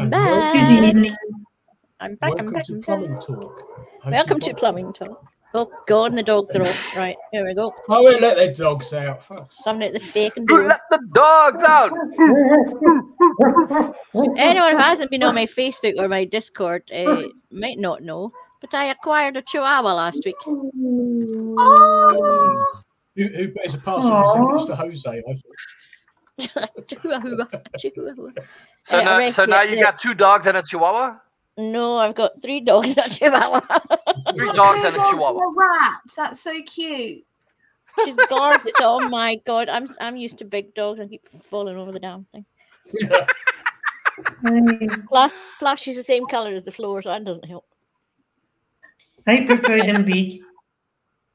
I'm And- and back. Good evening. I'm back. I'm Welcome back. to I'm. Plumbing Talk. hosted Welcome by- to plumbing talk. Oh God, and the dogs are off. Right here we go. Oh, we let their dogs out. Fuck. Somebody at the fake and Who let the dogs out? Anyone who hasn't been on my Facebook or my Discord uh, might not know, but I acquired a Chihuahua last week. Who, who bears a passing Aw. resemblance to Jose? I thought. Chihuahua, Chihuahua. So, Uh, now, so now you got two dogs and a chihuahua? No, I've got three dogs and a Chihuahua. Three Got dogs and a dogs chihuahua. a rat. That's so cute. She's gorgeous. Oh my God, I'm I'm used to big dogs. I keep falling over the damn thing. I, Plus, plus she's the same color as the floor, so that doesn't help. I prefer them big.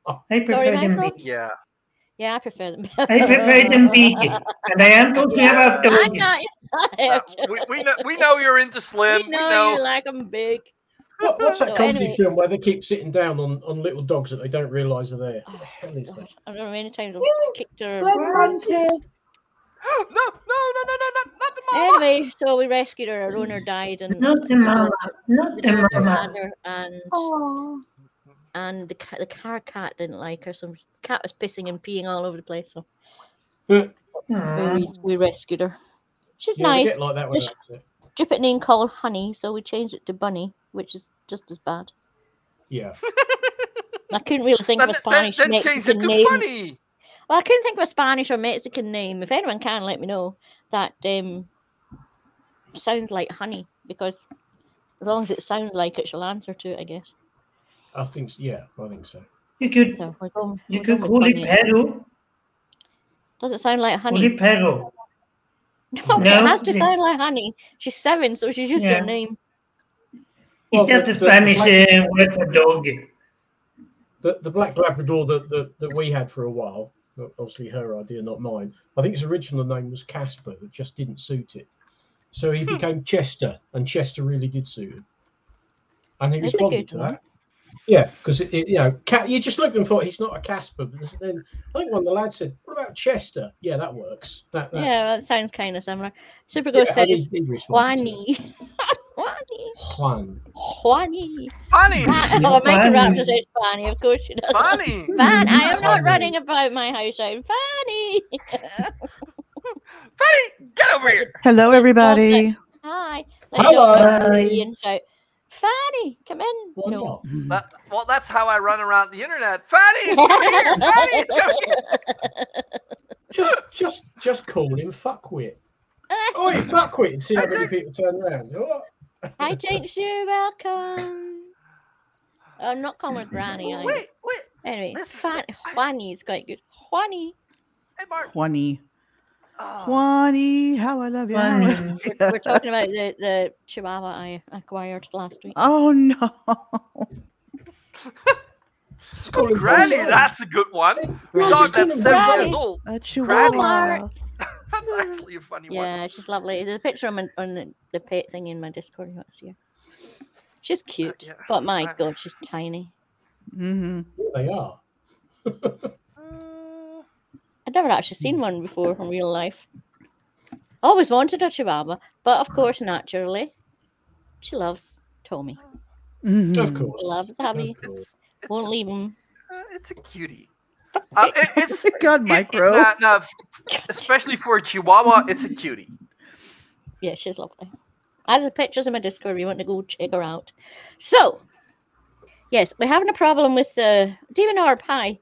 I prefer Sorry, them Michael? big. Yeah. Yeah, I prefer them. I prefer them big. And I am talking about I dogs. got Uh, we, we, know, we know you're into slim. We know know. you like them big. What, what's that So comedy anyway- film where they keep sitting down on, on little dogs that they don't realise are there? What the hell is that? I don't know how many times I've Really? kicked her. Glenn runs no, no, no, no, no, not, not the mama. Anyway, so we rescued her. Her owner died, and Not the the mama. Not the the mama. and Oh, and the the car cat didn't like her, so cat was pissing and peeing all over the place. So But, we, we rescued her. She's yeah, nice. get like that when Just- that's it. Stupid name called Honey, so we changed it to Bunny, which is just as bad. Yeah. I couldn't really think of a Spanish then, then Mexican it to name. funny. Well, I couldn't think of a Spanish or Mexican name. If anyone can, let me know. That um, sounds like honey, because as long as it sounds like it, she'll answer to it, I guess. I think, s- yeah, I think so. You could So going. you could call it Bunny. Perro. Does it sound like honey? Call honey? it Perro. No, it No, has to sound like honey. She's seven, so she's just Yeah. her name. Well, It's just the- a the- the Spanish black- uh, word for dog. The, the black Labrador that, that, that we had for a while, obviously her idea, not mine. I think his original name was Casper, that just didn't suit it. So he became Chester, and Chester really did suit him. And he That's responded to one. that. Yeah, because it, it, you know, cat, you're just looking for he's not a Casper. But then I think one of the lads said, "What about Chester?" Yeah, that works. That, that, Yeah, that sounds kind of similar. Super yeah, Ghost said he- it's he responded to Juani. Juani. Juan. Juani. Funny. Oh, Microraptor Funny. says Fanny. Of course she does. Funny. Fan, I am not Funny. running about my house. I'm Fanny. Funny. Get over here. Hello, everybody. Hi. Let's Hello. go to and shout, Fanny, come in. Why no. not? That, well, that's how I run around the internet. Fanny, come here. Fanny, come here. Just, just, just call him fuckwit. Oh, you fuckwit, and see how many people turn around. Oh, Hi, Jinx, you're welcome. I'm not calling her Granny. either. Wait, wait. Anyway, listen, Fan, I- Juani is quite good. Juani. Hey, Mark. Juani. Oh, Juani, how I love you. how I love Juani. you. We're talking about the, the Chihuahua I acquired last week. Oh, no. just call Granny, that's a good one. Well, Dog just call that's seven Granny. years old. A Granny. chihuahua. That's actually a funny one. Yeah, she's lovely. There's a picture on, my, on the, the pet thing in my Discord. You want to see her? She's cute, yeah, but my I- god, she's tiny. hmm They are. I'd never actually seen one before in real life. Always wanted a Chihuahua, but of course, naturally, she loves Tommy. hmm Of course. Loves Abby. Of course. it's, it's, Won't leave him. uh, it's a cutie. Uh, it, it's God, it- it- micro. nah, nah, especially for a Chihuahua, it's a cutie. Yeah, she's lovely. I have the pictures in my Discord. You want to go check her out. So, yes, we're having a problem with the DNR Pie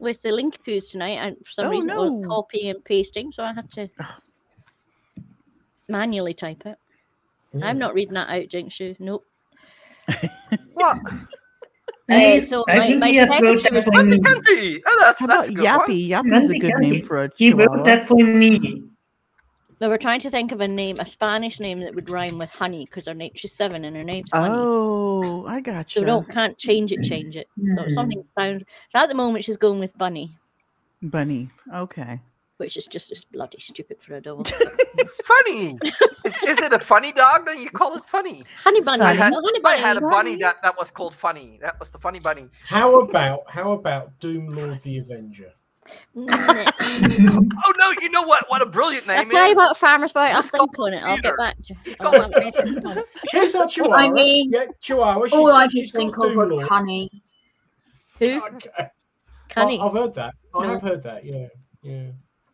with the link pews tonight, and for some Oh, reason it wasn't copying and pasting, so I had to manually type it. I'm not reading that out, Jinx. You nope. What? Uh, so I my- think my he has second wrote she was that for me. Oh, that's How that's about a good one. Yappy? Yappy's a good name for a He wrote that for me. No, we're trying to think of a name, a Spanish name that would rhyme with honey, because her name she's seven and her name's honey. Oh, I got So you. we don't can't change it, change it. So Hmm. something sounds. So at the moment she's going with bunny, Bunny. Okay. which is just as bloody stupid for a dog. Funny. is, is it a funny dog? Then you call it funny. honey bunny. Sunny. I had, no, honey I bunny. had a bunny Bunny. that, that was called Funny. That was the funny bunny. How about how about Doom Lord the Avenger? Oh no, you know what? What a brilliant name I'll tell you is. about Farmer's Boy. I'll think on it. I'll get back to you. It's got my message on. She's a Chihuahua. mean, yeah, Chihuahua. She's, All I could think of was Cunny. Who? Okay. Cunny. I, have heard that. I No. have heard that. Yeah, yeah.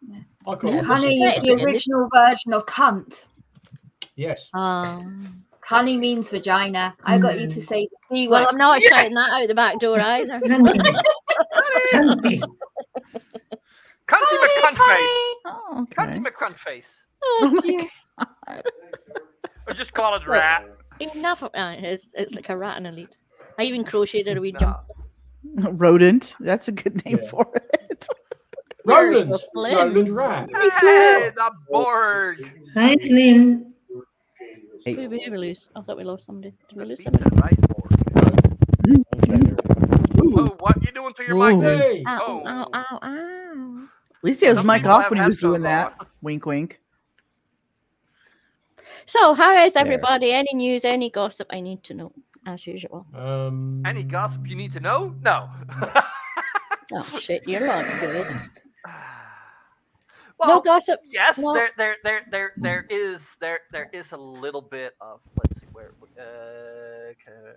Yeah. I Yeah. Cunny is the original version of cunt. Yes. Um, Cunny means vagina. I got you to say the C well. I'm not shouting that out the back door either. Cunty. Cunty. Cunty McCuntface. Oh, Cunty okay. McCuntface. Oh, oh dear. Or just call it rat. Enough of that. It's, it's like a rat in a lead. I even crocheted a wee No. jump. Rodent. That's a good name Yeah. for it. Rodent. Roland. was slim. Roland Rat. Hey, Hey, the Borg. Hi, Slim. Hey. Who did we lose? I thought we lost somebody. Did we lose somebody? and rice Borg. Ooh. Oh, what you doing to your Whoa. mic there? Hey. Ow, Oh. ow, ow, ow. At least he has Some mic people off when he was doing that. on. Wink, wink. So, how is There. everybody? Any news, any gossip I need to know, as usual? Um, Any gossip you need to know? No. Oh, shit, you're not good. well, no gossip. yes, no. there, there, there, there, there is, there, there is a little bit of. Let's see where. Uh, okay.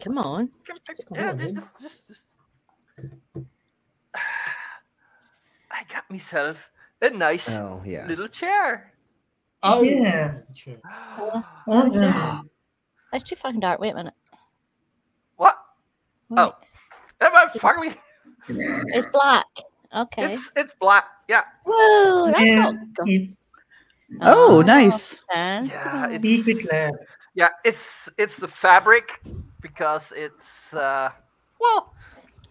Come on. Come- Come yeah, on, just, just, just, just- I got myself a nice Oh yeah. little chair. Oh, Yeah. Sure. Awesome. It's too fucking dark. Wait a minute. what? Wait. Oh, am I fucking me? It's black. Okay. It's it's black. Yeah, Whoa, that's Yeah. not good. It's Oh, oh nice. yeah, it's yeah, it's it's the fabric because it's uh well,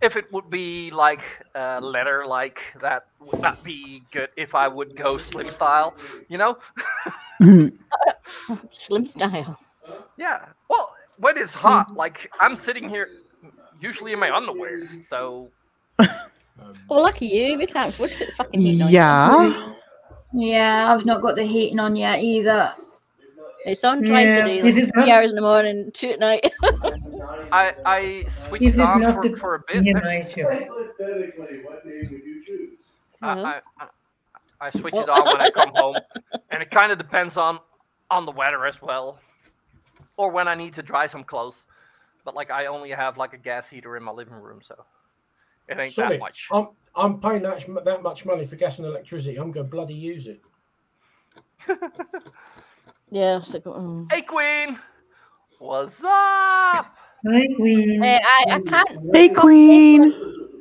if it would be like a letter like that would not be good if I would go slim style, you know? Slim style. Yeah. Well, when it's hot, like I'm sitting here usually in my underwear, so Well, lucky you. We can't afford to put the fucking heat on. Yeah. Yeah, I've not got the heating on yet either. It's on twice Yeah, a day, this like is not- three hours in the morning, two at night. I I switched This it is on not for, the for a bit. TMI show. Hello? I, I, I, I switch it oh. on when I come home, and it kind of depends on on the weather as well, or when I need to dry some clothes. But like I only have like a gas heater in my living room, so it ain't Sorry, that much. I'm I'm paying that, that much money for gas and electricity. I'm going to bloody use it. yeah. So, mm. Hey Queen, what's up? Hi, Queen. Hey, I, I can't. Hey, Queen.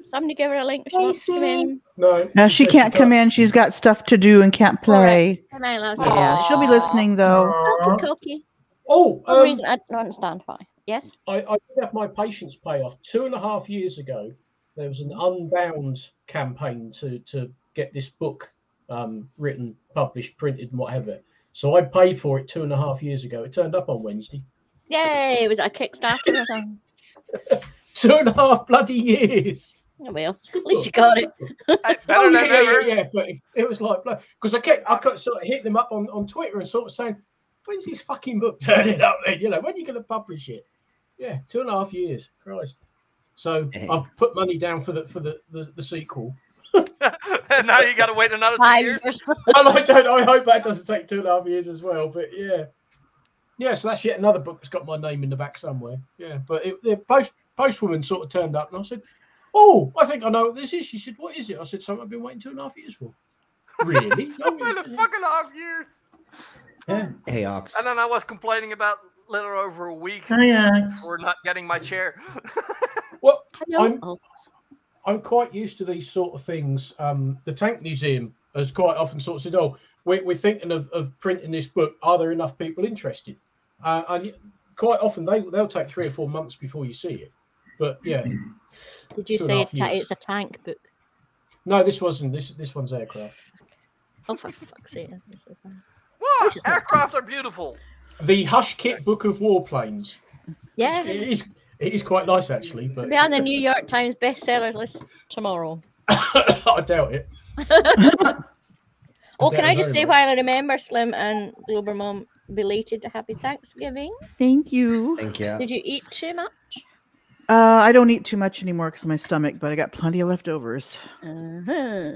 Somebody give her a link. She Hey, wants to come in. No, No, she can't come in. She's got stuff to do and can't play. Come on, Lousy. Yeah, she'll be listening though. Aw. Cookie, cookie. Oh, For um, reason, I don't understand why. Yes? I, I did have my patients pay off two and a half years ago. There was an Unbound campaign to to get this book um, written, published, printed, and whatever. So I paid for it two and a half years ago. It turned up on Wednesday. Yay! It was that a Kickstarter or something? Two and a half bloody years. Oh, well. It's a good At least you got it. Hey, Oh, yeah, yeah, yeah, yeah, but it, it was like because I kept I kept sort of hit them up on, on Twitter and sort of saying, "When's this fucking book turning up? Then you know, when are you going to publish it?" Yeah, two and a half years, Christ. So Hey. I've put money down for the for the the, the sequel. And now you gotta wait another two Five years. years. and I don't. I hope that doesn't take two and a half years as well. But yeah, yeah. So that's yet another book that's got my name in the back somewhere. Yeah, but it, the post postwoman sort of turned up, and I said, "Oh, I think I know what this is." She said, "What is it?" I said, "Something I've been waiting two and a half years for." Really? Oh, Wait a fucking half years. yeah. Hey Ox. And then I was complaining about a little over a week Hi, Ox. for not getting my chair. Well, Hello, I'm- folks. I'm quite used to these sort of things. Um, the Tank Museum has quite often sort of said, "Oh, we're, we're thinking of, of printing this book. Are there enough people interested?" Uh, and quite often they they'll take three or four months before you see it. But yeah, Did you two and a say half it's, ta- it's a tank book? no, this wasn't. This this one's aircraft. Oh, for fuck's sake. this. What? This is not- Aircraft are beautiful. The Hush Kit Book of Warplanes. Yeah. It is it is quite nice actually, but Be on the New York Times bestsellers list tomorrow. I doubt it. Oh, can I just say much. while I remember Slim and Glober Mom belated happy Thanksgiving? Thank you. Thank you. Did you eat too much? Uh, I don't eat too much anymore because of my stomach, but I got plenty of leftovers. Uh-huh.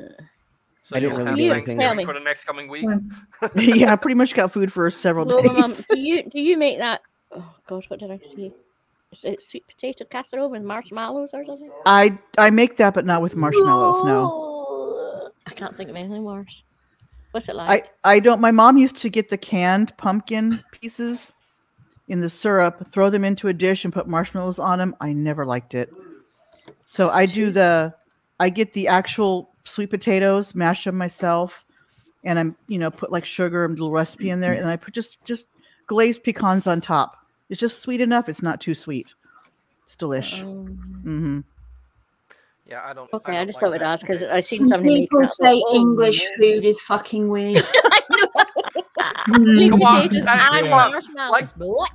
So I didn't really have do anything. for the next coming week. yeah, I pretty much got food for several Well, Mum, days. do you do you make that? Oh God, what did I say? Is it sweet potato casserole with marshmallows or something? I I make that, but not with marshmallows. No, No. I can't think of anything worse. What's it like? I I don't. My mom used to get the canned pumpkin pieces in the syrup, throw them into a dish, and put marshmallows on them. I never liked it. So I do the. I get the actual sweet potatoes, mash them myself, and I'm you know put like sugar and a little recipe in there, and I put just just glazed pecans on top. It's just sweet enough. It's not too sweet. It's delish. Um, hmm Yeah, I don't. okay, I, don't just like thought we'd ask because I seen somebody make People say Oh, English no. food is fucking weird. I know. Mm. Sweet potatoes and marshmallows. Like- Blah.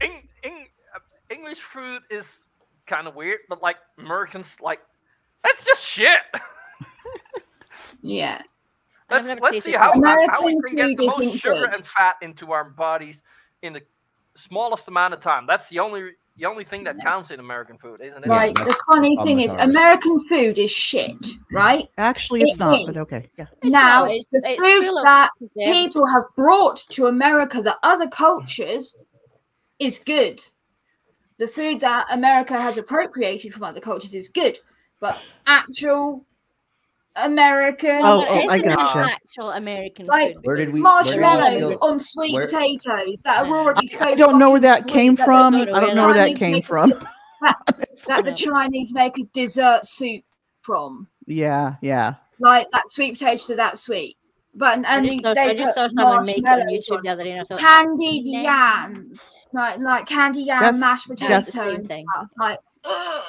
Eng- Eng- uh, English food is kind of weird, but like Americans, like that's just shit. yeah. Let's let's see how, how we can get food the most sugar good. and fat into our bodies in the smallest amount of time. That's the only the only thing that counts in American food, isn't it? Like that's the funny thing is. American food is shit, right? Actually, it's It not. is. But okay, yeah. Now not, it's- the it's food that preservatives. people have brought to America that other cultures is good. The food that America has appropriated from other cultures is good, but actual American Oh, Well, oh, I isn't gotcha. Actual American Like, food. Where did we? marshmallows Where on sweet where- potatoes that are already so I don't know where that came from. I don't know where that came make- from. that the Chinese make a dessert soup from. Yeah, yeah. Like that sweet potato to that sweet. But I and just, they saw, I just put saw someone make it on marshmallows YouTube on the other day, and I thought, candied Nah. yams, like like candy yam That's- mashed that's potato the same and thing. Like, ugh.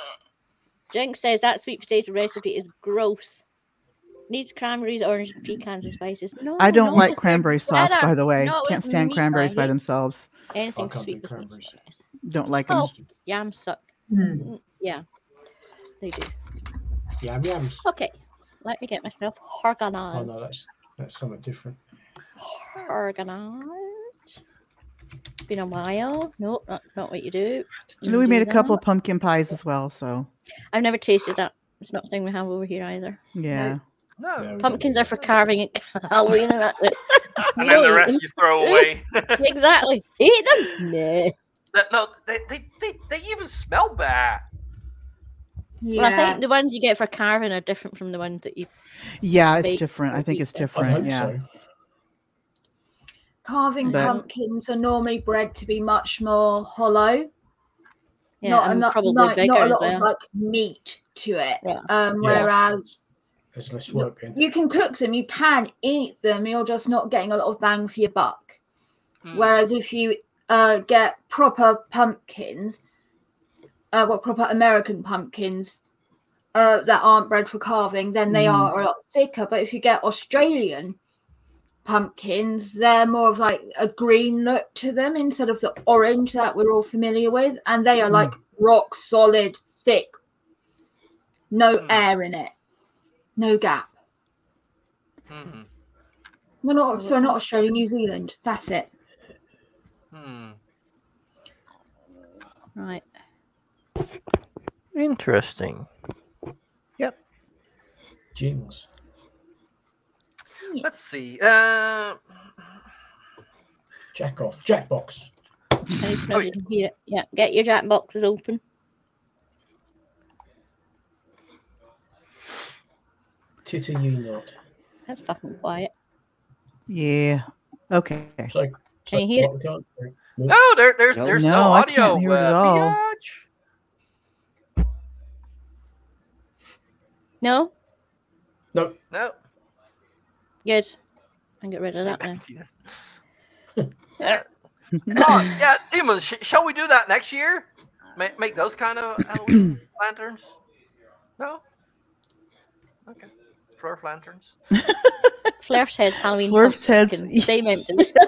Jinx says that sweet potato recipe is gross. Needs cranberries, orange, pecans, and spices. No, I don't no, like it's cranberry sauce, better. by the way. No, Can't stand cranberries by themselves. Anything I can't sweet do with meat. cranberries. Don't like them. Oh, yams suck. Mm. Mm, Yeah, they do. Yam yams. Okay, let me get myself Oh no, that's that's something different. Organized. Been a while. No, that's not what you do. And then we You made a do couple of pumpkin pies as well. So I've never tasted that. It's not a thing we have over here either. yeah. No. Yeah, we Pumpkins are for carving at Halloween and that's it. And We then the don't rest eat you throw away. exactly. Eat them? Nah. That- no, they, they, they, they even smell bad. yeah. Well, I think the ones you get for carving are different from the ones that you. Yeah, it's different. I think it's them. I different. hope Yeah. so. Carving But- pumpkins are normally bred to be much more hollow. Yeah, not, and not, probably not, not a lot well. of like meat to it. Yeah. Um, Yeah. whereas There's less work in. you can cook them, you can eat them, you're just not getting a lot of bang for your buck. Hmm. Whereas if you uh, get proper pumpkins, uh, well, proper American pumpkins uh, that aren't bred for carving, then they Mm. are a lot thicker. But if you get Australian pumpkins, they're more of like a green look to them instead of the orange that we're all familiar with, and they are Mm. like rock solid, thick, no Mm. air in it, no gap. Hmm. No, not so not Australia, New Zealand. That's it. Hmm. Right. Interesting. Yep. Jinx. Let's see. Uh, Jack off. Jackbox. I just Oh, you can hear it. Yeah, get your jack boxes open. Titter you not. That's fucking quiet. Yeah. Okay. So, Can you hear what we no, there, there's No. there's No, no, I audio. can't hear it at all. biatch. No? No. No. Good. I'll get rid of that then. Yes. Yeah. oh, yeah, Demon, sh- shall we do that next year? Make, make those kind of Halloween lanterns? No? Okay. Flurf lanterns. Flurf's head, Halloween. Flurf's pumpkin, heads- Same emptiness.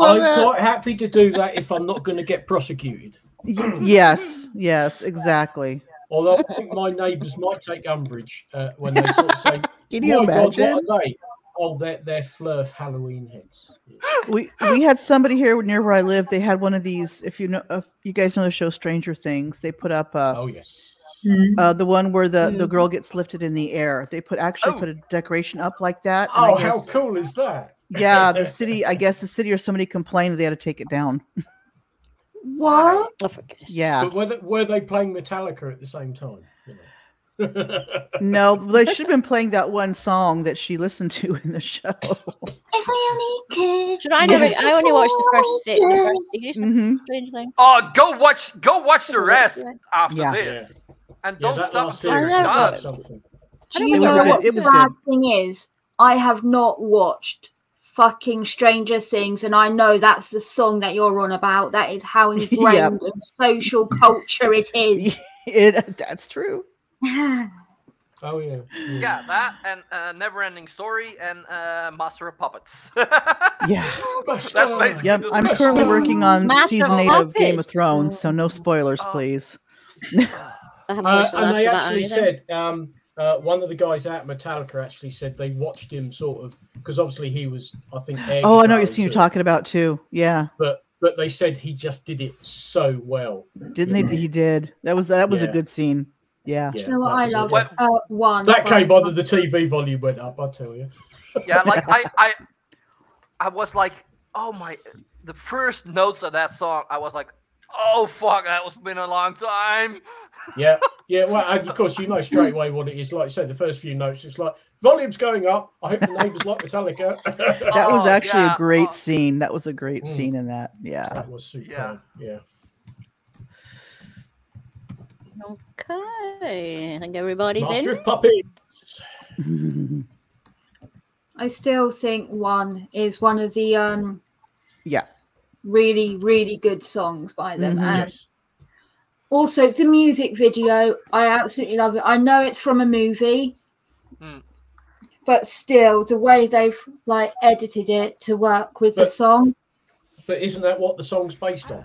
I'm quite happy to do that if I'm not going to get prosecuted. Yes. Yes. Exactly. Although I think my neighbours might take umbrage uh, when they sort of say, Can you "My God, what are they? oh, they're they're Flurf Halloween heads. we we had somebody here near where I live. They had one of these. If you know, if you guys know the show Stranger Things, they put up uh, Oh yes. Mm. uh the one where the the Mm. girl gets lifted in the air. They put actually Oh. put a decoration up like that. and I Oh, how cool is that? Yeah, the city. I guess the city or somebody complained that they had to take it down. What? Oh, for goodness. Yeah. But were they, were they playing Metallica at the same time? You know? No, they should have been playing that one song that she listened to in the show. If I only could. Should I never? Yes. I only watched the first se- the first series. of hmm Strange Thing. Oh, go watch, go watch the rest after Yeah. this, and Yeah, don't that stop last you're I was love done. it. something. Do you know what the sad thing is? I have not watched fucking Stranger Things, and I know that's the song that you're on about. That is how ingrained Yep. in social culture it is. It that's true. Oh yeah. Yeah, that and uh, Never Ending Story and uh, Master of Puppets. Yeah. That's basically Yep. I'm currently working on Master season of eight of Game of Thrones, so no spoilers, Oh. please. I haven't Uh, watched the and they actually said um, uh, one of the guys at Metallica actually said they watched him sort of because obviously he was I think Oh, I know guitar you're seeing you're talking about too. Yeah. but but they said he just did it so well. Didn't they? He did. That was that was a good scene. Yeah. Yeah, you know what that I love? it. Uh, one. That by- came on the TV volume went up. I tell you. yeah, like I, I, I was like, oh my, the first notes of that song, I was like, oh fuck, that was been a long time. Yeah, yeah. Well, and of course you know straight away what it is. Like I said, the first few notes, it's like volume's going up. I hope the neighbours like Metallica. That was Oh, actually yeah. a great Oh. scene. That was a great Mm. scene in that. Yeah. that was superb. Yeah. Okay, I think everybody's Master in. of Puppies. I still think one is one of the um yeah. Really really good songs by them, Mhm. and Yes. also the music video. I absolutely love it. I know it's from a movie, Hmm. but still the way they've like edited it to work with the song. But isn't that what the song's based on?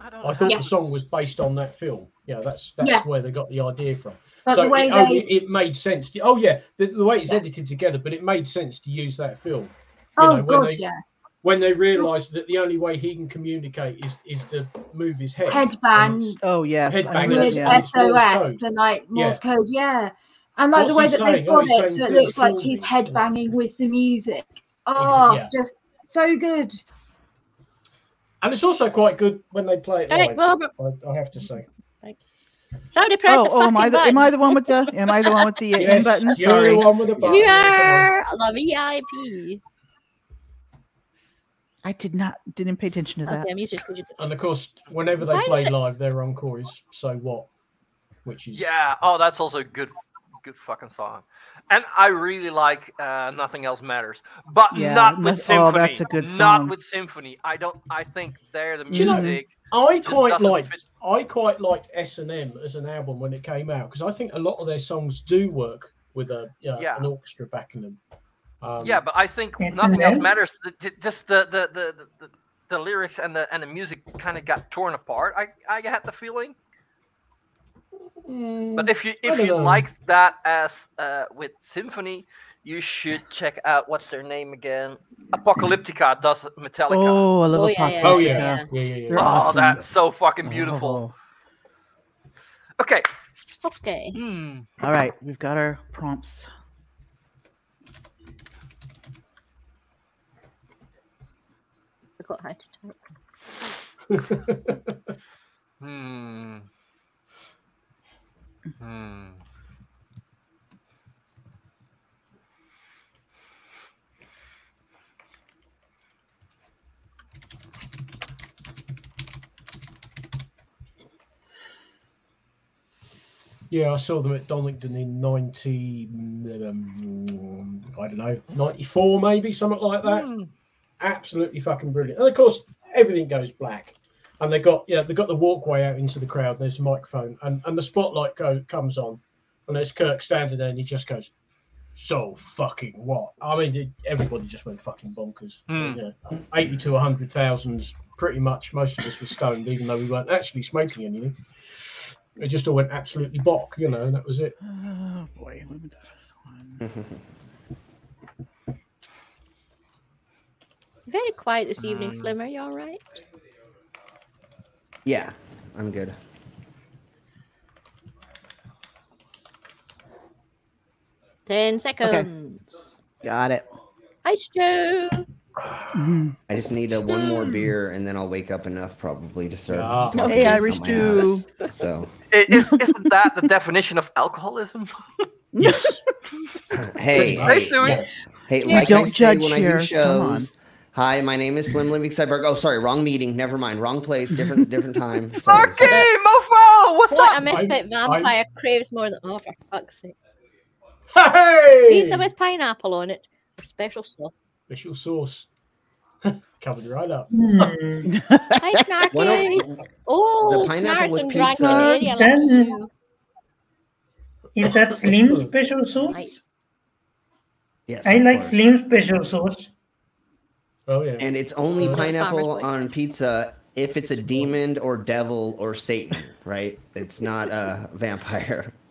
I I thought Yeah. the song was based on that film. Yeah, that's that's Yeah. where they got the idea from. But so the way it, oh, they it, it made sense. To, oh yeah, the, the way it's Yeah. edited together, but it made sense to use that film. You oh know, god they- yeah When they realise that the only way he can communicate is is to move his head. Headband. And Oh yes. I Headbang with yeah. SOS code. and like Morse Yeah. code, yeah. And like the way he that they've saying? Oh, got it, so it looks like he's stories. headbanging with the music. Oh, Yeah. just so good. And it's also quite good when they play it Right, live. Robert. I, I have to say. Somebody press Oh, the oh, am I fucking the am. I the one with the am I the one with the in Yes, button? you're Sorry. the one with the button. You are the VIP. I did not didn't pay attention to that. Okay, I'm muted. 'cause you- And of course, whenever they Why play is it- live, their encore is "So What," which is Yeah. Oh, that's also a good, good fucking song. And I really like uh, "Nothing Else Matters," but Yeah, not no- with oh, symphony. that's a good song. Not with symphony. I don't. I think they're the Do you know- I quite liked fit. I quite liked S and M as an album when it came out because I think a lot of their songs do work with a uh, Yeah. an orchestra backing them. Um, yeah, but I think nothing else matters. The, j- just the the, the, the, the the lyrics and the and the music kind of got torn apart. I I had the feeling. mm, But if you if you know. like that as uh, with symphony, you should check out what's their name again. Apocalyptica does Metallica. Oh, I love Oh, a yeah, yeah, oh yeah, yeah, yeah. yeah, yeah, yeah. Oh, awesome. that's so fucking beautiful. Oh. Okay. Okay. Hmm. All right, we've got our prompts. Forgot how to type. Hmm. Hmm. Yeah, I saw them at Donington in ninety, um, I don't know, ninety four maybe something like that. Hmm. Absolutely fucking brilliant. And of course, everything goes black, and they got yeah they got the walkway out into the crowd. There's a microphone, and and the spotlight go comes on, and there's Kirk standing there, and he just goes, "So fucking what?" I mean, it, everybody just went fucking bonkers. Hmm. Yeah, eighty to hundred thousand, pretty much. Most of us were stoned, even though we weren't actually smoking anything. It just all went absolutely bock, you know, and that was it. Oh boy. let me do this one. Very quiet this evening, Um, Slim. Are you all right? Yeah, I'm good. Ten seconds. Okay. Got it. Hi, Stu. I just need a one more beer, and then I'll wake up enough probably to start. Yeah. talking Hey, out Irish my Stew. So, Is, isn't that the definition of alcoholism? hey, Hey, hey, Stewie. Hey, like Don't say judge when I here. do Come on. shows. Hi, my name is Slim Living Cyborg. Oh, sorry, wrong meeting. Never mind. Wrong place. Different, different time. Sorry, Sparky, sorry. mofo, what's What a up? misfit I'm- vampire craves more than oh for fuck's sake. Hey! Pizza with pineapple on it. Special sauce. Special sauce. Covered right up. Hmm. Hi, Why Snarky. don't- Oh, the pineapple Snarks with pizza- Dragon Lady, like Then- you. Is that Slim special sauce? Nice. Yes, I like course. Slim special sauce. Oh yeah. And it's only Uh, pineapple farmer's on pizza if it's a demon or devil or Satan, right? It's not a vampire.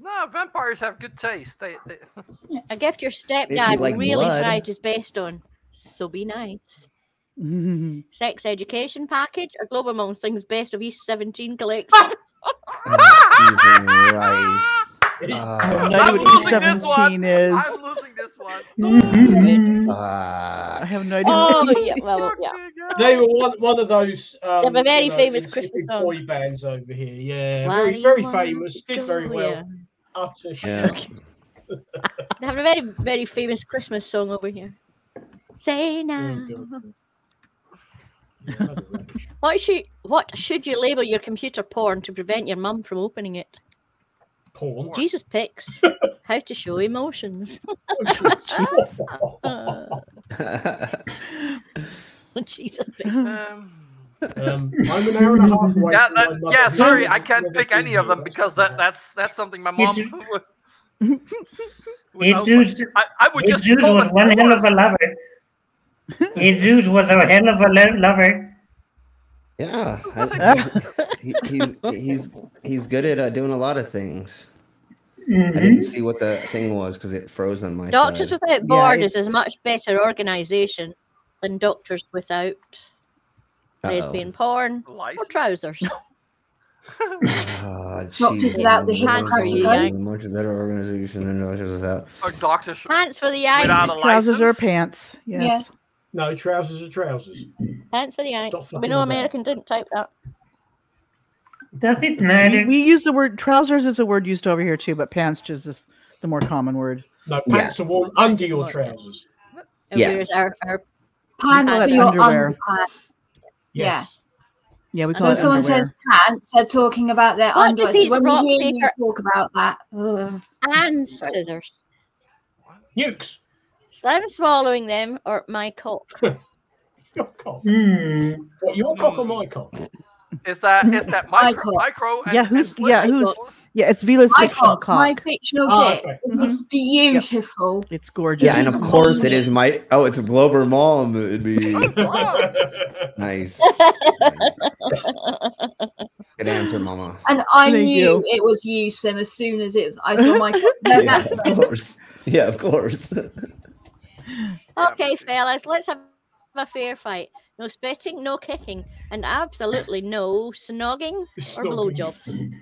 No, vampires have good taste. They, they... A gift your stepdad like really blood. tried his best on. So be nice. Sex education package or Glober Mom sings best of East 17 collection. Oh, Jesus I Uh, have no I'm idea what losing this one. E17 is. I'm losing this one. Mhm. I uh, have no idea. oh, yeah, well, yeah. They were one, one of those. Um, have a very you know, famous Christmas song. boy bands over here. Yeah, Why very very famous. Did very well. yeah. Utter Yeah. shit. They have a very, very famous Christmas song over here. Say now. Oh, God. Yeah, bloody rubbish. What should what should you label your computer porn to prevent your mum from opening it? Porn. Jesus picks. How to show emotions. Jesus picks. Um, Um, I'm an hour and a half away. yeah, that, yeah. Sorry, I can't pick any of them because that that's that's something my mom. It's- would- would know, Jesus, I, I would just Jesus call was one hell of a lover. Jesus was a hell of a lover. Yeah, Was I- he, he's he's he's good at uh, doing a lot of things. I Mhm. didn't see what the thing was because it froze on my Doctors side. Without Borders is a much better organisation than Doctors Without Uh-oh. Lesbian Porn or trousers. Oh, Doctors Without the Hypocrites, It's guys. much better organization than Doctors Without. Or doctors. Pants for the eyes. Trousers or pants. Yes. No, trousers are trousers. Pants for the eyes. We know. American didn't type that. Does it We, matter? we use the word trousers is a word used over here too, but pants just is the more common word. No, Yeah. pants are worn under your what- trousers. And Yeah. Our, our Pants are your underwear. underpants. Yes. Yeah, we call when it someone underwear. says pants, they're talking about their What underwear. defeats So when rock, we hear you paper- talk about that, ugh. and scissors. Ukes. Slim swallowing them or my cock. Your cock. Hmm. What, your cock or hmm. my cock? Is that is that My micro? cock. micro and, Yeah, who's- slim? yeah, who's- Yeah, it's Vila's my fictional cock, my fictional Oh, ah, dick. okay. It's mm-hmm. beautiful. It's gorgeous. Yeah, and of course it is my. Oh, it's a Glober Mom. It'd be oh, Wow. nice. Good answer, Mama. And I Thank knew you. it was you, Sim, as soon as it was. I saw my cock. No, Yeah, that's of course. Yeah, of course. Okay, fellas, let's have a fair fight. No spitting, no kicking, and absolutely no snogging or blowjobs.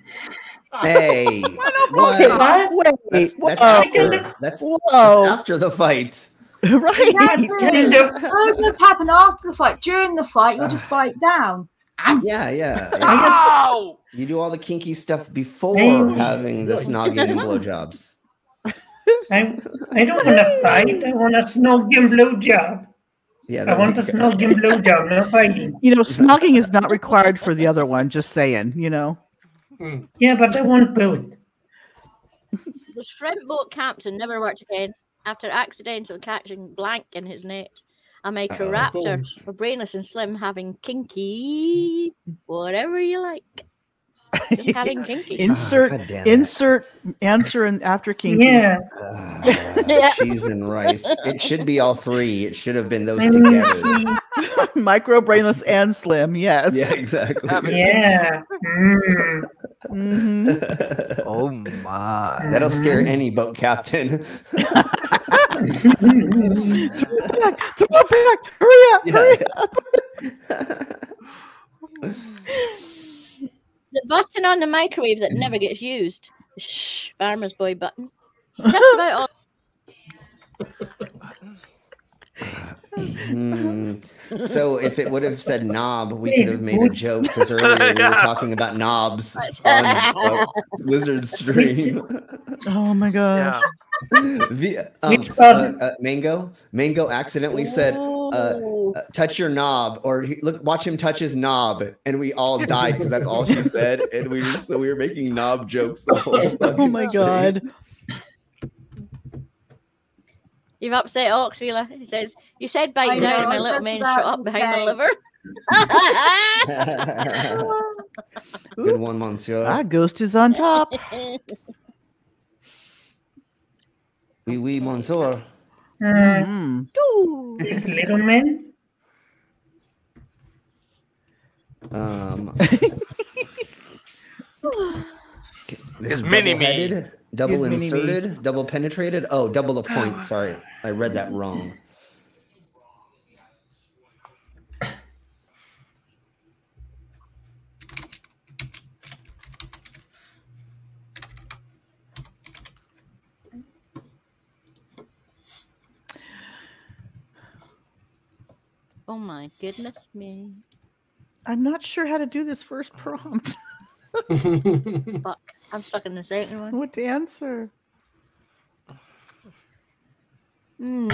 hey, What? what? What? That's, Wait, that's whoa. after. That's, Whoa. after the fight. right. Exactly. Kind of. What does happen after the fight? During the fight, you'll just bite down. Yeah, yeah. yeah. You do all the kinky stuff before having the snogging and blowjobs. I, I don't want to fight. I want a snog and blow job. Yeah, I want you a go. snog and blow job, not fighting. You know, snogging is not required for the other one. Just saying. You know. Hmm. Yeah, but I want both. The shrimp boat captain never worked again after accidental catching blank in his net. A microraptor balls. or brainless and slim having kinky, whatever you like. Just having kinky. insert God damn it. insert answer and after kinky. Yeah. Ah, Yeah. cheese and rice. It should be all three. It should have been those I together. Micro brainless and slim. Yes. Yeah, exactly. Yeah. Mm. hmm Oh my. That'll scare any boat captain. throw it back, throw it back. Hurry up, hurry up. The button on the microwave that never gets used. Shh, farmer's boy button. That's about all. Hmm. So if it would have said knob, we could have made a joke because earlier we were talking about knobs on uh, Lizard Stream. Oh my god. Yeah. V- um, uh, uh, Mango, Mango accidentally said, uh, Ooh. Uh, "Touch your knob," or he, look, watch him touch his knob, and we all died because that's all she said, and we were so we were making knob jokes the whole. Oh my stream. god. You've upset Oxwheeler. He says, You said bite I down, know, my little man about shot up to behind the liver. Good one, Monsieur. Ah, ghost is on top. Oui, oui, Monsieur. Uh, Mm. This little man. Um, this It's is mini-me. double-headed, double mini-me. inserted, double penetrated. Oh, double a point. Sorry, I read that wrong. Oh my goodness me. I'm not sure how to do this first prompt. Fuck. I'm stuck in the second one. what to answer? Hmm.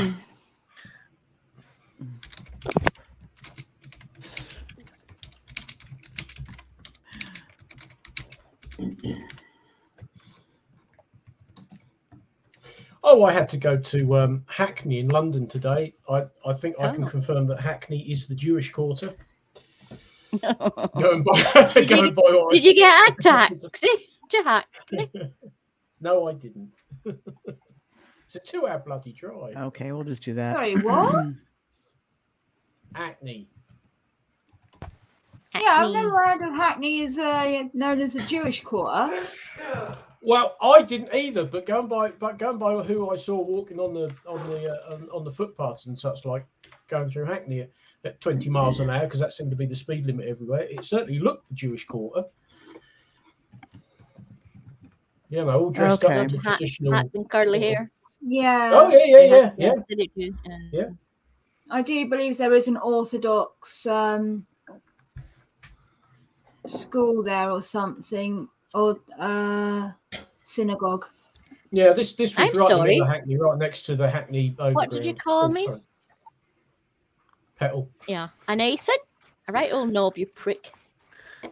Oh, I had to go to um, Hackney in London today. I, I think I can Oh. confirm that Hackney is the Jewish quarter. Did Go and buy, Did go you- and buy what I- you get a taxi? Jack. No, I didn't. it's a two-hour bloody drive. Okay, we'll just do that. Sorry, what? Hackney. Yeah, I've never heard of Hackney as uh, known as a Jewish quarter. Well, I didn't either, but going by but going by who I saw walking on the on the uh, on, on the footpaths and such like going through Hackney at, at 20 miles an hour because that seemed to be the speed limit everywhere. It certainly looked the Jewish quarter. You know, all dressed Okay. up in the Hat, traditional. hat and curly hair. Yeah. Oh yeah, yeah, yeah, yeah. Did it do? Yeah. I do believe there is an Orthodox um, school there or something, or uh, synagogue. Yeah, this this was I'm right sorry. in the Hackney, right next to the Hackney. What did you call Oh, me? sorry. Petal. Yeah. And Nathan? All right, old knob, you prick. Is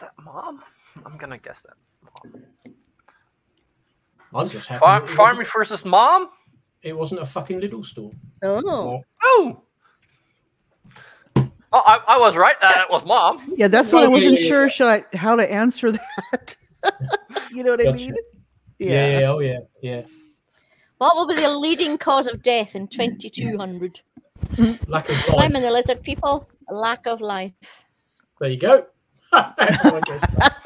that mom? I'm gonna guess that's mom. I'm just happy. Far- that it Farmy versus mom? It wasn't a fucking little store. Oh. Oh. Oh, I, I was right. That it was mom. Yeah, that's what I wasn't yeah, yeah, sure. Should I how to answer that? you know what I Gotcha. mean? Yeah. yeah, oh yeah, yeah. What will be the leading cause of death in 2200? Lack of Slime life. and the lizard people, lack of life. There you go. I guess that-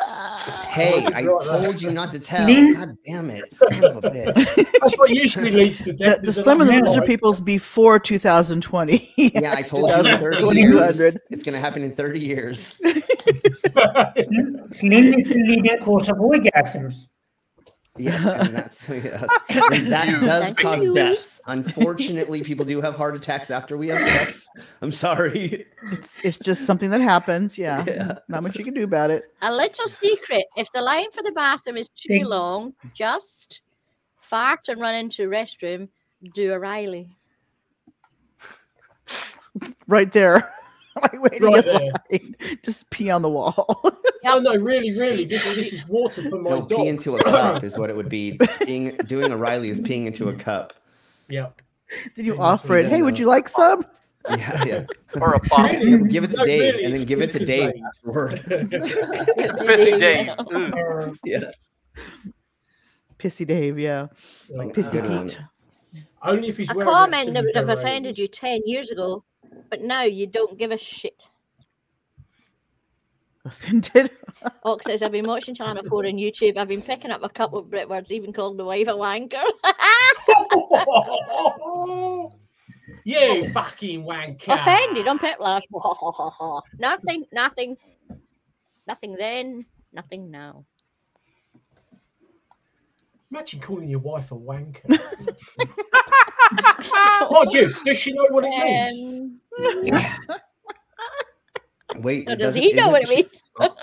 Hey, I told you not to tell. Link. God damn it, son of a bitch. That's what usually leads to death. the is a Slim and the lack of Lizard life. People's before 2020. Yeah, I told you 30 years. It's gonna happen in 30 years. Slim Slim is the leading cause of orgasms. Yes, and that's yes. and that does Thank cause you. deaths. Unfortunately, people do have heart attacks after we have sex. I'm sorry. It's, it's just something that happens. Yeah. Yeah. Not much you can do about it. A little secret if the line for the bathroom is too Think- long, just fart and run into the restroom, do a Riley. Right there. like waiting Right in there. line. Just pee on the wall. Oh no, really, really. This, this is water for my No, dog. pee into a cup is what it would be. Being doing a Riley is peeing into a cup. Yeah. Did you Yeah, offer it. yeah, Hey, would you like some? Yeah, yeah. Or a pop. Really? Give it to No, Dave, really, and then give it to Dave Dave. afterward. Pissy Dave. Ooh. Yeah. Pissy Dave, yeah. like, Pissy Good one. Pete. only if he's A comment that would have offended you 10 years ago, but now you don't give a shit. Offended. Ox says, I've been watching Channel 4 on YouTube. I've been picking up a couple of Brit words, even called my wife a wanker. you fucking wanker. Offended on Piplash. nothing, nothing. Nothing then, nothing now. Imagine calling your wife a wanker. Mind you, does she know what it means? Um, Wait, or it does he know what it isn't she- means?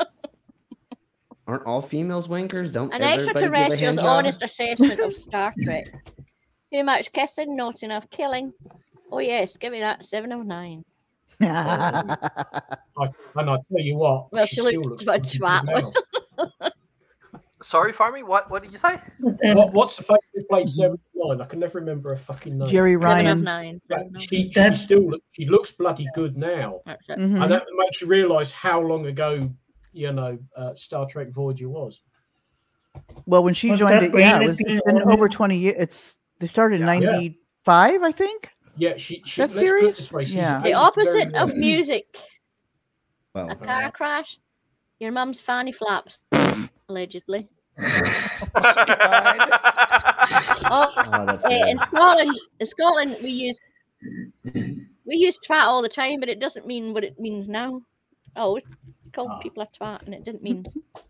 Aren't all females wankers? Don't An everybody give a extraterrestrial's honest assessment of Star Trek. Too much kissing, not enough killing. Oh yes, give me that seven of nine. I, and I tell you what, Well, she, she still looked looks about pretty twat, good now. Sorry, Farmy. What what did you say? Um, What, what's the face who played seven nine? I can never remember a fucking name. Jeri Ryan. nine. But of nine. she, she still look, she looks bloody good now, That's it. Mhm. and that makes you realise how long ago you know uh, Star Trek Voyager was. Well, when she Was joined it, yeah, it Brandon was, it's being been over 20 years. It's they started in Yeah. Yeah. 95, I think. Yeah, she. she That let's put it series? way, Yeah. The opposite of well. music. Well, A car crash. Your mum's fanny flaps. Allegedly. Oh, oh, that's in. Scotland, in Scotland, we use we use twat all the time, but it doesn't mean what it means now. I always called Ah. people a twat, and it didn't mean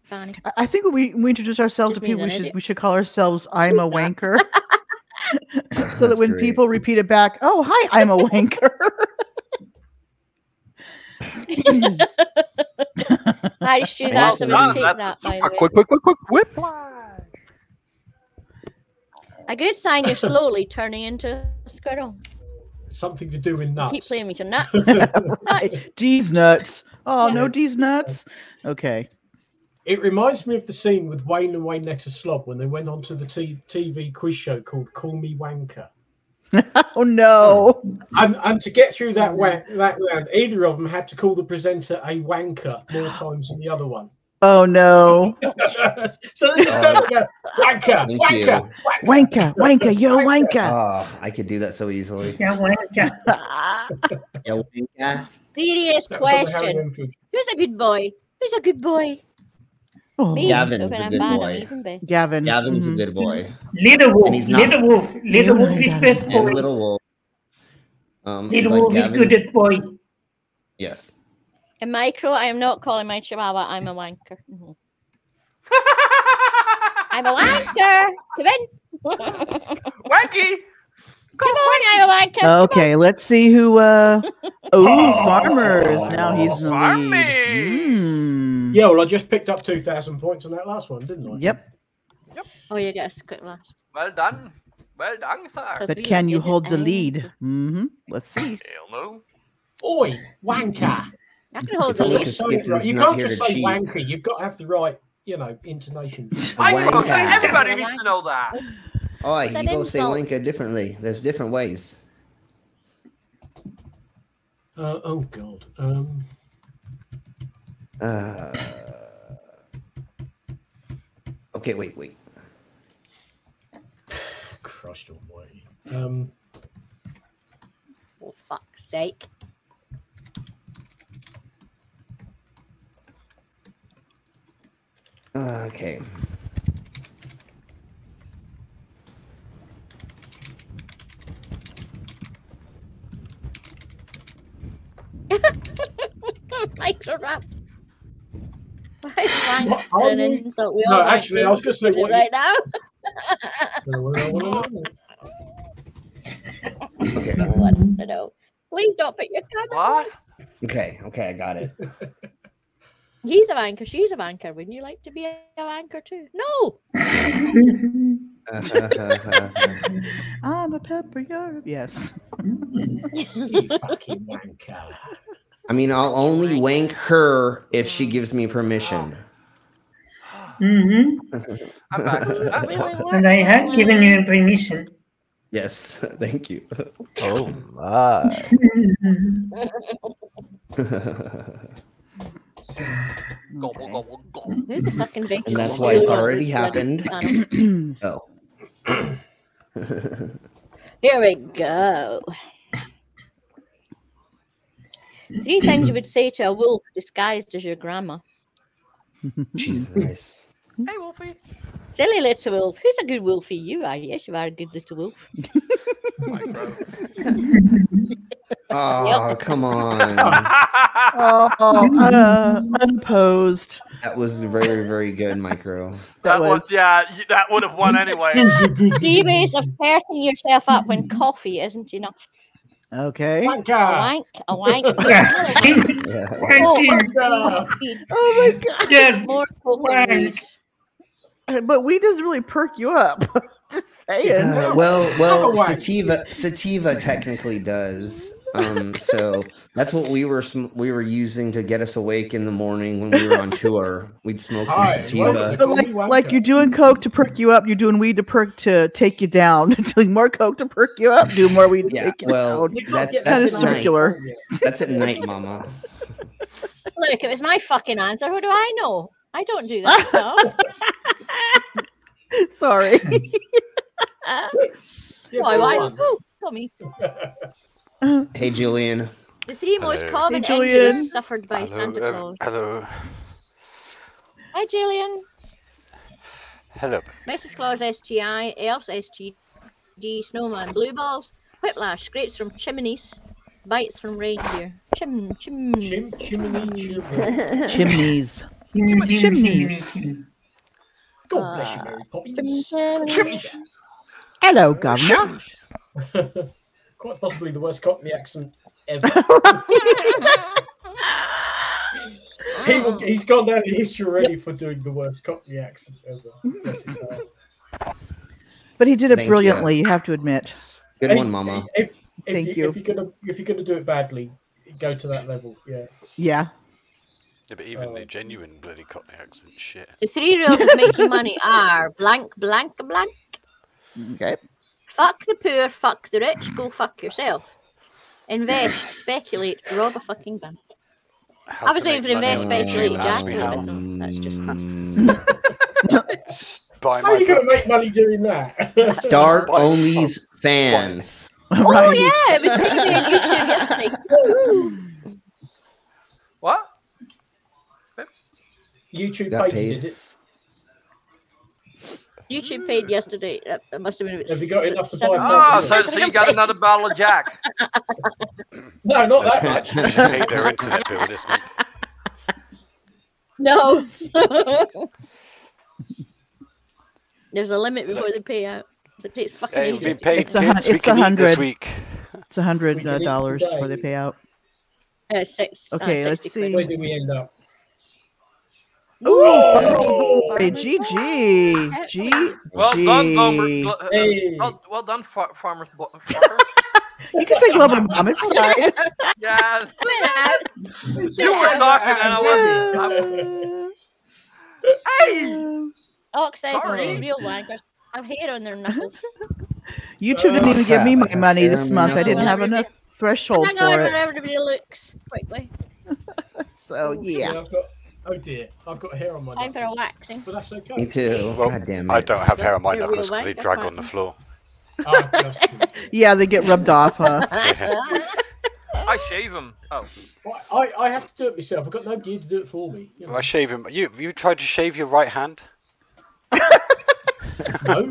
fanny. I- I think when we, we introduce ourselves to people, we should idiot. we should call ourselves "I'm a wanker," so that when great. people repeat it back, "Oh, hi, I'm a wanker." Hi, Stu, Well that's a done, mistake. that's That, by the way. quick, quick, quick, quick whiplash. A good sign you're slowly turning into a squirrel. Something to do with You nuts. Keep playing with your nuts. right. D's nuts. Oh no, Yeah. D's nuts. Okay. It reminds me of the scene with Wayne and Waynetta Slob when they went on to the t- TV quiz show called Call Me Wanker. Oh no. And, and to get through that wa- that round, either of them had to call the presenter a wanker more times than the other one. Oh no. so they just don't go wanker, Thank wanker, you. Wanker, wanker, yo wanker. Oh, I could do that so easily. yeah, well, yeah. Yeah, yeah. Serious That was on the Harry question. Who's a good boy? Who's a good boy? Oh, Gavin's a good boy. Gavin. Gavin's mhm. a good boy. Little Wolf, And he's not- Little Wolf, Little Wolf is Yeah. best And. Little Wolf. Um, Little but Wolf is good at boy. Yes. In micro, I am not calling my chihuahua. I'm a wanker. Mhm. I'm a wanker. Come in. Wacky. Come on, I'm a on. Okay, let's see who uh oh farmers. Now he's in the Farming. lead. Hmm. Yeah, well, I just picked up 2,000 points on that last one, didn't I? Yep. Yep. Oh, you get a quick laugh. Well done. Well done, sir. But can you hold the lead? answer. hmm Let's see. Hell no. Oi, wanker. I can hold It's the lead. because So, right, you can't just say cheat. wanker. You've got to have the right, you know, intonation. I know, Wanker. everybody needs to know that. Oh, It's you an go say insult. Wanka differently. There's different ways. Uh, oh God. Um, Uh, okay, wait, wait. Christ Almighty. Um, For fuck's sake. Uh, okay. Microraptor. Why is wanker What are an? We No, actually, I was being gonna say what right now. I wanna know. Okay. I want to know. Please don't put your camera. What? Okay, okay, I got it. He's a wanker. She's a wanker. Wouldn't you like to be a wanker too? No. I'm a pepper. You're a... Yes. You fucking wanker. I mean, I'll only wank her if she gives me permission. Mm-hmm. I'm back. Really And I have given you permission. Yes, thank you. Oh my. Gobble, gobble, gobble. Who's the fucking big And that's why it's already happened. oh. Here we go. Three things you would say to a wolf disguised as your grandma. Jesus Christ. Hey, Wolfie. Silly little wolf. Who's a good wolfie? You are. Yes, you are a good little wolf. Micro. Oh, come on. Oh, uh, unopposed. That was very, very good, Micro. that was, was- yeah. That would have won anyway. Who's Three ways of perking yourself up when coffee isn't enough. Okay. A wanker? wank, a wank. Yeah. Oh, Wanker. weed. Oh my god. Yes. More coconut weed. But weed doesn't really perk you up. Just saying. Uh, well, well, sativa, sativa technically does. Um, so that's what we were sm- we were using to get us awake in the morning when we were on tour. We'd smoke some Hi, sativa. welcome But like, like you're doing coke to perk you up, you're doing weed to perk to take you down. doing more coke to perk you up, do more weed to Yeah, take you well, down. You can't that's Kinda that's night. circular. That's at night, Mama. Look, it was my fucking answer. What do I know? I don't do that. No. Sorry. Yeah, Why? Why? on. Oh, tell me. Hey, Julian. The three most Hello. common Hey, Julian. injuries suffered by Hello, Santa um, Claus. hello, Hi, Julian. hello. Mrs. Claus STI, Elves STD, Snowman Blue Balls, Whiplash, Scrapes from Chimneys, Bites from Reindeer. Chim, chimneys. Chim, chimney, chim. Chimneys. Chimneys. God ah, bless you, Mary Poppins. Chim, chimneys. Hello, Governor. Quite possibly the worst Cockney accent ever. he will, he's gone down in history already for doing the worst Cockney accent ever. Bless his heart. but he did it Thank brilliantly, you have to admit. Good Hey, one, Mama. If, if, Thank you, you. If you're gonna if you're gonna do it badly, go to that level. Yeah. Yeah. Yeah, but even Oh. the genuine bloody Cockney accent shit. The three rules of making money are blank, blank, blank. Okay. Fuck the poor, fuck the rich, go fuck yourself. Invest, speculate, rob a fucking bank. How I was to waiting make for money invest, on speculate, YouTube as we Jack. that's just- Mm, S- Buy How are my you gonna make money doing that? Start Why- only's fans. Oh Right. yeah, it was paid on YouTube yesterday. Woo! YouTube Got paid, you, paid. did it? YouTube paid yesterday. That, that must have been about Have you got enough to buy seven a Ah, Oh, so, so you got another bottle of Jack. No, not that much. She paid their internet bill this month. No. There's a limit before they pay out. So it takes fucking Hey, we've been paid, It's a hun- We it's a can eat this hundred. week. It's a hundred uh, dollars today. before they pay out. Uh, six. uh, Okay, let's 60 quid. see. Where did we end up? Ooh, Oh! Hey, GG. G. Well done, Gomer. Uh, Hey. Well, well done, far- farmers. Farmer. You can say Glober Mom. It's fine. yeah, Went you were talking and I wasn't. Hey, Oxides are Sorry. real wankers. Have hair on their knuckles. two didn't even give me my money this month. I didn't have enough threshold Hang on for where it. everybody looks quickly. So yeah. I've got. Oh dear, I've got hair on my Time for a knuckles, waxing. but that's okay. Me too. Well, God damn it. I don't have hair on my You're knuckles because they wanker, drag on the you? floor. Oh, Just- Yeah, they get rubbed off, huh? I shave them. Oh, I, I have to do it myself. I've got no nobody to do it for me. You know. I shave him. You you tried to shave your right hand? No.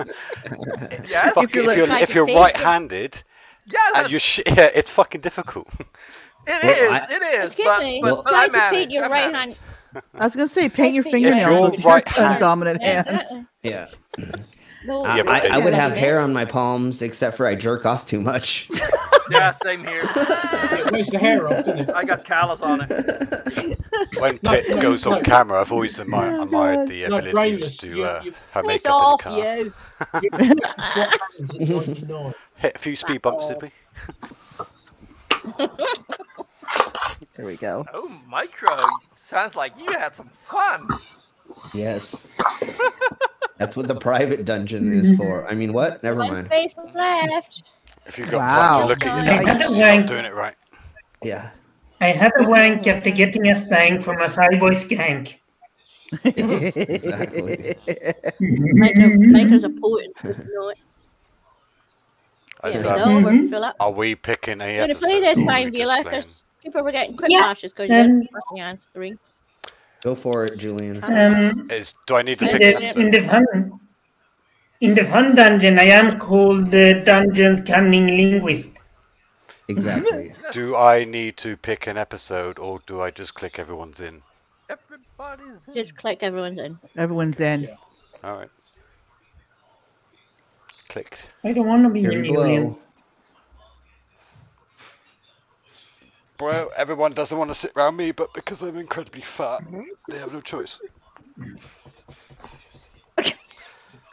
yeah, Fuck, If you're if you're Try if to you're right-handed yeah, and you sh- yeah, it's fucking difficult. it Well, is. I- it is. Excuse but, me. but, but Try I to manage. paint your I right manage. hand. I was gonna say paint your If you're fingernails with right your hand- dominant hand. Yeah. No, I, Yeah, I, I would have hair on my palms, except for I jerk off too much. Yeah, same here. It the hair off, doesn't it? I got callus on it. When No, Pit no, goes no. on camera, I've always admired, Oh, admired the ability brainless. to do uh, you- have Piss makeup off, in the car. you. You used to squat hands at 99. Hit a few speed bumps, did we? There we go. Oh, micro. Sounds like you had some fun. yes. That's what the private dungeon is for. I mean, what? Never One mind. space left. If you've got Wow. time to look at I your had numbers, to you're not doing it right. Yeah. I had a wank after getting a spank from a cyboy skank. Yes, exactly. Micro, Micro's a poet. No, yeah, that- no, we're mm-hmm. up. Are we picking a We're gonna episode? play this time, we Vila, just playing? because people were getting quick Yeah. flashes because you Um, didn't fucking answering. Go for it, Julian. Um, Is do I need to pick the, in the fun, in the fun dungeon, I am called the dungeon's cunning linguist. Exactly. Do I need to pick an episode, or do I just click everyone's in? Everybody's in. Just click everyone's in. Everyone's in. Yeah. All right. Clicked. I don't want to be Here in we Julian. blow. Well, everyone doesn't want to sit around me, but because I'm incredibly fat, they have no choice.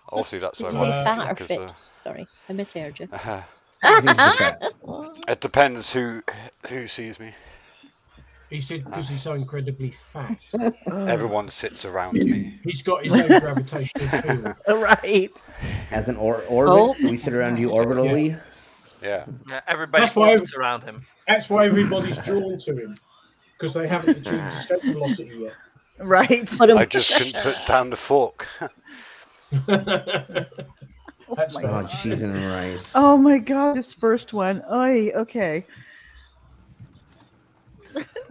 Obviously, that's Did so you say Uh, fat or because, fit? uh, Sorry, I misheard you. uh, Who's it depends who who sees me. He said because he's so incredibly fat. Everyone sits around me. He's got his own gravitational field. right. As an or- orbit, Oh. we sit around you orbitally. Yeah. Yeah, everybody That's why- floats around him. That's why everybody's drawn to him because they haven't achieved escape velocity yet. Right. I just couldn't put down the fork. That's my fair. Oh, cheese and rice. Oh my god, this first one. Oi, okay.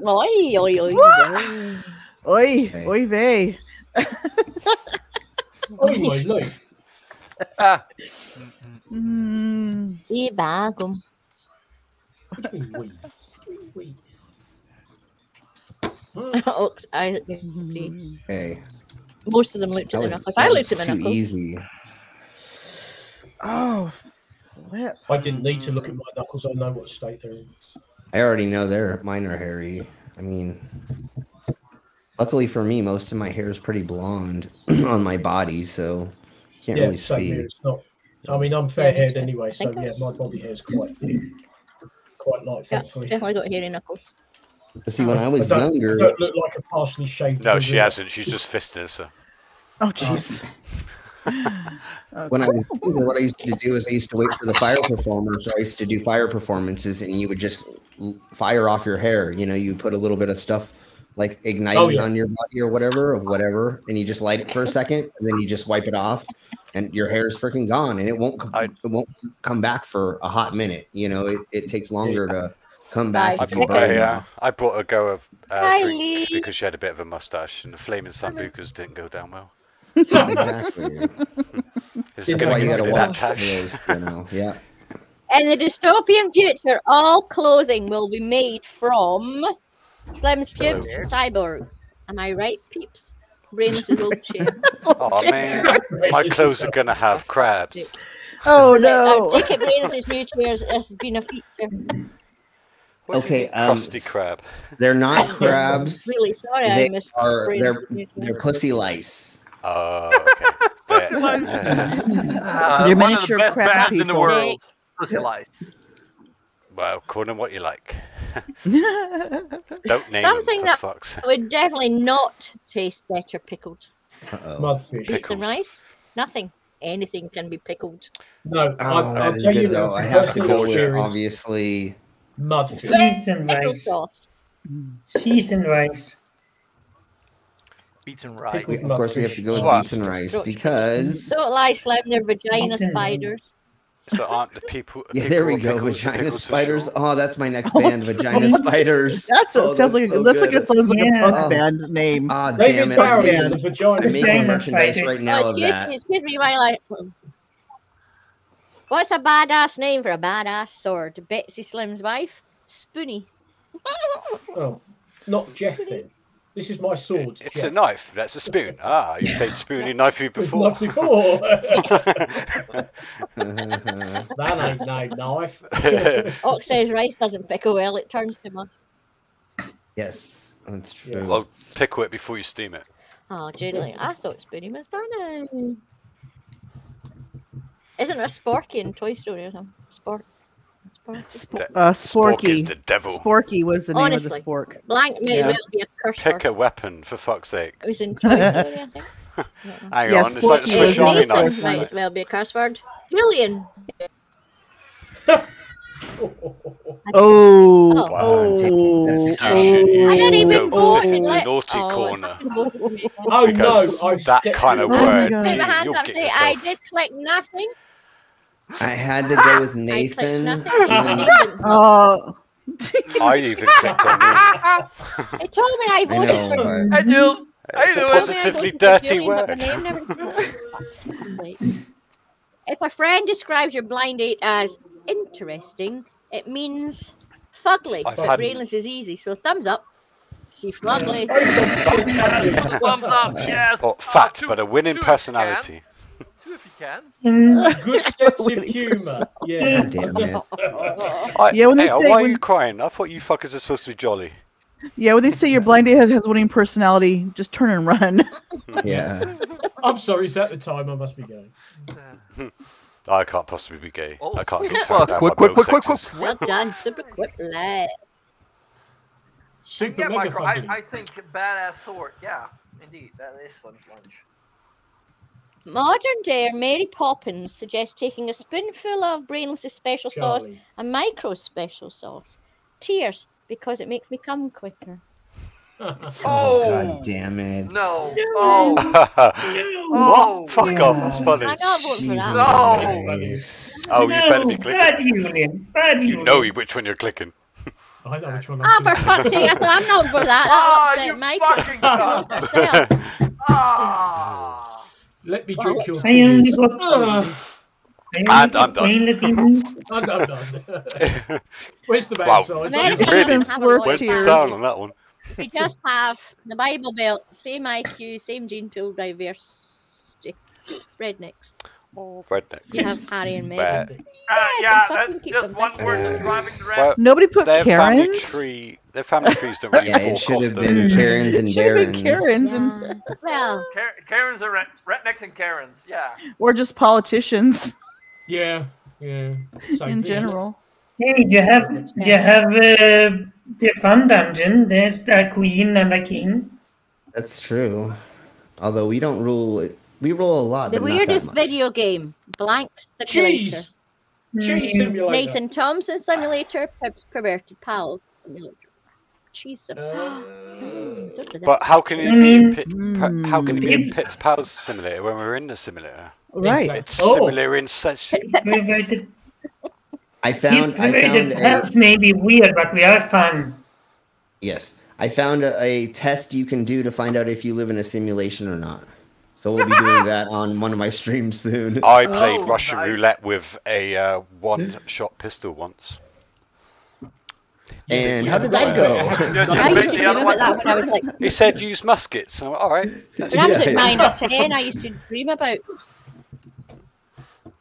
oi, oi, oi, oi. Oi, Okay. oi vey. Oh my look. Ah, Mm. Be back. Wee, wee. Oh, I, see. Okay. most of them looked at was, the knuckles. I looked at the too knuckles. easy. Oh, flip. I didn't need to look at my knuckles. I know what state they're in. I already know they're mine are hairy. I mean, luckily for me, most of my hair is pretty blonde on my body, so can't yeah, really same see. here. It's not. I mean, I'm fair haired anyway, so yeah, my body hair is quite quite light, Yeah, thankfully. definitely got hairy knuckles. But see, when I was I don't, younger, I don't look like a partially shaved. No, she gorilla. hasn't. She's just fisting us. uh, Oh, jeez. when I was younger, what I used to do is I used to wait for the fire performers. Or I used to do fire performances, and you would just fire off your hair. You know, you put a little bit of stuff like igniting Oh, yeah. on your body or whatever, or whatever, and you just light it for a second, and then you just wipe it off, and your hair is freaking gone, and it won't com- I- it won't come back for a hot minute. You know, it, it takes longer to come back. Right. I if brought burn a, uh. I brought a go of uh, Hi, drink because she had a bit of a mustache, and the flaming sambucas didn't go down well. exactly. It's Yeah, That's why you gotta to watch that those. You know, yeah. In the dystopian future, all clothing will be made from Slim's pubes and cyborgs. Am I right, peeps? Brainless old chair. Oh man, my clothes are gonna have crabs. Oh I no. take it is new chairs has been a feature. What Okay, um, crusty crab. They're not crabs. Really sorry, I They missed are they're they're pussy lice. Oh, okay. There. ah, They're one of the miniature best crab bands in the people. world. Pussy lice. well, call them what you like. Don't name Something them that- fuck's would definitely not taste better pickled. Uh-oh. Mudfish. Beets and Pickles. rice? Nothing. Anything can be pickled. No, Oh, I'll, that I'll is tell you good that though. I have to personal go with experience, obviously. Mudfish. Beets and rice. sauce. Cheese and rice. Beets and rice. We, of course, we have to go with What? beets and rice because Don't lie, Slim. They're vagina Beets and spiders. So aren't the people? yeah, there we go. pickles Vagina pickles spiders. Oh, that's my next band. Vagina spiders. That's Oh. Sounds like so looks like good. it sounds like Yeah. a punk Oh. band name. Ah, David damn it! I'm and the vagina. I'm making merchandise spiders. right Oh, now of excuse that. me, excuse me while I. What's a badass name for a badass sword? Betsy Slim's wife? Spoonie. Oh, not Jeff then. This is my sword. It's Jeff. a knife. That's a spoon. Ah, you played spoony knife you before. Not before. that ain't no knife. Ox says rice doesn't pickle well, it turns to mush. yes, that's true. Yeah. Well, pickle it before you steam it. Oh, Julie, I thought Spoonie was funny. Isn't it a Sporky in Toy Story or something? Spork. Spork. Sp- De- uh, Spork is Sporky. the devil. Sporky was the name Honestly. of the spork. Blank may Yeah. well be a curse Pick word. a weapon, for fuck's sake. It was in Toy Story, I think. Yeah. Hang Yeah, on, it's like the Sporky Swiss was Army knife. might as well be a curse word. Julian. Oh. Oh. Oh. That's You tough. I didn't even go go sit in the naughty Oh, corner. fucking voted for me. oh no! I've that kind of in- Oh word, gee, you'll get say I did click nothing. I had to go with Nathan. nothing. even- Nathan. Oh. I even clicked on you. It told me I I voted know, for but Hey, Jules. How you It's a doing? positively dirty word. If a friend describes your blind date as interesting, it means fugly. I've but had- brainless is easy, so thumbs up. She fugly. Thumbs up, yes. Or Uh, fat, two- but a winning two if you can. Personality. Two if you can. Mm, Good sense of humour. Yeah. God damn. I, Yeah, when they hey, oh, say why are you crying? I thought you fuckers are supposed to be jolly. Yeah, when they say your blind date has, has winning personality, just turn and run. Yeah. I'm sorry, it's at the time I must be going. I can't possibly be gay. Oh, I can't be quick, turned down quick, by quick, both quick, quick, well done, super quick lad. Super Yeah, Michael, I. I think badass sword. Yeah, indeed, that is Slim Lunch. Modern day Mary Poppins suggests taking a spoonful of Brainless's special sauce Charlie. and micro special sauce. Tears, because it makes me come quicker. Oh, Oh, God damn it. no! Oh, oh, what? Fuck off, that's funny. I'm not voting for that. No. Oh, you better be no, bad clicking. union. Bad You know which one you're clicking. I know which one Ah, I'm for doing. fuck's sake, I thought I'm not for that. Ah, That'll you upset fucking cunt. Ah. Let me drink your I only got Ah, I I'm, done. brainless I'm done, I'm done. Where's the Wow. bad size? America You It should really have been have a four lot Went tears. down on that one. We just have the Bible Belt, same IQ, same gene pool diversity. Rednecks. Oh, redneck. You have Harry and Bad. Meghan. Uh, Yes, yeah, and fucking that's just one back. word Uh, describing the rest. Well, Nobody put their family tree, their family trees don't really Yeah, it should have been Karens and Should have been Darrens. Karens and, Yeah. Well, Kar- Karens are red- rednecks and Karens. Yeah. or just politicians Yeah, yeah. Same in thing, general. Hey, you have you have uh, the fun dungeon. There's a queen and a king. That's true. Although we don't rule, we rule a lot. the but not that weirdest much. video game, Blank Simulator. Cheese! Cheese Mm, simulator. Nathan Thompson Simulator, Pip's Perverted Pals Simulator. Cheese sim- Uh, Don't do that. But how can it be mean- Pit, pa- how can it be in Mm. Pals simulator when we're in the simulator? Right. It's Oh. similar in such. Perverted, I found, I perverted found a, pals may be weird, but we are fun. yes, I found a, a test you can do to find out if you live in a simulation or not. So we'll be doing that on one of my streams soon. I played Oh, Russian nice. roulette with a uh, one-shot pistol once. And how did that go? I used to dream about that when I was like, He said use muskets. And I went, all right. That's when I was Yeah. at nine or ten, I used to dream about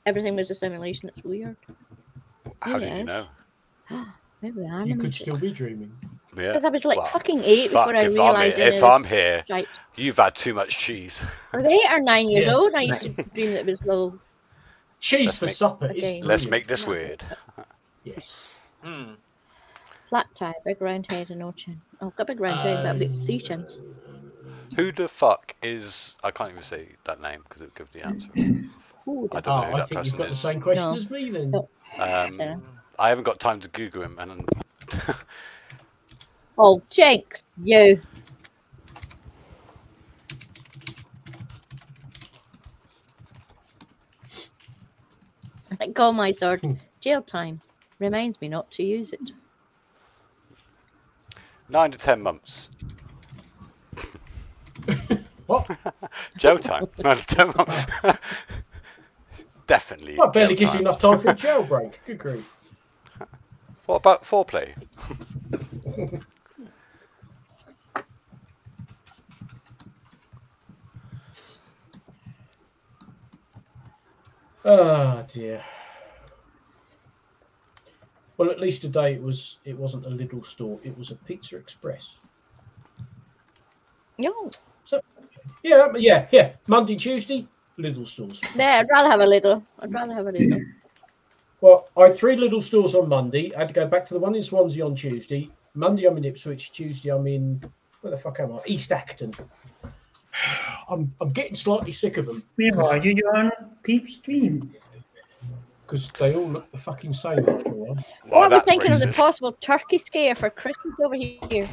everything was a simulation. It's weird. How did you know? Maybe I'm you could still be dreaming. Yeah. because I was like Well, fucking eight before I if, I'm realised. if I'm here, right, you've had too much cheese. I was eight or nine years Yeah. old. And I used to dream that it was little. Cheese Let's for make- supper. Okay. Let's make this weird. Yes. Hmm. Flat tie, big round head, and no chin. Oh, got big round head, but I've got three chins. Who the fuck is? I can't even say that name because it gives the answer. Ooh, I Oh, don't know who I that think you've person got the is. same question No. as me then. No. Um, Yeah. I haven't got time to Google him, and Oh, Jinx, you. Let go of my sword. Hmm. Jail time. Reminds me not to use it. nine to ten months. What? Jail time. Nine to ten months. Definitely. That barely jail gives you enough time for a jailbreak. Good grief. What about foreplay? Oh dear. Well, at least today it was. It wasn't a little store. It was a Pizza Express. No. Yeah, but yeah, yeah. Monday, Tuesday, little stores. Yeah, I'd rather have a little. I'd rather have a little. Well, I had three little stores on Monday. I had to go back to the one in Swansea on Tuesday. Monday I'm in Ipswich. Tuesday I'm in where the fuck am I? East Acton. I'm I'm getting slightly sick of them Where are you? You're on Peep Stream. because they all look the fucking same after a while. What are we that's thinking of the possible turkey scare for Christmas over here?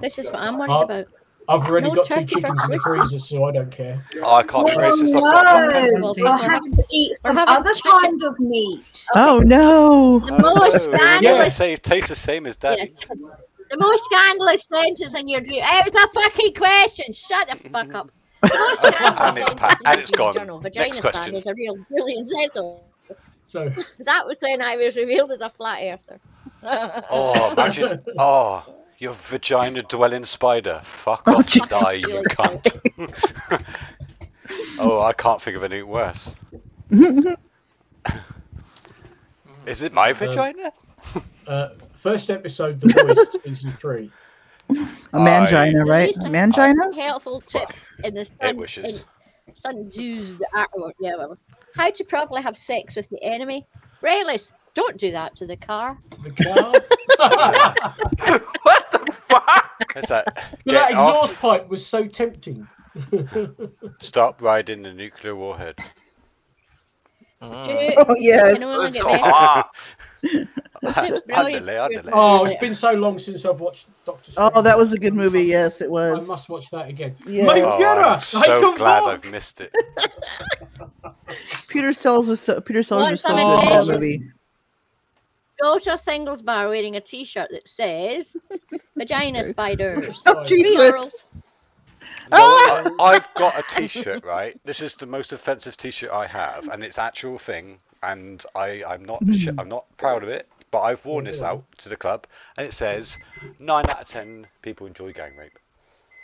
This is what I'm worried Uh, about. I've already No got two chickens in the freezer, so I don't care. Oh, I can't Oh, trace this. I've got no. Well, We're we're having to eat we're some having other chicken. kind of meat. Oh no! The most Oh, scandalous, yeah. say it tastes the same as yeah, the most scandalous sentence in your dream. It was a fucking question. Shut the fuck up. The most scandalous And it's sentence pa- in your and it's dream gone. Journal. Next Vagina question. stand is a real brilliant sensor. So That was when I was revealed as a flat earther. Oh, imagine. Oh, your vagina dwelling spider. Fuck Oh, off, Jesus die, you Christ. cunt. oh, I can't think of anything worse. Is it my vagina? uh, first episode, The Voice, season three. A mangina, At right? least A I- mangina? helpful tip in the It sun, wishes. in sun juice artwork. Yeah, well, how to properly have sex with the enemy. Rayless, don't do that to the car. The car. what the fuck? Is that? that exhaust off. pipe was so tempting. Stop riding the nuclear warhead. Do- Oh yes. you know, when get so better? Hot. The tip's brilliant. Underlay, underlay. oh, it's been so long since I've watched Doctor. Oh, that was a good movie. Yes, it was. I must watch that again. Yeah. My Oh, Vera, I'm so come glad back. I've missed it. Peter Sellers was so Peter Sellers Want was so good in that movie. Go to a singles bar wearing a t-shirt that says "Vagina Spiders." Oh, Three Jesus. girls. No! I've got a T-shirt, right? This is the most offensive T-shirt I have, and it's actual thing. And I, I'm not, hmm. sh- I'm not proud of it, but I've worn this out to the club, and it says nine out of ten people enjoy gang rape.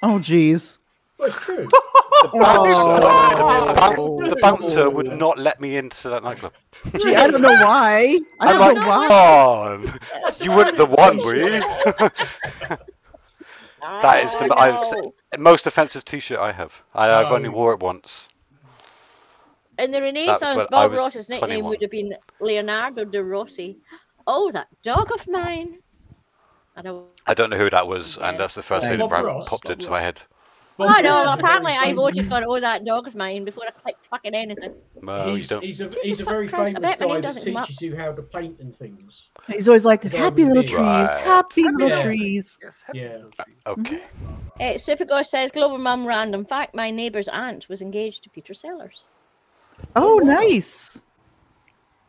Oh jeez. Well, it's true. The oh. bouncer, Oh. the bouncer would not let me into that nightclub. Gee, I don't know why. I I'm don't like, know come why. on, you weren't the one, were you? that is the Oh, I've, most offensive T-shirt I have. I, I've only No. wore it once. In the Renaissance, Bob was Ross's nickname 21. would have been Leonardo de Rossi. Oh, that dog of mine. I don't. I don't know who that was, and that's the first thing that Ross, popped Bob into Ross. my head. Bob Oh no! Ross Apparently, I voted famous- for "Oh That Dog of Mine" before I clicked fucking anything. No, you he's, don't. he's a he's a very Christ, famous bet my name guy that doesn't teaches you how to paint and things. He's always like happy little trees, Right. happy little trees. Yes, Yeah. Okay. Uh, Superghost says, "Glober Mom random fact: My neighbour's aunt was engaged to Peter Sellers. Oh, nice.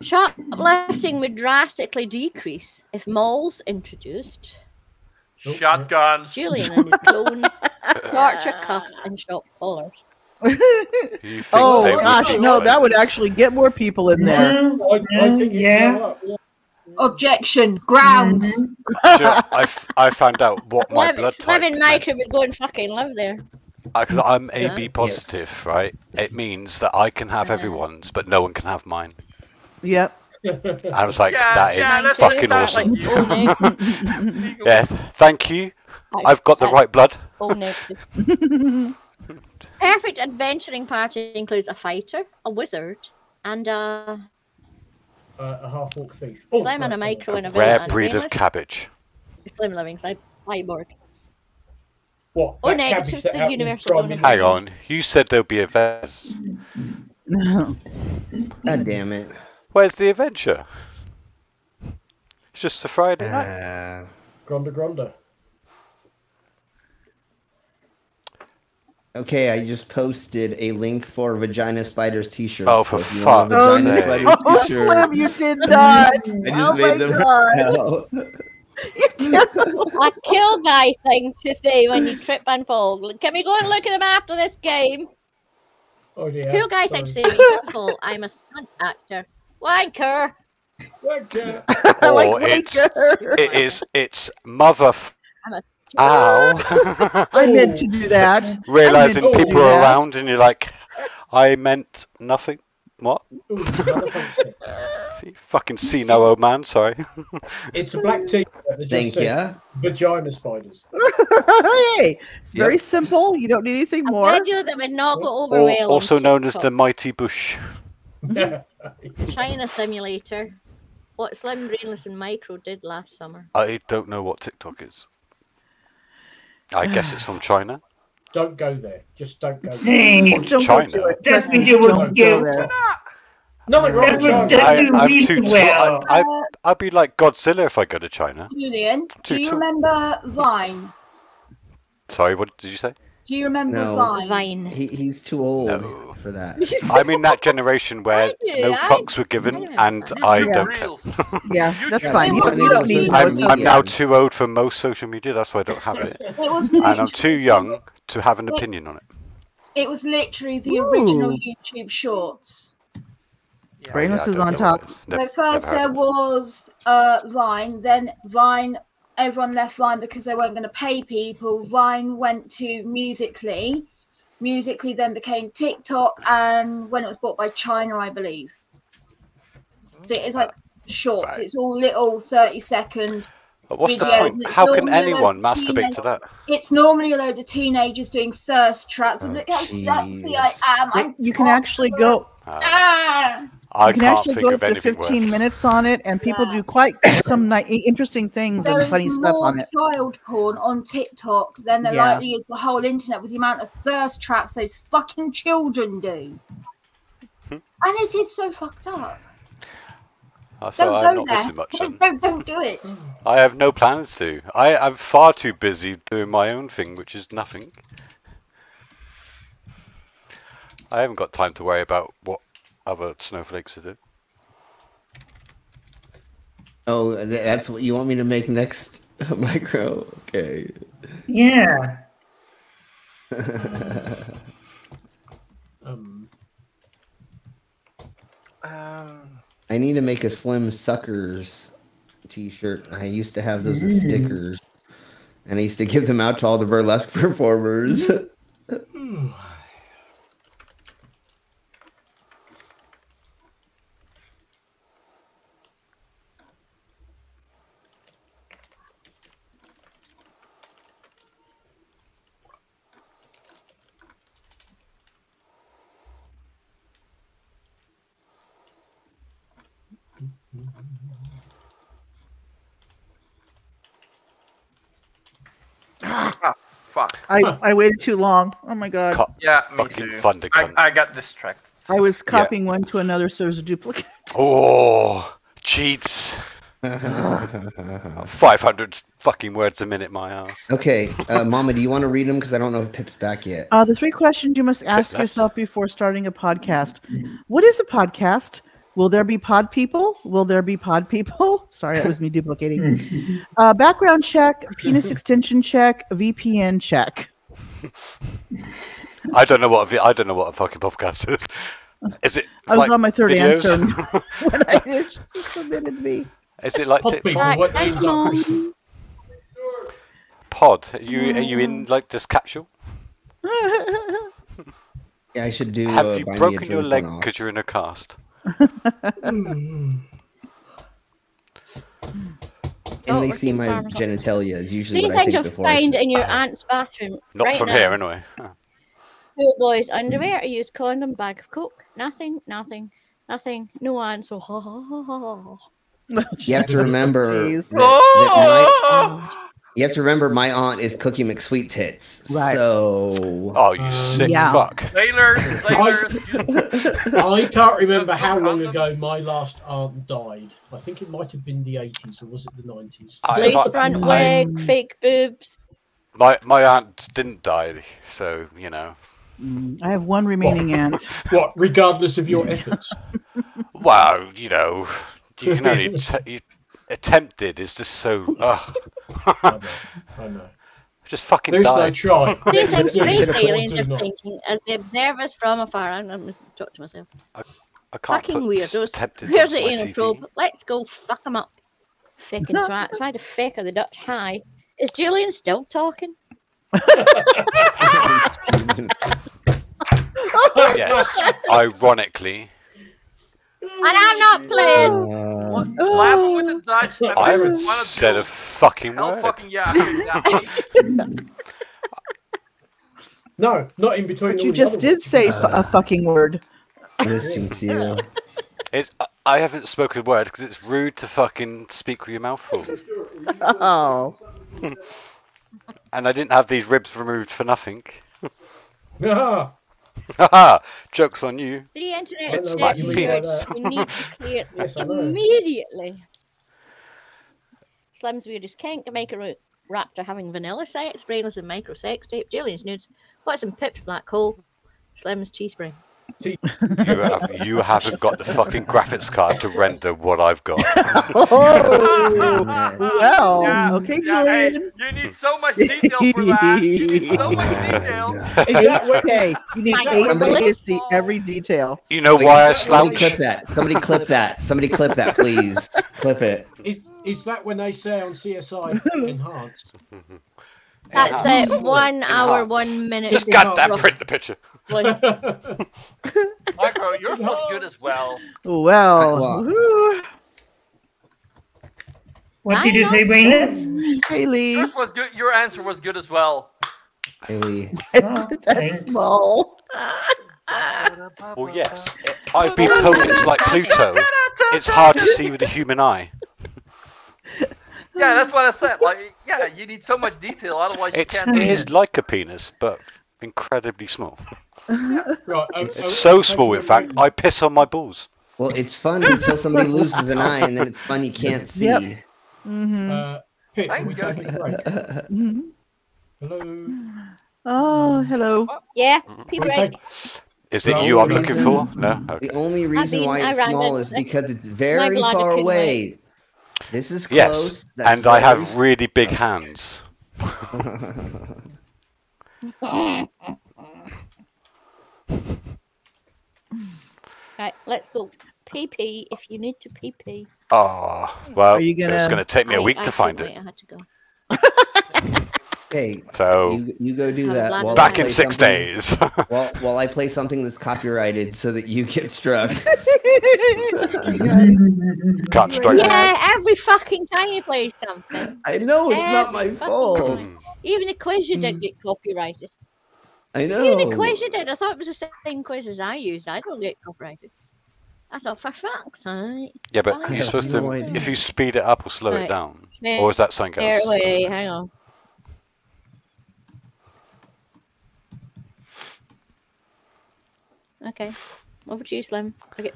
Shoplifting would drastically decrease if malls introduced Shotguns. Julian and his clones, torture cuffs, and shop collars. Oh gosh, be no, that would actually get more people in there. No, I, I think yeah. yeah. Objection. Grounds. Mhm. Do you know, I, f- I found out what my Liv, blood type and meant. Micah would go and fucking live there. Because I'm Yeah. AB positive, right? It means that I can have Uh. everyone's, but no one can have mine. Yep. And I was like, Yeah, that is yeah, let's fucking that, awesome. like yes, thank you. I- I've got the right blood. negative. Perfect adventuring party includes a fighter, a wizard, and a Uh, a half orc thief. Oh, Slim and a right, micro and a Rare villain. breed of cabbage. Slim living side cyborg. What? Oh, that negatives, cabbage that the outlives universal Prime bonus. Hang on, you said there'll be a vest. God damn it. Where's the adventure? It's just a Friday night. Uh, Gronda Gronda. okay, I just posted a link for Vagina Spiders t-shirts. Oh, for if you want a fuck's Vagina sake. Oh, t-shirt, Slim, you did not. I just oh made my them god. now. You did. a kill guy things to say when you trip and fall. Can we go and look at him after this game? Oh dear. Kill guy sorry. thinks saying fall. I'm a stunt actor. Wanker. Okay. I like it's- Waker. It is. It's mother. F- I'm a- Ow. I meant to do that. Realizing I meant to people are around and you're like, I meant nothing. What? Ooh, another fancy. See, fucking see no old man. Sorry. It's a black t-shirt Thank you. vagina spiders. hey, it's very simple. You don't need anything A more. video that would not go over Or, well. on also known as the mighty bush. China Simulator. What Slim Brainless and Micro did last summer. I don't know what TikTok is. I guess it's from China. don't go there. Just don't go there. Hey, What, Don't China? go to it. That's Trust me, don't go do. there. Nothing wrong with China. I, I'm too well. I, I, I'd be like Godzilla if I go to China. Julian, Too do you tall. remember Vine? Sorry, what did you say? Do you remember No. Vine? Vine. He, he's too old No. For that. I'm in that generation where do, no fucks were given, yeah. and I Yeah. don't. Reels. Yeah, that's fine. You don't, you don't need I'm, I'm now too old for most social media. That's why I don't have it, It and I'm too young to have an opinion on it. it was literally the original YouTube shorts. Yeah. Brainless Yeah, is on top. what. So Never- first there was uh, Vine, then Vine, everyone left Vine because they weren't going to pay people. Vine went to Musical.ly. Musical.ly then became TikTok, and when it was bought by China, I believe. So it's like short. Right. It's all little thirty second. But what's the videos, point? it's How can anyone masturbate to that? It's normally a load of teenagers doing thirst traps. Oh, and look how sexy I am. I'm You can actually go. Uh, Ah! I You can can't actually go up to 15 worse. minutes on it, and people Yeah. do quite some ni- interesting things There and funny stuff on it. child porn on TikTok than there Yeah. likely is the whole internet with the amount of thirst traps those fucking children do. Hmm. and it is so fucked up. So Don't I'm go not there. much. Don't, don't, don't do it. I have no plans to. I I'm far too busy doing my own thing, which is nothing. I haven't got time to worry about what other snowflakes are doing. Oh, that's what you want me to make next micro? Okay. Yeah. Um, Um, I need to make a Slim Suckers t-shirt. I used to have those as Mm. stickers, and I used to give them out to all the burlesque performers. I, I waited too long. Oh my god. Co- Yeah, me Fucking too. thunder I, cunt. I got distracted. I was copying one to another, so there's a duplicate. Oh, cheats! 500 fucking words a minute, my ass. okay, uh, Mama, do you want to read them? Because I don't know if Pip's back yet. Uh, the three questions you must ask left. yourself before starting a podcast. What is a podcast? Will there be pod people? Will there be pod people? Sorry, that was me duplicating. Uh, background check, penis extension check, VPN check. I don't know what a, vi- don't know what a fucking podcast is. Is it? I was like on my third videos? answer when I submitted me. is it like Pod TikTok? people, what they come end up on. Christian. Pod? Are you are you in like this capsule? Yeah, I should do. Have uh, you buy me a broken your leg because you're in a cast? Mm. And Oh, they see my far genitalia is usually Three what I things think you'll before. Find in your Oh. aunt's bathroom. Not right from now. here, anyway. Huh. Two boys' underwear, a used condom, bag of coke. Nothing, nothing, nothing. No answer. You have to remember that, that my, Oh! You have to remember my aunt is Cookie McSweet Tits. Right. So Oh, you Um, sick Yeah. fuck! Sailors, sailors. you- I can't remember how long ago my last aunt died. I think it might have been the 80s or was it the 90s? Lace front I- wig, fake boobs. My my aunt didn't die, so you know. Mm, I have one remaining aunt. What, regardless of your efforts? Well, you know, you can only t- you, attempted is just so. Ugh. I know. I know. just fucking There's no die. try. Two things There's space no aliens are thinking as the observers from afar. I'm going to talk to myself. I can't Fucking put weirdos. attempted Here's on the my anal probe. Let's go fuck them up. Fucking twats. Why the feck are the Dutch high? Is Julian still talking? Yes, ironically, And I'm not playing. Uh, What? Laughing with the Dutch. I haven't said a fucking word. fucking yeah. yeah. no, not in between. But you just did ones. say a fucking word. Miss It's, I- I haven't spoken a word because it's rude to fucking speak with your mouth full. Oh. And I didn't have these ribs removed for nothing. Ah, Haha, joke's on you. Three internet know what search you mean by words that. you need to clear Yes, immediately. Slim's weirdest kink, make a route. Raptor having vanilla sex, Brainless and micro sex tape, Julian's nudes, what's in Pip's black hole, Slim's Teespring. You, have, you haven't got the fucking graphics card to render what I've got. Oh, well, Yeah, okay, yeah, hey, you need so much detail for that. You need so much detail. Is 8K. You need My 8K to see every detail. You know Wait, why I somebody slouch? clip that. Somebody clip that. Somebody clip that, please. clip it. Is, is that when they say on CSI enhanced? That's Enhance. it. One hour, one minute. Just got goddamn rough. print the picture. Micro, yours was good as well. Well, What did you say, Brainless? Haley, Yours was good. Your answer was good as well. Haley. Oh, that's small. Well, yes. I've been told it's like Pluto. It's hard to see with the human eye. Yeah, that's what I said. Like, yeah, you need so much detail, otherwise you It's can't. it see is it. like a penis, but incredibly small. Right, oh, It's oh, It's so thank small, you in fact, I piss on my balls. Well, it's fun until somebody loses an eye, and then it's fun you can't see. Yep. much. hmm Uh, Pip, can we Thank take a break? hmm Hello. Oh, hello. Yeah, Can people we right. take- Is it No you I'm looking for? No? Okay. The only reason mean, why it's small it- is because it's very far couldn't away. This is close. Yes, That's and I have really big hands. Right, let's go. PP if you need to PP. Oh, ah, well, Are you it's gonna- going to take me a week I to find it. wait, I had to go. Okay, So, you, you go do that. While back in six days. While, while I play something that's copyrighted, so that you get struck. Can't strike that. Yeah, every fucking time you play something. I know it's not my fault. time. Even the quiz you did get copyrighted. I know. Even the quiz you did, I thought it was the same quiz as I used. I don't get copyrighted. I thought, for fuck's sake. Yeah, but I you're supposed no to, idea. if you speed it up or slow it down. There- Or is that something There, else? wait, hang on. Okay, over to you, Slim. I get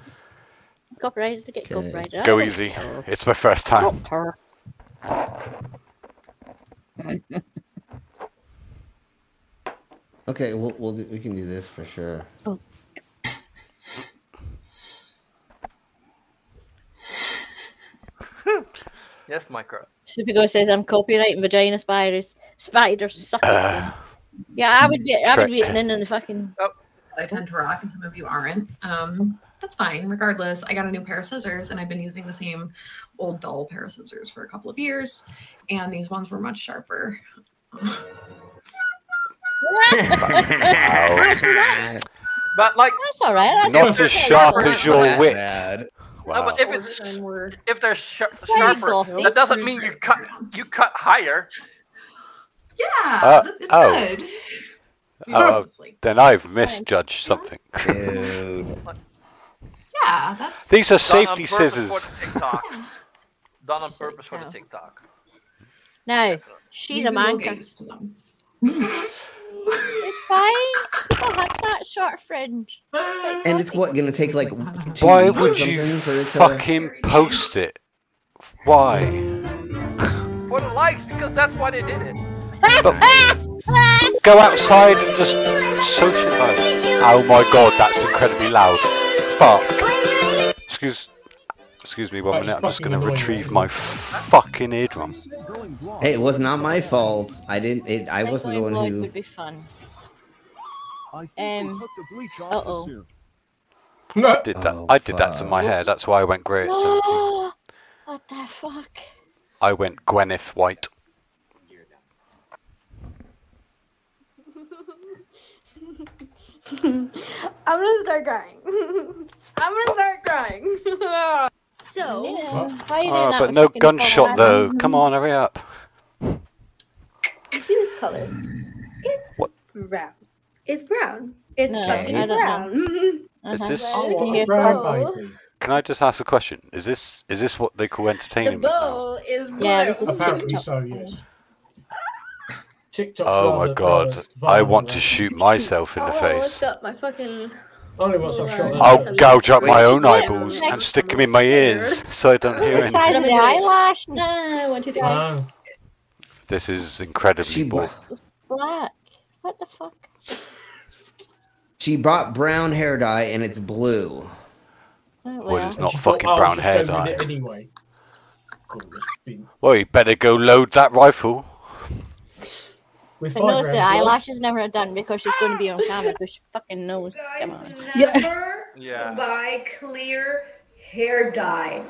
copyrighted. I get Okay. copyrighted. Go Oh, easy. It's my first time. Okay, we'll, we'll do, we can do this for sure. Yes, Micro. Supergo says I'm copyrighting vagina spiders. Spiders suck. Uh, yeah, I would be. I would be Trick. getting in the fucking. I tend to rock and some of you aren't. Um, that's fine. Regardless, I got a new pair of scissors and I've been using the same old dull pair of scissors for a couple of years, and these ones were much sharper. But like, That's all right. That's not okay. as sharp That's as your That wit. bad. no, but if it's And if they're sh- sharper, that doesn't mean you cut you cut higher. yeah, Uh, it's oh. good. Oh, It's like, then I've misjudged something. Yeah, that's These are safety purpose scissors. For the TikTok. Done on purpose for the TikTok. Now she's you a will manca. get used to them. It's fine. People have that short fringe. And it's what gonna take like two Why weeks or would you something for it to fucking post it? Why? For the likes, because that's why they did it. Go outside and just socialize. Oh my god, that's incredibly loud. Fuck. Excuse, excuse me one minute. I'm just gonna retrieve my fucking eardrum. Hey, it was not my fault. I didn't. It, I wasn't the one void who. would be fun. I Um, took the bleach off too uh-oh. soon. No. Did that? Oh, I did that to my hair. That's why I went grey at 17. what the fuck? I went Gwyneth White. I'm gonna start crying. I'm gonna start crying. so, Yeah. Why you doing Oh, but no fucking gunshot Colorado? though. Come on, hurry up. you see this color? It's What? brown. It's brown. It's No, fucking I don't know. brown. Is Uh-huh. this- Oh, can a brown bow. Can I just ask a question? Is this is this what they call the entertainment now? bow is blue. Yeah, this is Apparently TikTok. so, yes. TikTok. Oh my god, I want to shoot myself in the Oh, face. what's up, my fucking. Only once I've shot. I'll gouge out my own eyeballs and stick them in my ears so I don't hear The side of anything. the eyelash. Ah, one, two, three. This is incredibly She boring. It's black. What the fuck? She bought brown hair dye and it's blue. Oh, Well, well. it's not she thought, fucking "Oh, brown hair dye. Anyway. Cool, it's been- Well, you better go load that rifle. With She five knows the eyelashes never done because she's going to be on camera because she fucking knows. Come on. Never Yeah. buy clear hair dye.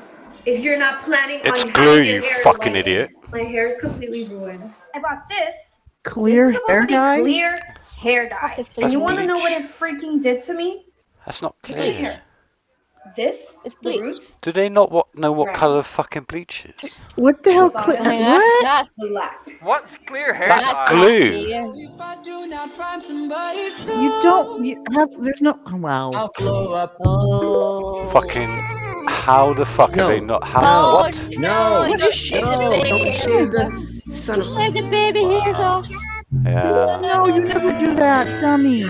If you're not planning It's on glue, having your you hair fucking lightened. idiot. My hair is completely ruined. I bought this. Clear this is hair to be dye? Clear hair dye. And you want to know what it freaking did to me? That's not Look at clear. Here. This, It's the bleach. roots, Do they not what, know what Brown. colour fucking bleach is? What the hell? I Cle- I mean, that's, what? that's, black. What's clear hair That's dye? glue. yeah. You don't you have. There's no. Oh, wow. Oh. Fucking. How the fuck No. are they not? How? Oh, what? No, no, no, shave the no, baby don't hairs shave off. the son of Shave the baby hairs off. Yeah. No, you never do that, dummy.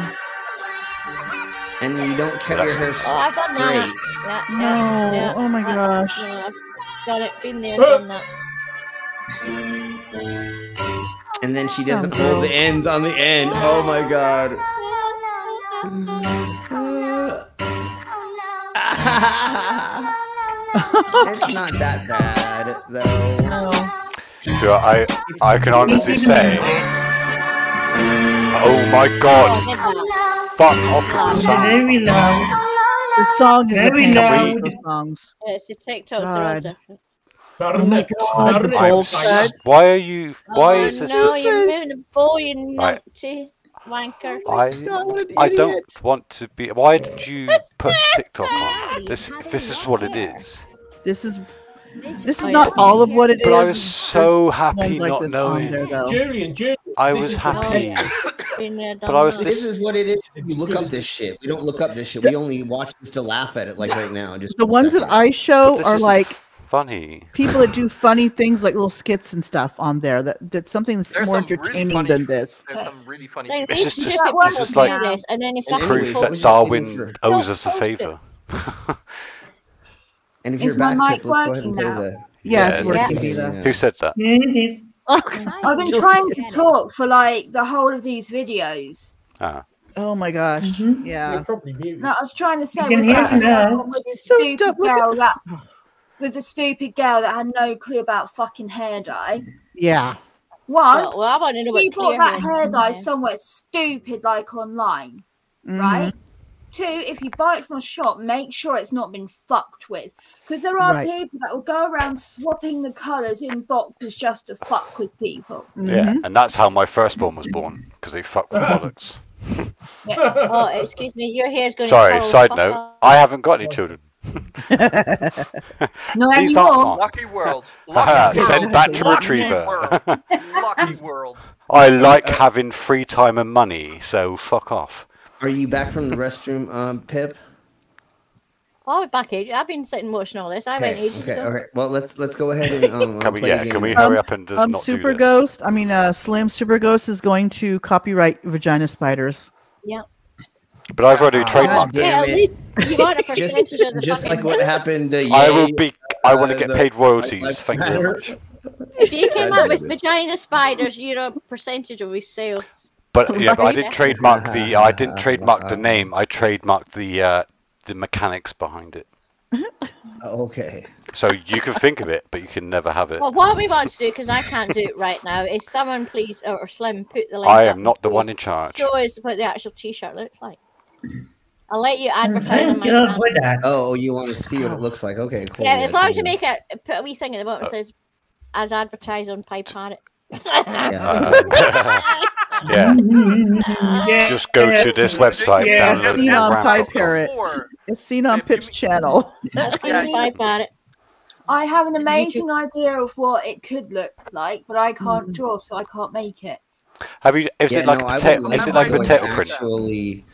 And you don't cut your hair straight. Oh, I've done that. Yeah, No. yeah, yeah. Oh my That- gosh. yeah, I've got it. Been there, done that. And then she doesn't oh, hold the ends on the end. Oh my god. it's not that bad though. No. Yeah, I I can honestly say. Oh my Oh, god! get that. Fuck off with the sound. Very loud. The song is Very loud. Those songs. Yeah, it's the TikToks, they're all different. Oh my god, the I'm bowl sorry. cuts. Why are you? Why oh, is this? Oh, no, a- you're moving the boy, you Right. numpty wanker. I God, I don't want to be. Why did you put TikTok on? This this is what it is. This is this is not all of what it is. But I was so happy ones like not knowing. there, though. Julian, Julian. I was happy. test. Been there, But I was that. This is what it is. You look up this shit. We don't look up this shit. We only watch this to laugh at it like right now. Just The ones that. I show are like funny. people that do funny things like little skits and stuff on there that that's something that's There's more some really entertaining funny- than this. There's some really funny. Like, This is just- this is like this, and then if that Proof that was just waiting Darwin owes us a Don't post it. favour. And if Is you're my back, mic Pip, let's go ahead working and play now? the. Yeah, Yeah, it's it's- working, yeah, Viva. Who said that? Yeah, it is. Oh, I've been trying to talk for like the whole of these videos. Ah, oh my gosh. Mhm. Yeah. probably muted. No, I was trying to say can with hear that you now. with the So stupid dumb. Look at- girl that with the stupid girl that had no clue about fucking hair dye. Yeah. One, Well, well, I want to know she what bought that hair hair dye somewhere stupid like online, Mhm. right? Two, if you buy it from a shop, make sure it's not been fucked with. Because there are Right. people that will go around swapping the colours in boxes just to fuck with people. yeah, Mhm. and that's how my firstborn was born because they fucked with products. Oh, excuse me, your hair's going Sorry, to side note. I haven't got any children. no These aren't anymore. Lucky world. Lucky world. Send back to Lucky retriever. world. Lucky world. I like having free time and money, so fuck off. Are you back from the restroom, um, Pip? Oh, back age. I've been sitting watching all this. I went Okay, ages okay, ago. okay. Well, let's let's go ahead and um, Can we? play Yeah, can we Um, hurry up and just Um, not Super do this? Ghost. I mean, uh, Slim Super Ghost is going to copyright vagina spiders. Yeah. But I've already Ah, trademarked it. Yeah, damn at it. least you want a Just, percentage of the just like what happened to I will be. I want to uh, get the- paid royalties. Lives Thank you very much. If you came I up with vagina spiders, you your percentage of be sales. But yeah, but I didn't trademark the. I didn't trademark the name. I trademarked the uh, the mechanics behind it. Okay. So you can think of it, but you can never have it. Well, what we want to do, because I can't do it right now, is someone please, or, or Slim, put the link I up am not the one in charge. Show us what the actual t-shirt looks like. I'll let you advertise on Thank my channel. for that. Oh, you want to see what it looks like? Okay, cool. Yeah, as long as you thank make a put a wee thing at the bottom that says as advertised on Piparrot. Yeah. Yeah, Yeah. just go to this website, Yeah. download Seen on RAM. Pie Parrot. It's seen on If Pip's channel. That's Yeah, on Pie Parrot. I have an amazing idea of what it could look like, but I can't Mhm. draw, so I can't make it. Have you? Is Yeah, it like no, a I potato? like Is it like a potato print? Actually,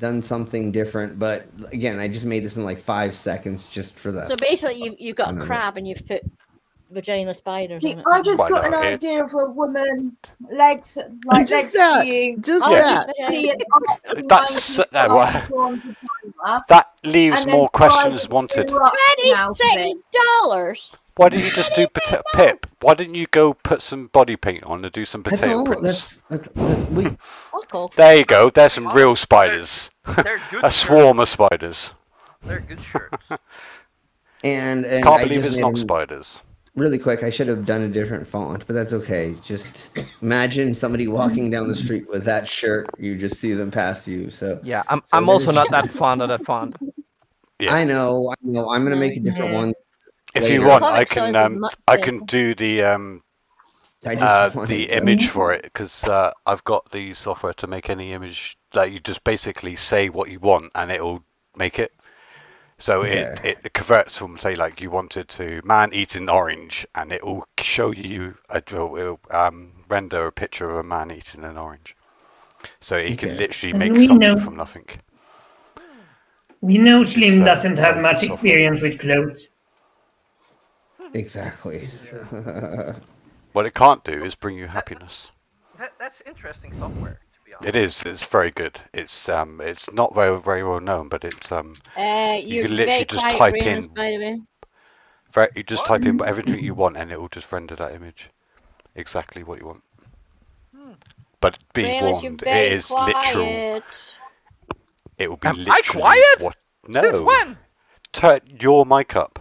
done something different, but again, I just made this in like five seconds just for that. So basically, you've you've got a crab and you've put vagina spiders See. I've just Why got not? an Yeah. idea of a woman, legs like Just legs that. for you. Just Oh, that. just See it uh, up in That's- line that- with what- the drawn vagina, That leaves more questions wanted. through up and out of Twenty-six it. dollars. Why didn't you just do pota- Pip? Why didn't you go put some body paint on and do some That's potato all. prints? That's that's that's we. There you go. There's some oh, real spiders. They're good A swarm of spiders. They're good shirts. And and Can't I believe just it's not them spiders. Really quick, I should have done a different font, but that's okay. Just imagine somebody walking down the street with that shirt. You just see them pass you. So Yeah, I'm. So I'm also not that fond of that font. I know, I know. I'm gonna make a different one. If you want, I can um, I can do the um, uh, the image for it because uh, I've got the software to make any image. Like you just basically say what you want and it'll make it. So it, Okay. it converts from say like you wanted to man eating orange and it will show you a it'll, it'll, um, render a picture of a man eating an orange. So you can literally And make we something know- from nothing. We know Slim uh, doesn't have much software. experience with clothes. Exactly. What it can't do is bring you happiness. That, that's interesting software, to. It is. It's very good. It's um. It's not very very well known, but it's um. Uh, You can literally just type Reynolds, in- by the way. Very, you just type in everything you want, and it will just render that image exactly what you want. But be Reynolds, warned, very it is literal. It will be Am I quiet? what? Since No. when? Turn your mic up.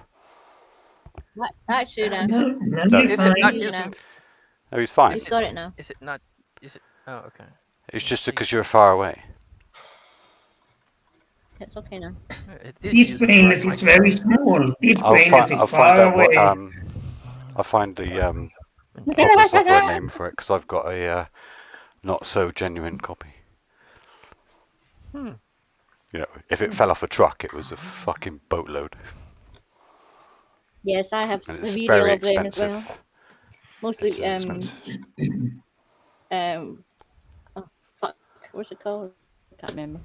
That, that should have. No, no, No. you're Is it not using? No, he's fine. He's got it now. Is it not? Is it? Oh, okay. It's just because you're far away. It's okay now. It is This using the brainless right is microphone. very small. This I'll, brainless fi- is I'll far find away. what um. I'll find the um. proper software name for it because I've got a uh, not so genuine copy. Hmm. You know, if it fell off a truck, it was a fucking boatload, Yes, I have and a video very of them as expensive. well. Mostly, very um, expensive. um, fuck, what's it called? I can't remember.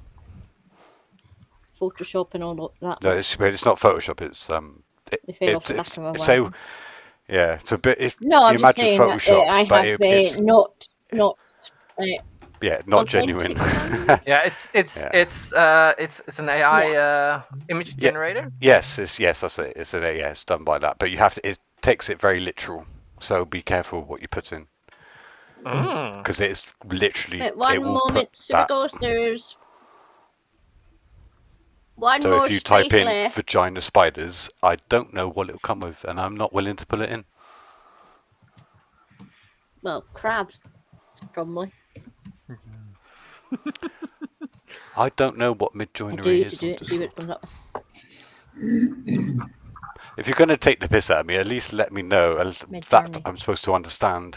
Photoshop and all that. No, it's but it's not Photoshop. It's um. It, They fell off the it's, back of a so yeah, it's a bit. If No, I'm you just imagine saying that Photoshop, uh, I but have it, it's uh, not not uh, yeah, not genuine. Yeah, it's it's Yeah. it's uh it's it's an AI uh image Yeah. generator. yes, it's yes, that's it. It's a yeah, it's done by that, but you have to. It takes it very literal, so be careful what you put in Mm. because it's literally. Wait, it one will moment, put Super that. Ghost, there's one So more if you type in left. vagina spiders, I don't know what it'll come with, and I'm not willing to put it in. Well, crabs, probably. I don't know what I Midjourney do is. do on it, this see one. what comes up. If you're going to take the piss out of me, at least let me know that I'm supposed to understand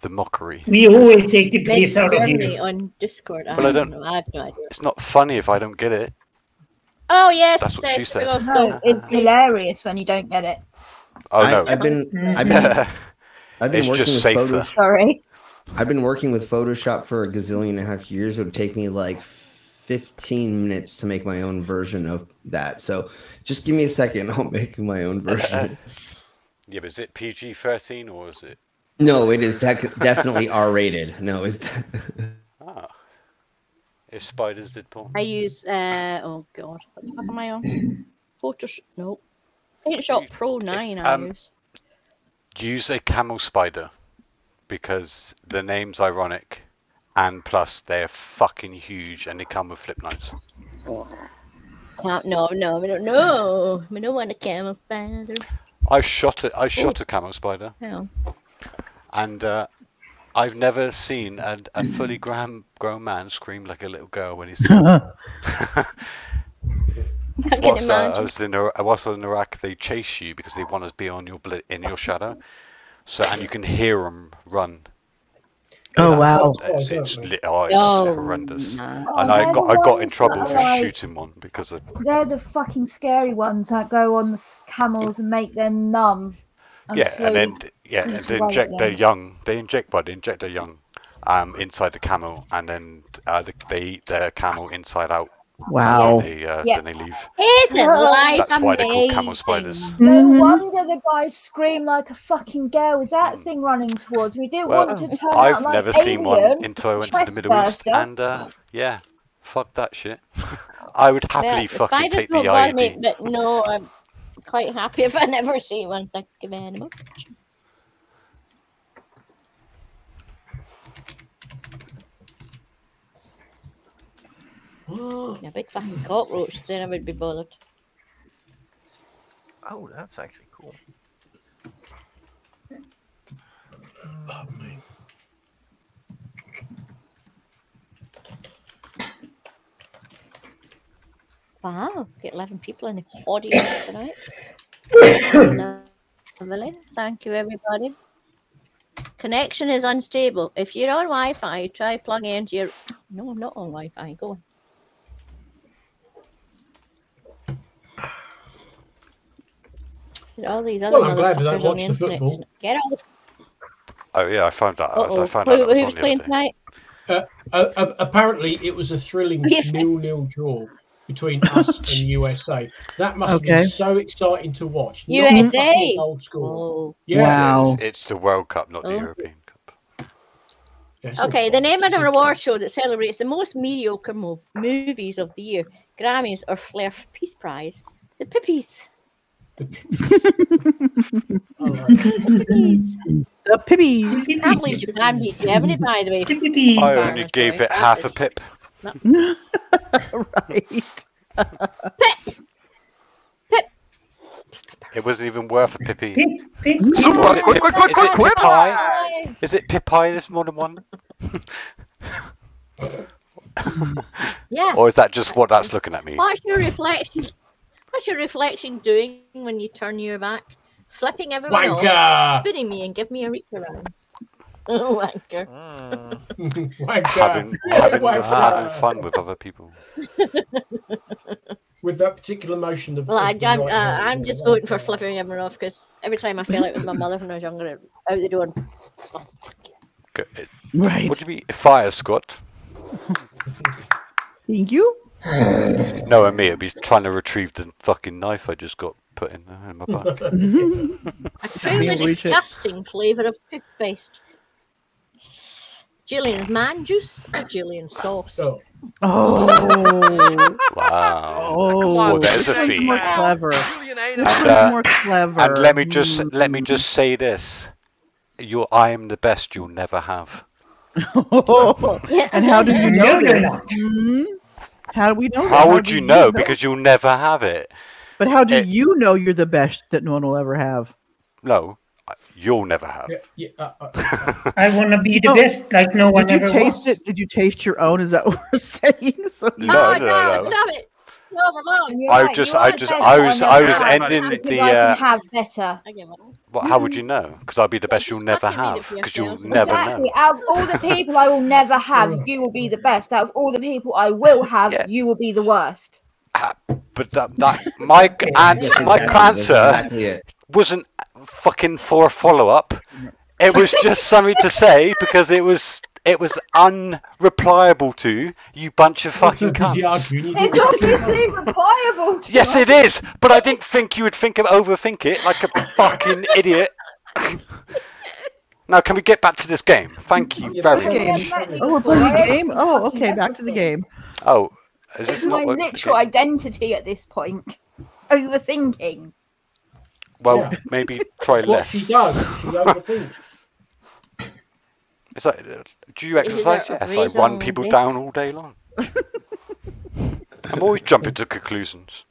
the mockery. We always take the piss out of you. on Discord. I, Well, I don't don't- know. I have no idea. It's not funny if I don't get it. Oh yes, That's what says she said. No, it's hilarious when you don't get it. Oh I, no. I've been Mm. I've been I've been It's working just with safer. Photoshop. Sorry. I've been working with Photoshop for a gazillion and a half years. It would take me like 15 minutes to make my own version of that. So just give me a second. I'll make my own version. Yeah, but is it PG-13 or is it? No, it is dec- definitely R rated. No, it's Ah. If spiders did porn. I use uh oh god, what the fuck am I on? Photoshop no. Paint Shop Pro 9 I um, use. Use a camel spider because the name's ironic, and plus they're fucking huge and they come with flip notes. Can't, no, no, I don't know. I don't want a camel spider. I shot it. I shot a camel spider, No. And uh, I've never seen a, a fully grown grown man scream like a little girl when he's. I can Whilst, uh, I was in Iraq, whilst in Iraq, they chase you because they want to be on your bl- in your shadow. So and you can hear them run. Oh wow. It's, it's, li- oh, it's Oh, horrendous. no. And Oh, I got I got in trouble for like- shooting one because of They're the fucking scary ones that go on the camels and make them numb. And yeah, and then yeah, and they inject their them. young. They inject what? They inject their young, um, inside the camel, and then uh, the, they eat their camel inside out. Wow. And they, uh, Yeah. Then they leave. Isn't life That's why they're called camel spiders. No Mhm. wonder the guys scream like a fucking girl with that thing running towards me. Didn't Well, want to turn I've out like never alien. seen one until I went to the Middle East, and uh, yeah, fuck that shit. I would happily Yeah, fucking take the bother me, but no, I'm quite happy if I never see one. Thank you very much. A big fucking cockroach, then I would be bothered. Oh, that's actually cool. Wow, get 11 people in the audience tonight. Lovely. Thank you, everybody. Connection is unstable. If you're on Wi Fi, try plugging into your. No, I'm not on Wi Fi. Go on. All these other Well, I'm glad I don't the watch the football. Get all the. Oh yeah, I found that. out. I Uh-oh. found out. Who, that was who's playing tonight? Uh, uh, uh, apparently, it was a thrilling Yes. nil-nil draw between oh, us and USA. That must have been so exciting to watch. USA. a fucking goal score. Oh. Yeah. Wow. It's, it's the World Cup, not the Oh. European Cup. Yeah, Okay, the name of It's an all award show that celebrates the most mediocre mov- movies of the year, Grammys or Flair Peace Prize, the Pippies. The pictures. I like. Pippies. The pippies. I can't believe Japan beat Germany, by the way. I only gave it half a pip. Right. Pip. Pip. It wasn't even worth a pippy. Pip, pip, What? Quick, quick, quick, Is it quick, quick! Pippi? Is it Pippi? There's more than one. Yeah. Or is that just what that's looking at me? What's your reflection? What's your reflection doing when you turn your back? Flipping everyone off, spinning me, and give me a reach around. Oh, wanker. Mm. Wanker. Having, having, Wanker. having fun with other people. With that particular motion. Of, Well, I, of the I'm, right uh, I'm just voting for wanker. flipping everyone off because every time I fell out with my mother when I was younger, out the door. Oh, fuck you. Good. It- Right. What do you mean? Fire squat? Thank you. No, and me, it'd be trying to retrieve the fucking knife I just got put in, uh, in my back. A truly Reach disgusting flavour of toothpaste. Jillian's man juice or Jillian's sauce? So, Oh. Wow. Oh. Well, there's a Which one's feat. more clever. Julian ain't Which it? And, uh, more clever? And let me just let me Mm. just say this: you I am the best you'll never have. and how do you know No, this? not. Hmm? How do we know? that? How would do you know? Because you'll never have it. But how do it- you know you're the best that no one will ever have? No, you'll never have. yeah, yeah, uh, uh, I want to be the No. best like no one Did you ever taste was. it? Did you taste your own? Is that what we're saying? So you No, oh, no, no, no. stop it! No, we're And you're I right, just- I just- I was- I I was ending because the, I uh, can have better. I. Well, how would you know? Because I'll be the best you'll never fucking read it have. Because you'll yourselves. never exactly. know. Out of all the people I will never have, you will be the best. Out of all the people I will have, Yeah. you will be the worst. Ah, But that, that my Yes, answer, my answer exactly it. Wasn't fucking for a follow up. It was just something to say because it was it was unreplyable to you bunch of fucking busy cunts. It's obviously replyable to Yes, it is. But I didn't think you would think of overthink it like a fucking idiot. now, can we get back to this game? Thank you very but- game. much. Oh, we're playing a game. Oh, oh okay. Back to the game. Oh, is It's this my not what? literal identity at this point. Overthinking. Well, Yeah. maybe try less. what she less. does. She overthinks. Is that, uh, do you exercise? a Yes, I run people d'être? down all day long. I'm always jumping to conclusions.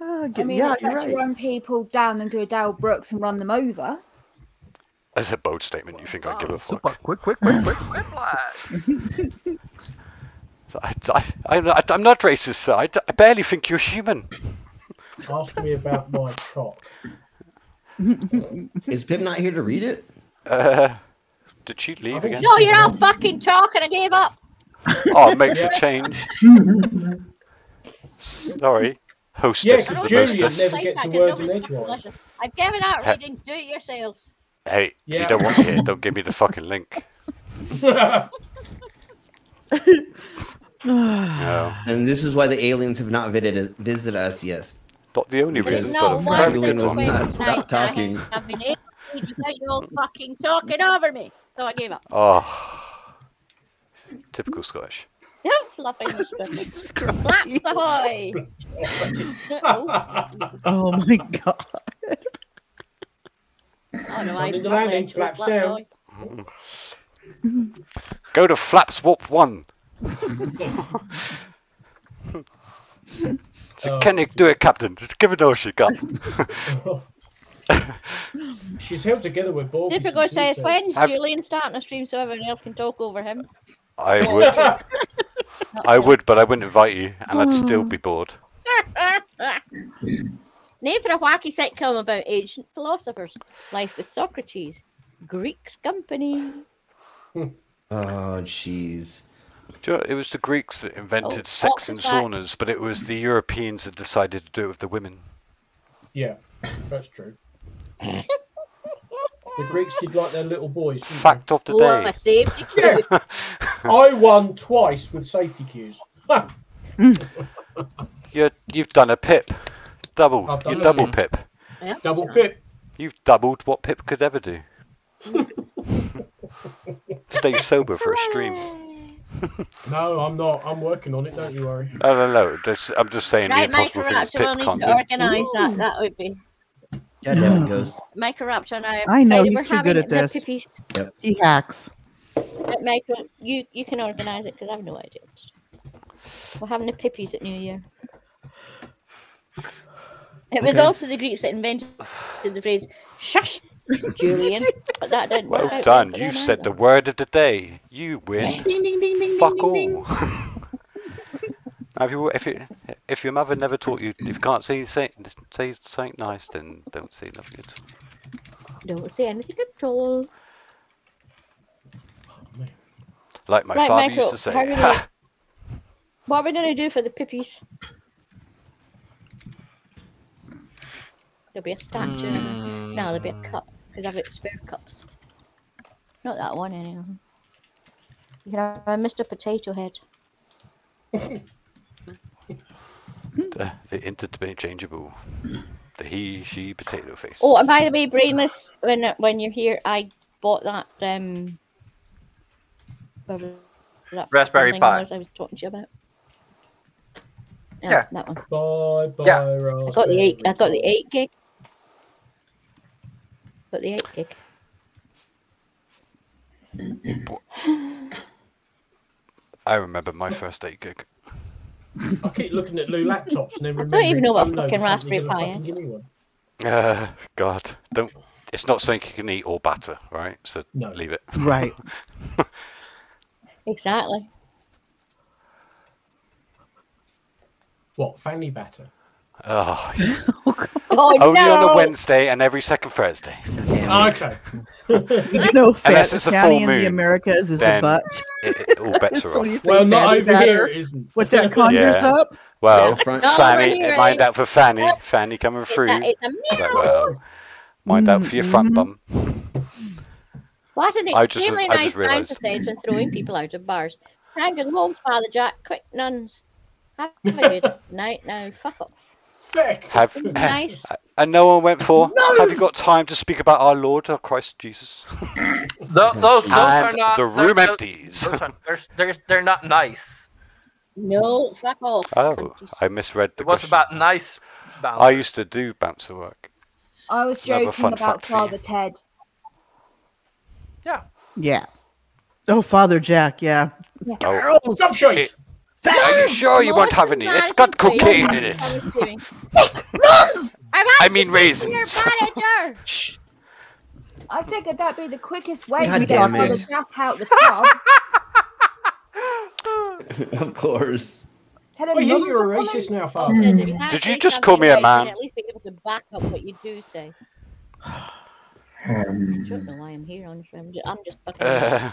Ah, I mean, yeah, it's you're right. run people down than do a Darrell Brooks and run them over. That's a bold statement. You think I'd give a fuck? Super quick, quick, quick, quick, whiplash. I, I, I, I'm not racist, sir. I, I barely think you're human. Ask me about my cock. Is Pip not here to read it? Uh, did she leave again? No, you're all fucking talking. I gave up. Oh, it makes a change. Sorry. Yeah, Hostess because the Julian hostess. never gets a word in edgewise. I've given out He- reading. Do it yourselves. Hey, if Yeah. you don't want it, don't give me the fucking link. No, And this is why the aliens have not visited visited us yet. Not the only reason. not but one Julian was not- tonight stop I talking. have been able without you all fucking talking over me. So I gave up. Oh, typical Scottish. Yeah, fluffing the strip. Flaps ahoy! oh, Oh my god. oh no, I Landing the landing, flaps down. Go to Flaps Warp 1. So Oh. Can you do it, Captain? Just give it all you got. She's held together with balls. Supergo says, when's Have- Julian starting a stream so everyone else can talk over him? I would. I would, but I wouldn't invite you, and I'd still be bored. Name for a wacky sitcom about ancient philosophers. Life with Socrates. Greek's Company. Oh, jeez. Do you know, it was the Greeks that invented Oh, sex in Fox is back. saunas, but it was the Europeans that decided to do it with the women. Yeah, that's true. the Greeks did like their little boys. didn't Fact of the Oh, day. a safety they? cue. Yeah. I won twice with safety cues. Ha! You you've done a pip, double. You done a double pip. pip. Yeah, Double sure. pip. You've doubled what pip could ever do. Stay sober for a stream. No, I'm not. I'm working on it. Don't you worry. No, no, no. This, I'm just saying Right, the impossible thing is Microraptor will pip need to organise that. That would be. God damn it, Ghost. Microraptor and I have I know, decided he's we're too good at the this. pippies- He hacks. But Michael, you, you can organise it because I have no idea. what to do. We're having the pippies at New Year. It was Okay. also the Greeks that invented the phrase "shush, Julian," but that didn't work Well out done. You them said the word of the day. You win. Ding ding ding ding Fuck ding ding. all. Have you, if you, if your mother never taught you, if you can't say say, say something nice, then don't say nothing at all. Don't say anything at all. Like my Right, father Michael, used to say. how do we- What are we gonna do for the pippies? There'll be a statue. Hmm. No, there'll be a cup because I've got spare cups. Not that one anyway. You can have a Mr. Potato Head. the, the interchangeable, the he, she, potato face. Oh, and by the way, brainless. When when you're here, I bought that um. that Raspberry thing Pi. Was I was talking to you about. Yeah, Yeah. that one. Bye bye. Yeah. I got the eight. I got the eight gig. Got the eight gig. I remember my first 8 gig. I keep looking at Lou laptops and then I don't even know what no, fucking Raspberry gonna Pi fucking is. give me one. Uh, God, don't. It's not something you can eat or batter, right? So No. leave it. Right. Exactly. What fanny batter? Oh, Oh only no! on a Wednesday and every second Thursday. Okay. No fat Unless it's a county full in the Americas is the butt. It, it, all bets are So off. well, not over batter here. It isn't. With that conjures Yeah. up. Well, Fanny, over here, mind eh? out for Fanny. Fanny coming It's through. a, it's a It's like, meow. well, mind out for your front bum. What an I just- extremely I nice just time to realised. say when throwing people out of bars. Time to go home, Father Jack. Quick, nuns. Have a good night now. Fuck off. Feck. Have Nice. and no one went for. Have you got time to speak about our Lord, our Christ Jesus? Tho- those, those are And not. the those- room those- empties. Those are, they're, they're, they're not nice. No, fuck off. Oh, Countries. I misread the It was about nice. Bounce. I used to do bouncer work. I was joking about fact for you. Father Ted. Yeah. Yeah. Oh, Father Jack. Yeah. Oh, Stop choice. Are you sure you won't have any? It's got cocaine in it. I mean raisins. I figured that'd be the quickest way God to get damn Father it. Jack out the pub. of course. Tell him Well, yeah, you're a racist now, Father. Did you just call me a man? At least be able to back up what you do say. I don't know why I'm here, honestly. I'm just, I'm just fucking. Uh,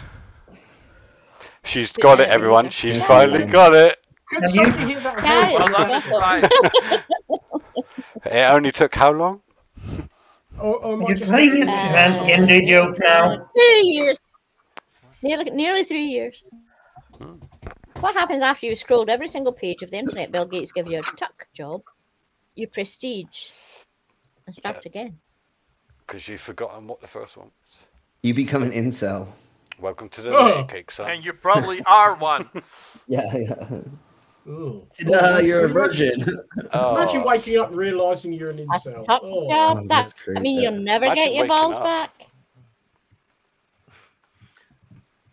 she's got it, everyone. She's finally got it. Could you- hear that Yeah, voice? Well done, Fuck Mr. off. Price. It only took how long? Or, or You're just playing a thinking- transgender joke now. Two years. Nearly, nearly three years. Hmm. What happens after you've scrolled every single page of the internet? Bill Gates gives you a tuck job, you prestige, and start again. Because you've forgotten what the first one was. You become an incel. Welcome to the Oh. layer cake, son. And you probably are one. Yeah, yeah. Ooh. Ta-da, uh, oh, you're a virgin. Oh. Imagine Oh, waking up and realizing you're an incel. Top Oh. job, Oh, that, that's I mean, you'll never Imagine get your balls up. back.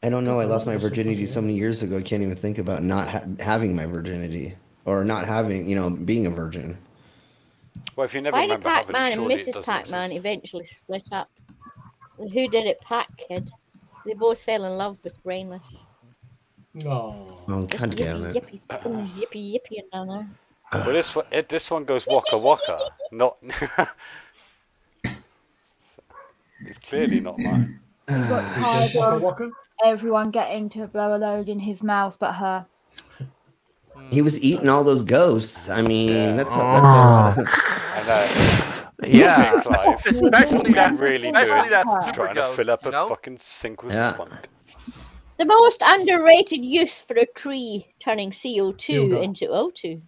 I don't know. I lost my virginity so many years ago. I can't even think about not ha- having my virginity or not having, you know, being a virgin. Well, if you never Why did remember having Pac-Man it, and Mrs. doesn't Pac-Man exist. eventually split up? Who did it, Pac Kid? They both fell in love with Brainless. Oh. Oh, Just god damn yippee, it. yippee, fucking yippee, yippee down there. Well, this one, it, this one goes waka waka, not. it's clearly not mine. got tired of everyone getting to blow a load in his mouth but her. He was eating all those ghosts. I mean, Yeah. that's a, that's a lot of- I know. Yeah, Clive. especially that, really especially doing that super trying to fill up you a know? fucking sink with Yeah. spunk. The most underrated use for a tree turning CO2 into O2.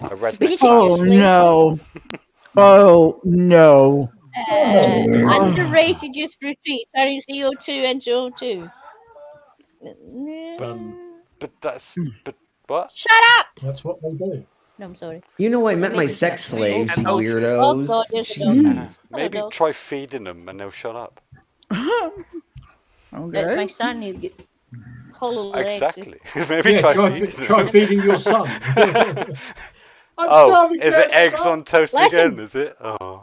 I read Beat this. it. Oh no. Oh no. Uh, underrated use for a tree turning CO2 into O2. Um, But that's. But what? Shut up! That's what they do. No, I'm sorry. You know, I met my sex that's- slaves, you Oh, weirdos. God, there's a Maybe Hello. try feeding them and they'll shut up. That's my son. He's hollow legs. Exactly. Maybe Yeah, try, try, feeding fe- try feeding your son. I'm Oh, is it eggs stop. on toast Listen. again? Is it? Oh.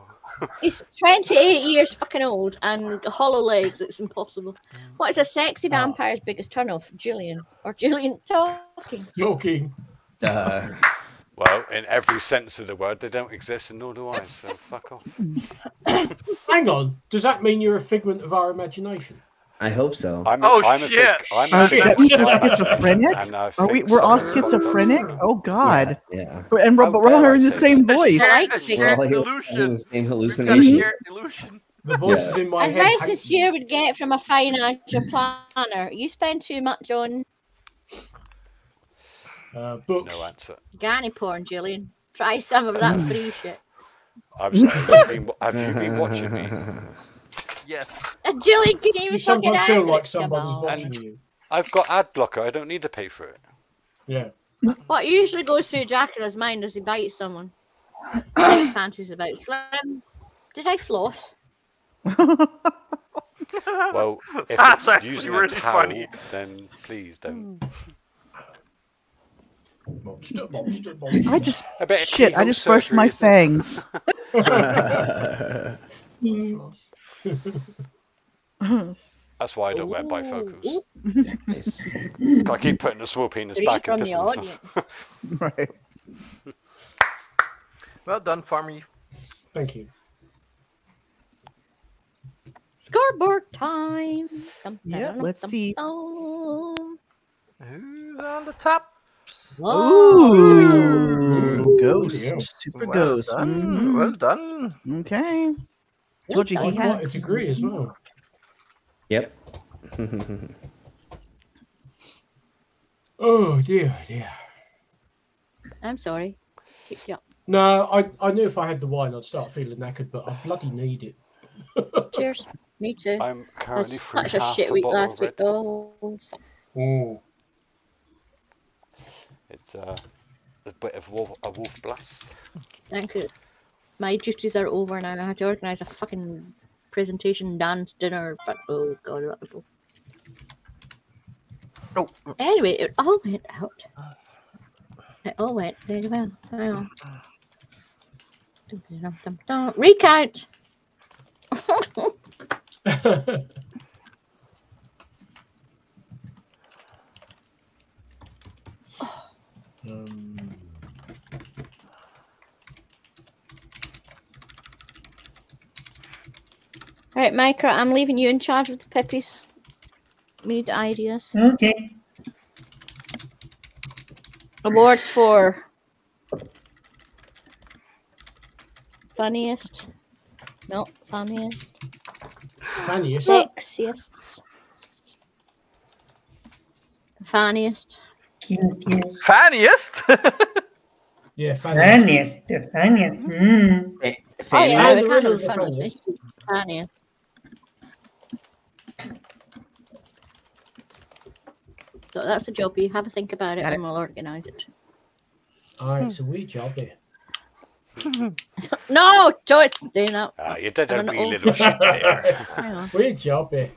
He's 28 years fucking old and hollow legs. It's impossible. What is a sexy Oh. vampire's biggest turnoff? Julian. Or Julian talking. Joking. Uh, Well, in every sense of the word, they don't exist, and nor do I. So fuck off. Hang on. Does that mean you're a figment of our imagination? I hope so. I'm, Oh, I'm shit. A big, I'm Are a big we fan, schizophrenic? and I Are we? We're all schizophrenic. Oh God. Yeah. And we're, we're all dare hearing the same A voice. shared- like a it. We're all shared here illusion. the same We've got a hallucination. shared illusion. The voices in my head. Advice hate this year would get from a financial planner. You spend too much on Uh, books. No answer. granny porn, Julian. Try some of that free shit. I'm sorry. Have you been, have you been watching me? Yes. Uh, Julian can even You fucking sometimes feel like somebody's come on. watching you. I've got ad blocker. I don't need to pay for it. Yeah. What usually goes through Dracula's mind as he bites someone? Sex fantasies about Slim. Did I floss? Well, if That's it's actually using really a towel, funny. then please don't. Monster, monster, monster. I just I bet shit. I just brushed my fangs. That's why I don't wear bifocals. Ooh, Nice. I keep putting the small penis Three back from and the pissing audience. myself. right. Well done, Farmy. Thank you. Scoreboard time. Dum, Yeah, let's dum, see. dum. Who's on the top? Ooh, Ooh, ghost, yeah. super well ghost. Done. Well done. Okay. Told you By he quite a degree as well. Yep. Oh dear, dear. I'm sorry. Keep you up. No, I, I knew if I had the wine, I'd start feeling knackered, but I bloody need it. Cheers. Me too. I'm currently That's such a shit week last week. red. Oh. Mm. It's uh, a bit of wolf, a wolf blast. thank you. My duties are over now. I had to organise a fucking presentation, dance, dinner, but oh god, that was Oh. Anyway, it all went out. It all went very well. Well. Dum, dum, dum, dum. Recount. um, All right, Micro, I'm leaving you in charge of the pippies. We need ideas. Okay. Awards for funniest. No, funniest. Funniest. Sexiest. Funniest. Fanniest? Yeah, Fanny. Funniest, the funniest. Mm. Oh yeah, Fanny was funniest. Funniest. So that's a job. You have a think about it, Got it. and we'll organise it. All right, it's a wee job here. No, Joyce, do not. Ah, you did I a don't wee know. little shit there. Hang on. Wee job here.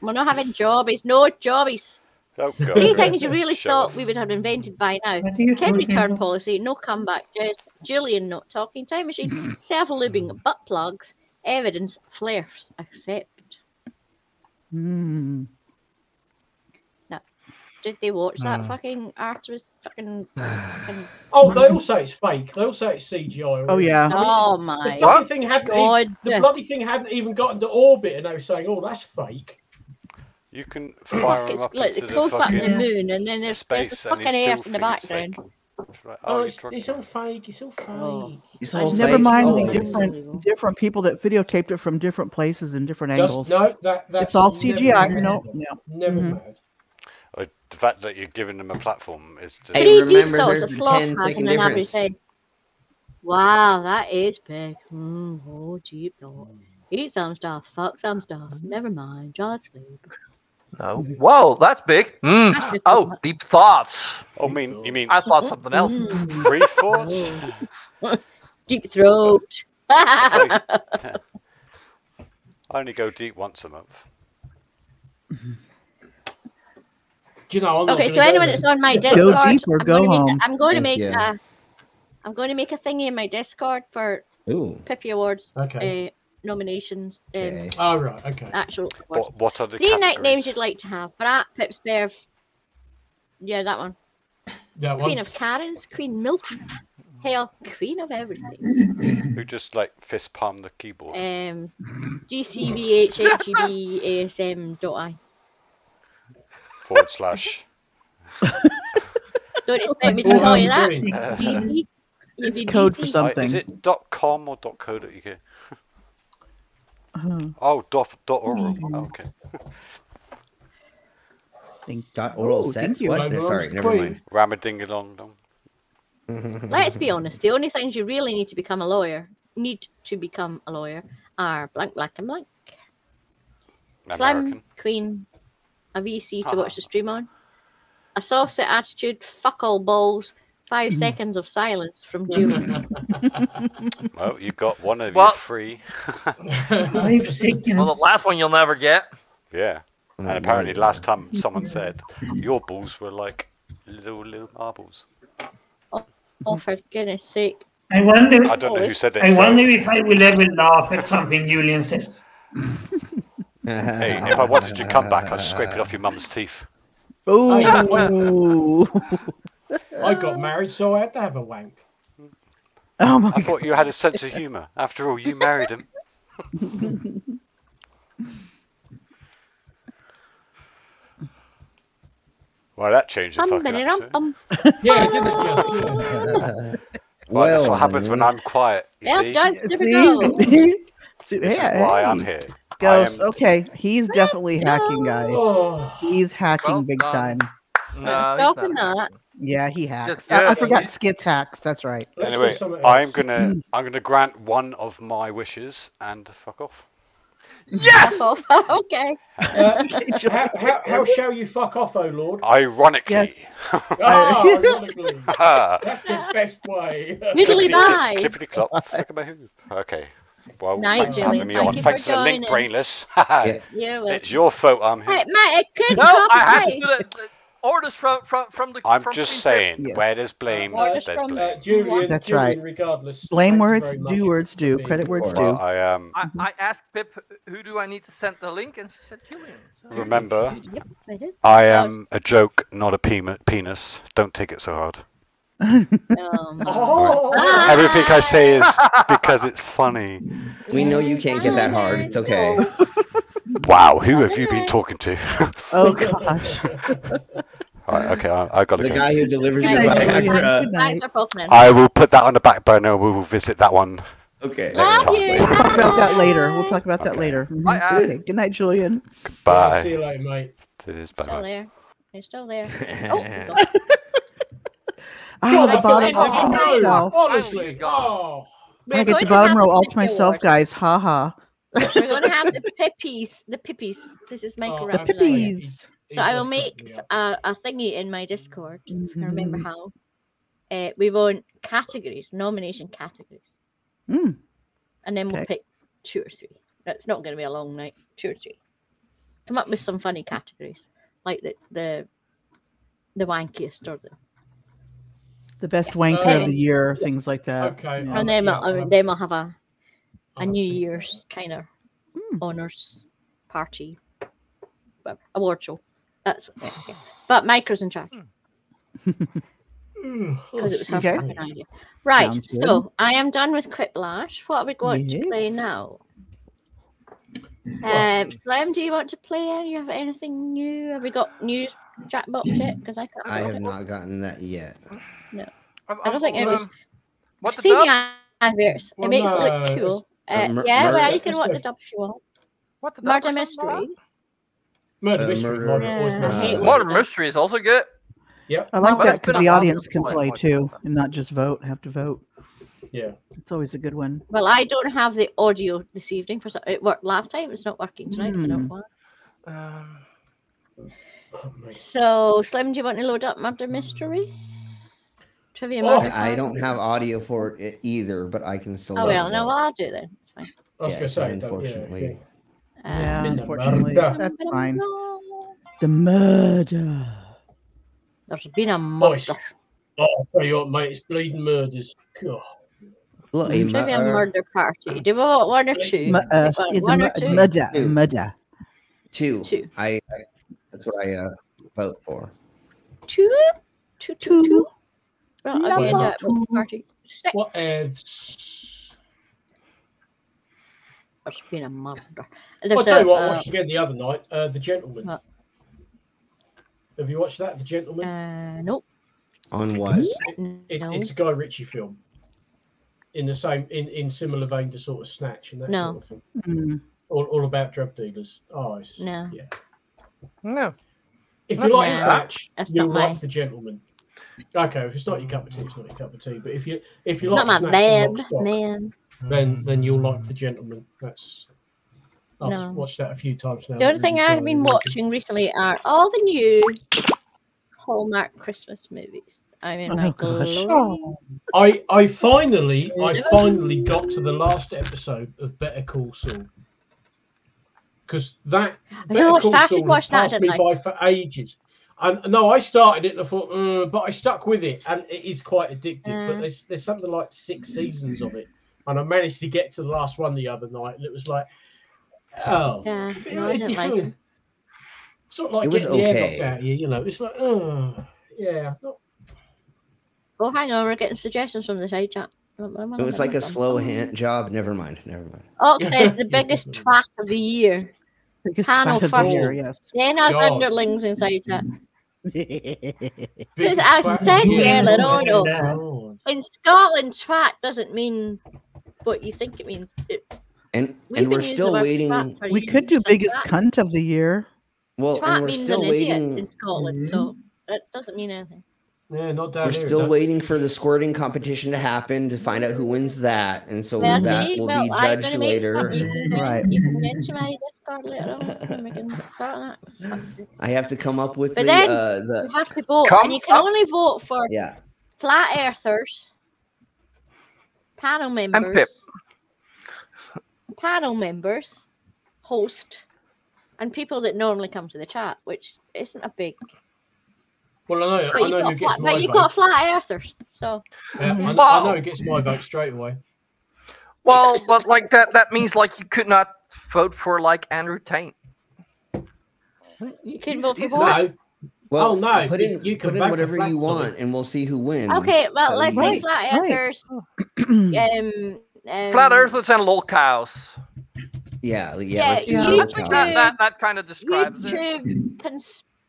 We're not having jobbies. No jobbies. Oh, Three God. things you really Show thought off. we would have invented by now. What Kid return policy, no comeback, just Julian not talking, time machine, self-lubing butt plugs, evidence, flares, accept. Hmm. Did they watch that Hmm. fucking Artemis fucking, fucking Oh, they all say it's fake. They all say it's CGI. Oh yeah. I mean, Oh the my bloody thing hadn't god. even, the bloody thing hadn't even got into orbit, and they were saying, "Oh, that's fake." You can fire him It's up like into the the close up the moon and then there's, there's space the and fucking still earth in the background. fake. It's like, Oh, oh, you it's, it's all fake. It's all fake. Oh. It's I all just- Never fake. mind Oh, the different different people that videotaped it from different places and different Just, angles. no, that that's it's all never CGI. mad. No, no. Never mad. Uh, The fact that you're giving them a platform is just. Hey, remember though, it's a a sloth 10 has second difference. Wow, that is big. Mm, oh, deep thought. Eat some stuff, fuck some stuff. Never mind, just sleep. No. Whoa, that's big. Mm. Oh, deep thoughts. Oh, mean you mean I thought something else. Mm. free thoughts? Deep throat. I only go deep once a month. Do you know? I'm okay, so anyone that's on my Go Discord, deep or I'm go going to make. I'm going to make you. a, I'm going to make a thingy in my Discord for Ooh. Pippy Awards Okay. uh, nominations. Um, Okay. Oh right. Okay. actual. What what are the Three categories? nicknames you'd like to have. Brat, Pips, Bear. Yeah, that one. Yeah. Well, Queen of Karens, Queen Milton. Hell, Queen of everything. Who just like fist palm the keyboard? Um, G C V H H E B A S M dot I. Forward slash. Don't expect me to All tell you that. doing. DC. It's code for DC. some- Uh, is Something. it dot com or dot co dot? Uh, Oh, dot dot oral. Mm. Oh, okay. thank- Dot oral Oh, sex. thank you. What? Like No, Rose sorry, never Queen. mind. Ramadingadong dong. Let's be honest. The only things you really need to become a lawyer, need to become a lawyer, are blank, black, and blank. Slim, Queen, a VC to Uh-huh. watch the stream on, a soft set attitude, fuck all balls, five mm. seconds of silence from Julian. Well, you got one of Well- you free. Five seconds. Well, the last one you'll never get. yeah. And Oh, apparently, boy. last time someone said your balls were like little little marbles. oh, for goodness sake. I wonder. I don't know who said it. I so- wonder if I will ever laugh at something Julian says. Hey, if I wanted you to come back, I'd scrape it off your mum's teeth. Oh. I got married, so I had to have a wank. oh my I thought you had a sense of humour. After all, you married him. Well, that changed the Bum, fucking ba-da-dum, Yeah, didn't it just? Yeah. Right, that's what happens when I'm quiet. You Yep, see? done. There we. See? See, This yeah, is why I'm here. I Ghost. am- Okay, he's definitely hacking, guys. Oh, He's hacking Well big done. time. No, Stop he's in not. That. Yeah, he hacks. Just I, I forgot skits hacks. That's right. let's Anyway, I'm gonna I'm gonna grant one of my wishes and fuck off. Yes! Fuck off. okay. Uh, how, how, how shall you fuck off, oh lord? Ironically. Yes. Ah, ironically. Ha! That's the best way. Usually Clippity bye. clip- Clippity clop. Flick of my. Okay. Well, Night, thanks for having me Thank on. Thanks for for the link, brainless. Yeah. Yeah, it's your fault I'm here. Hey, Matt, it could No, stop I have to do the, the orders from from from the. I'm from just Queen saying, Yes. where there's blame, Or there's blame. Uh, Julian, That's Julian, right. regardless. Blame thank where you it's due where it's due. Credit where it's due. I um I, I asked Pip, who do I need to send the link, and she said Julian. So- remember, Yep, I did. I am a joke, not a pema- penis. Don't take it so hard. Um, Oh. Everything I say is because it's funny. We know you can't get that hard. It's okay. Wow, who have you been talking to? Oh gosh. Alright, okay, I, I gotta The go. guy who delivers you night, by Julian. Acura. Good Thanks night. for. I will put that on the back burner. We will visit that one. Okay. Love time. you. We'll talk about that later. We'll talk about that later. Mhm. Bye, Ash. Okay. Good night, Julian. Bye. See you later, mate. It is Still bye. there. He's still there. Oh, he's. Ah, God, the bottom like all to myself. honestly. Finally, he's gone. Oh, I get the bottom row all to myself, guys. Ha ha. We're going to have the pippies. The pippies. This is Michael Oh, The pippies. So I will make a thingy in my Discord. If I can remember how. Uh, we want categories, nomination categories, Mm. and then we'll Okay. pick two or three. It's not going to be a long night. Two or three. Come up with some funny categories, like the the the wankiest or the. The best wanker Uh, of the year, things like that. Okay. Yeah. And then yeah, we'll, um, then we'll have a a um, New Year's kind of Hmm. honors party, whatever, award show. That's what. yeah, okay. But Micro's in charge because it was her Okay. fucking idea. Right. Sounds good. So I am done with Quiplash. What are we going to play now? Um, Slim, do you want to play? Do You have anything new? Have we got news Jackbox yet? Because I can't. I have not gotten that yet. No. I'm- I don't think I'm- it was. um, What the See the adverts. Well, it makes no, it look cool. uh, Uh, mur- yeah, well, you can watch go. the dub if you want. What the Murder mystery. Murder Uh, mystery. murder- Murder, Yeah, murder. I hate Uh, mystery is also good. Yep. I like that because the audience can play too, and not just vote. Have to vote. Yeah. It's always a good one. Well, I don't have the audio this evening for it worked last time. It's not working tonight. I don't know Hmm. why. Um, mate. So, Slim, do you want to load up Murder Mystery? Trivia Oh, Murder. I don't have audio for it either, but I can still. Oh load well, it no, up. I'll do it then. It's fine. I was Yeah, going to say, unfortunately. yeah, Yeah, Um, In the unfortunately, murder. that's fine. The murder. There's been a murder. Oh, I'll tell you what, mate, it's bleeding murders. God. Look, a Trivia mur- Murder Party. Do we want one or two? Mu- uh, One- one or two? murder. Murder. two. Two. I, I. That's what I uh, vote for. Two? Two, two, Two. two. Well, I'll be in Number that two. party. Six. What else? There's been a murder. I'll tell a, you what, I uh, watched again the other night. Uh, the Gentleman. What? Have you watched that? The Gentleman. uh, nope. On what? It, it, no. It's a Guy Ritchie film. In the same, in, in similar vein to sort of Snatch and that No. sort of thing. Mm. All, all about drug dealers. Oh, it's, No. yeah. No. If you like my- Snatch, you'll not my- like The Gentleman. Okay, if it's not your cup of tea, it's not your cup of tea. But if you if you Not like my Snatch and bad, Stock, man. then then you'll like The Gentleman. That's I've No. watched that a few times now. The only thing I've been enjoyed it. watching recently are all the new Hallmark Christmas movies. I mean, Oh, my gosh. glory. I I finally I finally got to the last episode of Better Call Saul because that I know, I Better Call Saul had watching that, passed me didn't I? by for ages. And no, I started it and I thought, uh, but I stuck with it, and it is quite addictive. Uh. But there's there's something like six seasons of it, and I managed to get to the last one the other night, and it was like, oh, Yeah, bit no, I didn't like it. Sort of like It was getting the air okay. knocked out of you, you know. It's like, oh, yeah, not Oh, hang on, we're getting suggestions from the side chat. It was like a slow hand job. Never mind. Never mind. Ox says the biggest track of the year. Panel twat first. year, yes. Then us God. underlings inside chat. biggest I said of earlier on. In Scotland, twat doesn't mean what you think it means. It, And We've and we're still waiting. We could do biggest twat- cunt of the year. Well, Twat and we're means still an idiot waiting. in Scotland, so mm-hmm. that doesn't mean anything. Yeah, not down We're here. still waiting for the squirting competition to happen to find out who wins that, and so Well, that see, will well, be I'm judged later. some. You can, Right. you can mention my Discord later on. and we can start on that. I have to come up with But the then uh, You have to vote, Come and you can up. only vote for yeah. flat earthers, panel members, Pip. panel members, host, and people that normally come to the chat, which isn't a big. Well, I know, But I you know who got, gets flat, my but you vote. got flat earthers, so Yeah, I, know, I know who gets my vote straight away. Well, but like that that means like you could not vote for like Andrew Tate. you can He's- vote for he's what? No, Well, Oh, no, put in you can put in whatever you want, and we'll see who wins. Okay, well, So let's you- say Right, flat right. earthers. Um, um, Flat Earthers and lol cows. Yeah, yeah. Yeah, let's do I think YouTube- that, that, that kind of describes it. YouTube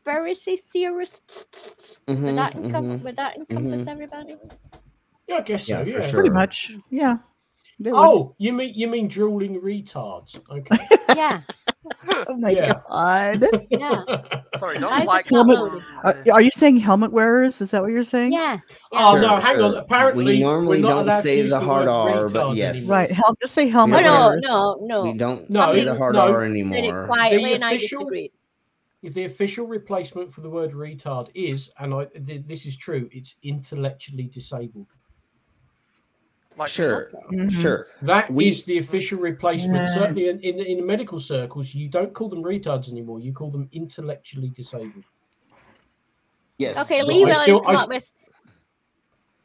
conspiracy theorists. Mhm, would that encompass, mhm, would that encompass mhm. everybody? Yeah, I guess so. Yeah, for Yeah. sure. Pretty much. Yeah. They would. Oh, you mean you mean drooling retards? Okay. Yeah, Oh my Yeah. god. yeah, Sorry, don't just like Helmet- Are, are you saying helmet wearers? Is that what you're saying? yeah. oh Sure, no, hang on. Apparently, We normally we're not don't say the word hard R, but yes. anymore. Right. Hel- just say helmet Oh no, wearers. no, no. We don't No, say it- the hard no, R anymore. quietly, The and I official- disagreed. The official replacement for the word retard is, and I th- this is true, it's intellectually disabled. Like, Sure, Mhm. sure. That is We- the official replacement. Yeah. Certainly in, in in medical circles, you don't call them retards anymore. You call them intellectually disabled. Yes. Okay, but Lee I Williams still- come I up with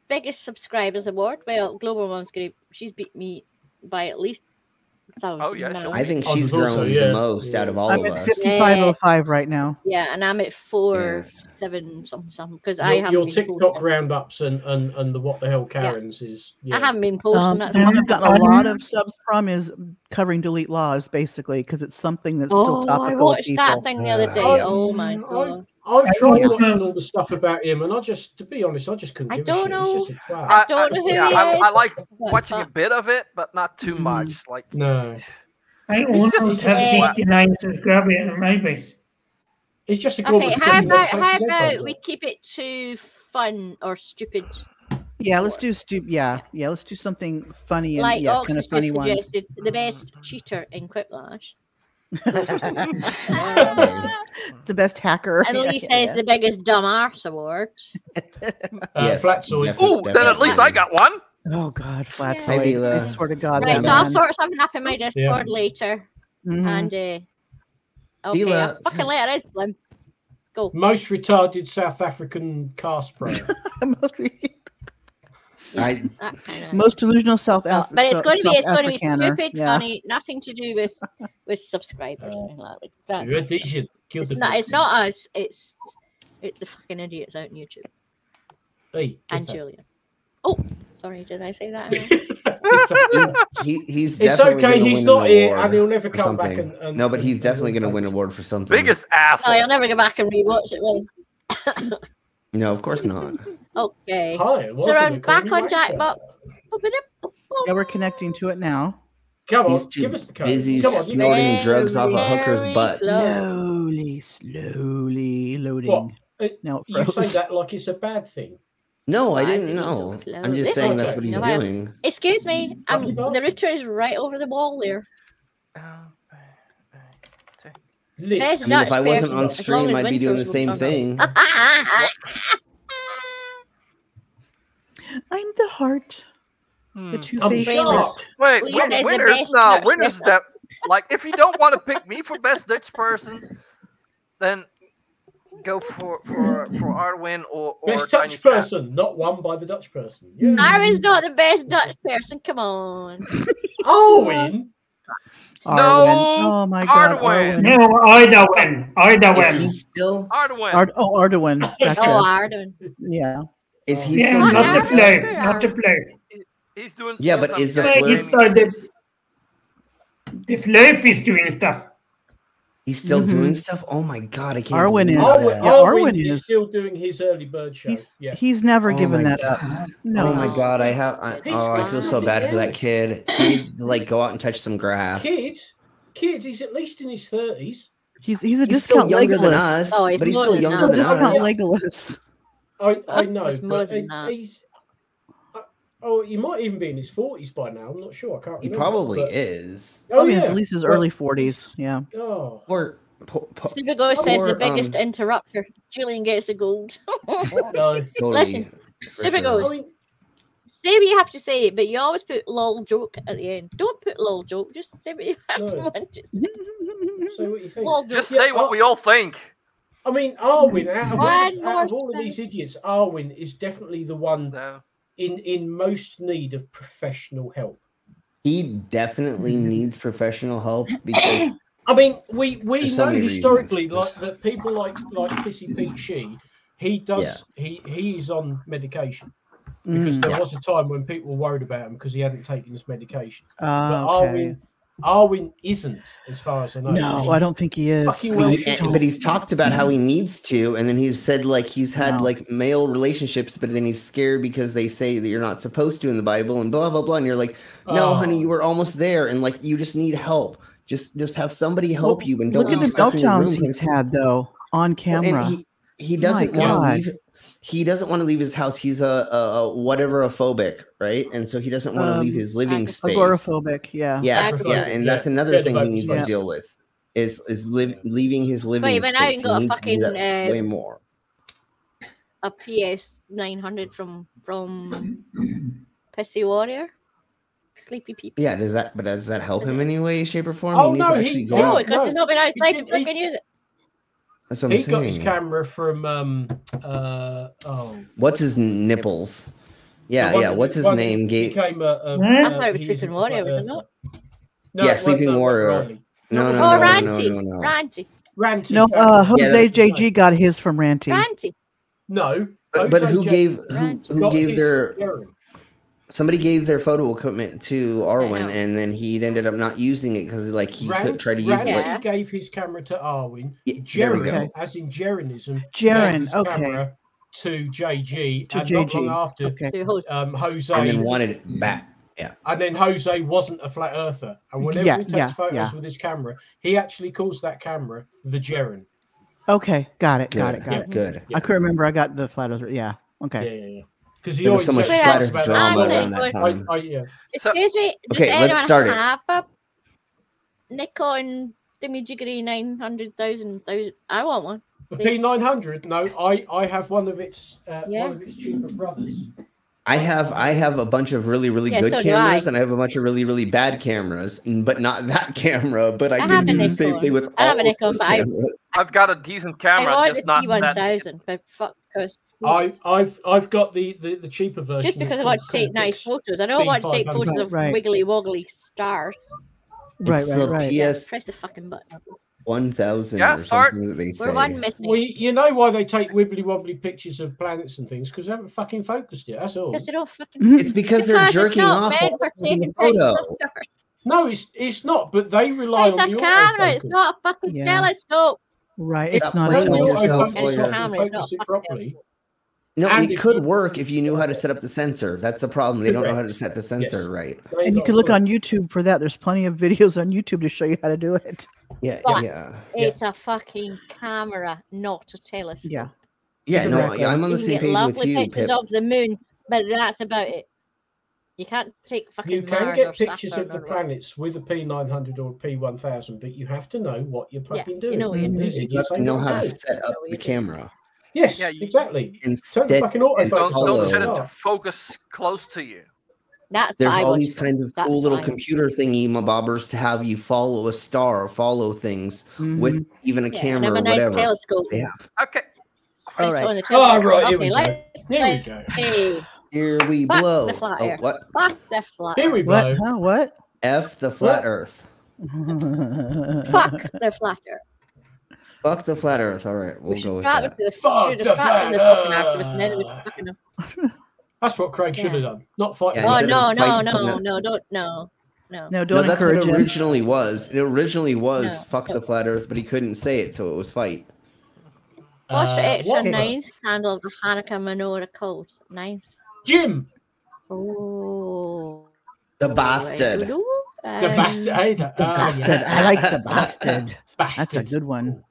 biggest subscribers award. Well, Glober Mom's gonna she's beat me by at least a thousand. Oh, yeah, now. she'll I think Oh, she's there's also- grown yeah, the most out of all I'm of at us. 5505 right now. Yeah, and I'm at four seven something something because I haven't your TikTok roundups and, and and the what the hell Karens is. I haven't been posting. Um, that's the one why. I've gotten a lot of subs from is covering delete laws, basically, because it's something that's still Oh, topical. I watched that thing the other day. I- Oh my I- god! I've I tried don't watching all the stuff about him, and I just, to be honest, I just couldn't I don't a know. It's just. I, don't know who yeah, he I, is, I like watching a bit of it, but not too Mhm. much. Like no, I just- almost have Yeah. 69 subscribers on my base. it's just a Okay, glorious how about how about headphones we keep it to fun or stupid? Yeah, let's do stu- Yeah, yeah, let's do something funny and Like yeah, Ox kind of funny just ones. suggested, the best cheater in Quiplash. The best hacker. And Yeah, Lee yeah, says yeah. the biggest dumb arse award. Uh, Yes, Flatsoid. definitely. Ooh, then at least I got one. Oh God, flat Yeah. soy. Maybe I swear to God, right, that so I'll sort something up in my Discord later. Mhm. And uh, okay, I'll fucking let it Slim. Go. Most retarded South African cast pro. most, re- I That kind of. most delusional South No, Af- but it's going to be it's going to be stupid, Yeah. funny, nothing to do with with subscribers. or anything like that. That's, You're a. Kill it's not. It's not us. It's it's the fucking idiots out on YouTube Hey, and get that. Julian. Oh, sorry, did I say that? it's he, he's It's okay, he's not an here, award and he'll never come back and- and- no, but he's and- definitely going to win an award for something. Biggest oh, asshole. you'll never go back and rewatch it, will? No, of course not. Okay. Hi, So I'm to back on Jackbox. Yeah, we're connecting to it now. Come on, He's too give us the code. busy Come on, you know- snorting drugs off a hooker's butt. Slowly, slowly loading. What? Now You say that like it's a bad thing. No, I Why didn't did so know. I'm just This saying that's it. what he's You know what? doing. Excuse me, Lucky the bastard. router is right over the wall there. Oh, Lit. Best I mean, if I wasn't on stream, I'd be doing the same will turn up. thing. I'm the heart. The Hmm. two I'm faced shocked. heart. Wait, Lee win- says winners? best No, winners. That like if you don't want to pick me for best Dutch person, then go for for for Arwin or or Best Tiny Dutch Cat. person, not won by the Dutch person. Yeah. Arwen's not the best Dutch person. Come on. Arwen. Arwen. No, Oh my God, Arwen. Arwen. No, Ardawen. Is he Ardawen. still? Arwin. Ard- oh, Ardawen. Gotcha. Oh, Arwen. yeah. Is he Yeah, still Not not the doing flirt. Not the flirt. He's doing. Yeah, but is the guy flirt- started- The flirt is doing stuff. He's still Mhm. doing stuff. Oh my god, I can't. Arwen is- Arwen. Yeah, Arwen Arwen is, is- still doing his early bird show. He's yeah. he's never Oh given my that up. No. Oh my god, I have. I, oh, I feel so fine. bad for that kid. He needs to like go out and touch some grass. Kid, kid, he's at least in his thirties. He's he's a He's still discount younger than Legolas. us, Oh, he's but he's still than younger that. than Discount us. Legolas. I, I know, He's more but than he- that. he's. uh, Oh, he might even be in his forties by now. I'm not sure. I can't. He remember, probably but- is. Oh, I mean, yeah. at least his Well, early forties. Yeah. Oh, Or po- po- Supergo says the biggest um, interrupter. Julian gets the gold. no. totally. Listen, for Super sure. goes. I mean, Say what you have to say, but you always put lol joke at the end. Don't put lol joke. Just say what you have to No. to say. so what you think? Lol joke. Just Yeah, say what oh. we all think. I mean, Arwin, Out of, all, out of all of these idiots, Arwin is definitely the one No. in in most need of professional help. He definitely needs professional help because I mean, we we For so know historically, reasons. like that people like like Pissy Pete She, he does he he is on medication because Mm. there Yeah. was a time when people were worried about him because he hadn't taken his medication. But Ah, okay. Arwen, Arwen isn't, as far as I know. No, He- I don't think he is. Well mean, should but he's talked about how he needs to, and then he's said like he's had No. like male relationships, but then he's scared because they say that you're not supposed to in the Bible, and blah blah blah. And you're like, no, Oh. honey, you were almost there, and like you just need help. Just just have somebody help Well, you, and don't Look at the stuck in meltdowns he's had though on camera. and he he doesn't want to leave. He doesn't want to leave his house. He's a, a, a whatever a phobic, right? And so he doesn't want to leave Um, his living space. Agoraphobic, yeah. Yeah, Agoraphobic, yeah, and that's another Bed thing he needs yeah. to deal with. is is live, leaving his living Wait, but now space. you got a he needs to do fucking, that uh, way more. A PS nine hundred from from Pissy Warrior, Sleepy People. Yeah, does that? But does that help him in any way, shape, or form? Oh, he needs no, to he- actually go no, No, because he's not been outside to he- fucking use it. That's what I'm He got his camera from um uh oh. What's his nipples? Yeah, one yeah. What's his name? Gate. Became a, a, I uh, thought it was Sleeping Warrior, was it not? earther. Yeah, it wasn't, Sleeping Warrior. Riley. No, no, oh, no, no, Ranty, no, no. Ranty, Ranty. No, uh, you. Yeah, Jose that's the JG got his from Ranty. Ranty. No. But, but who J- gave who, who gave their from Jerry. Somebody gave their photo equipment to Arwen, and then he ended up not using it because he's like he Rand- could try to use Ranty it. Like, Yeah. gave his camera to Arwen. Yeah, there we Jeran, go. go. as in Jeranism, Jeran, gave his okay. camera to JG, To and not long after, Okay. Um, Jose, and then wanted it back. Yeah, and then Jose wasn't a flat earther, and whenever Yeah, he takes yeah, photos yeah. with his camera, he actually calls that camera the Jeran. Okay, got it, got good, got it, got Yeah. it. good. I couldn't remember. I got the flat earther. Yeah. Okay. Yeah, yeah, yeah. Because he There always so much says flat things earth about drama that. around that I, time. I, yeah. So- Excuse me. Does Okay, let's anyone start it. have a Nikon Dimijigiri nine hundred thousand thousand? I want one. The P nine hundred. No, I I have one of its uh, Yeah. one of its cheaper brothers. I have I have a bunch of really really Yeah, good so cameras, I. and I have a bunch of really really bad cameras, but not that camera. But I, I can have a do the same thing with I all have a of Nikon, those but I- cameras. I've got a decent camera, want the just not T one that. thousand, but fuck, because I I've I've got the the, the cheaper version. just because I want to called take nice photos. I don't want to take photos of Right. wiggly woggly stars. Right, It's right, the right. Yeah, PS press the fucking button. one thousand Yeah, or something that they say. We're one missing. Well, you know why they take wibbly wobbly pictures of planets and things because they haven't fucking focused yet. That's all. Because they don't fucking. It's because they're Because it's jerking not off meant for the taking photo. pictures of stars. No, it's it's not. But they rely It's on a the camera. It's not a fucking Yeah. telescope. Right. It's Stop not. playing a telescope. yourself autofocus And it's while a camera, it's not it fucking properly. No, And it could you- work if you knew how to set up the sensor. That's the problem. They don't know how to set the sensor right. And you can look on YouTube for that. There's plenty of videos on YouTube to show you how to do it. Yeah, But- yeah, It's a fucking camera, not a telescope. Yeah. yeah. No, yeah, I'm on the You can same get page with lovely you, pictures Pip. of the moon, but that's about it. You can't take fucking You can Mars get or pictures Saturn of the planets with a P900 or a P1000, but you have to know what you're Yeah, fucking you doing. know what you're And doing. these You have idiots to know how to set up the you're doing. camera. Yes, Yeah, you- exactly. Turn the Instead, fucking Don't, autofocus don't Hello. set it to focus close to you. That's there's all these kinds of That's cool little what computer thingy bobbers to have you follow a star, follow things with Mhm. even a Yeah, and camera have or a nice whatever. telescope. Yeah. Okay. Sit right. on the Oh, right, here okay, we go. let's Here we go. Hey, Here we Fuck blow. the flat Oh, what? fuck the flat. Here we blow. What? Huh? What? F the flat What? Earth. Fuck the flat. Earth. Fuck the flat Earth. All right, we'll we go with that. the Fuck should have strapped the fucking afterwards, and then it fucking. That's what Craig should have done. Not fight. Yeah, Oh no no no no don't no no. no, No, don't that's what encourage it him. originally was. It originally was No, fuck no. the flat Earth, but he couldn't say it, so it was fight. What's Uh, the extra what- ninth handle of the Hanukkah menorah code? Ninth. Jim, Oh. The bastard. don't the bastard. that- The ah, bastard. yeah. I like the bastard. That's a good one.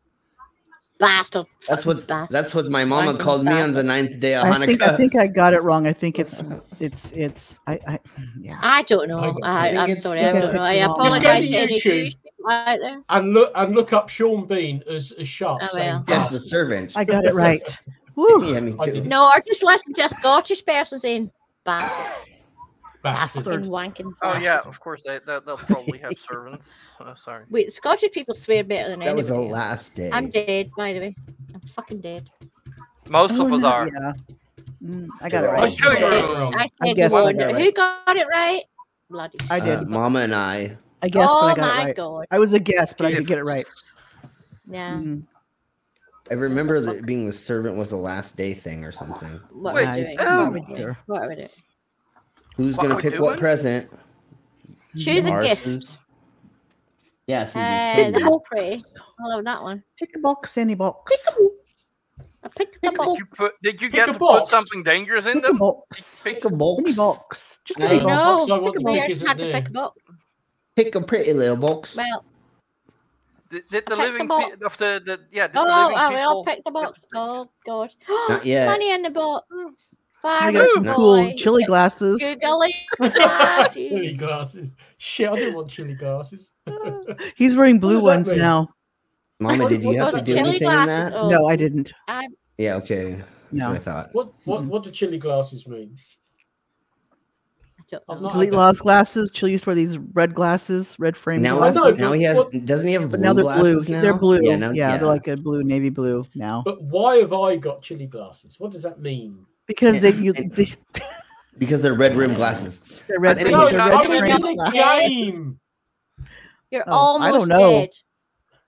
Bastard. That's what Bastard. that's what my mama Fucking called me on the ninth day of I think I think I got it wrong. I think it's it's it's I, I yeah. I don't know. I, I, I I'm sorry. I don't know. I Just go apologize to to any YouTube. Jewish people there. And look and look up Sean Bean as, as Sharpe. I oh, saying will. Yes, the servant. I got it right. Woo. yeah, me too. No, or just listen to a Scottish person saying bastard. Bastard. Fucking wanking. Oh yeah, of course they they- they'll probably have servants. Oh, sorry. Wait, Scottish people swear better than That was the last day. I'm dead, by the way. I'm fucking dead. Most Oh, of us no, are. Yeah. Mm, I got it right. should have got it I. I I said guess I got it Who got it right? Bloody. I shit. Uh, did. Mama and I. I guess, oh but I got my it right. god. I was a guess, but I did get it right. Yeah. Mm. I remember that being the servant was the last day thing or something. What Wait, are we doing? oh. What are we doing? What are we doing? Who's What gonna we pick what present? Choose a gift. Yes. Yeah, Uh, that's pretty. I love that one. Pick a box, any box. I picked Pick a box. Did you put? Did you get to box. put something dangerous in Pick a box. Pick a box. Any box. Just No. any box. No, box I want to pick already isn't had to pick a box. Pick a pretty little box. Well, Did, did the I picked the living box. pe- of the, the yeah? Did oh, the living oh, we all people? picked the box. Oh god. Not yet. Money in the box. I got some cool chili glasses. Googly chili glasses. glasses. Shit, I didn't want chili glasses. He's wearing blue ones mean? now. Mama, did you have to do anything in that? Oh. No, I didn't. I, Yeah, okay. That's No. what I thought. What what what do chili glasses mean? don't I've know. not Delete had Law's glasses. Chili used to wear these red glasses, red frame Now, glasses. know, now he has. what- Doesn't he have blue But now they're blue. glasses now? They're blue. Yeah, Yeah, now, they're like a blue, navy blue now. But why have I got chili glasses? What does that mean? Because they, you, and, they because they're red rim glasses. they're red. Anyway, No, they're I'm not- red they're in frame not the glasses. game. You're Oh, I don't almost know. dead.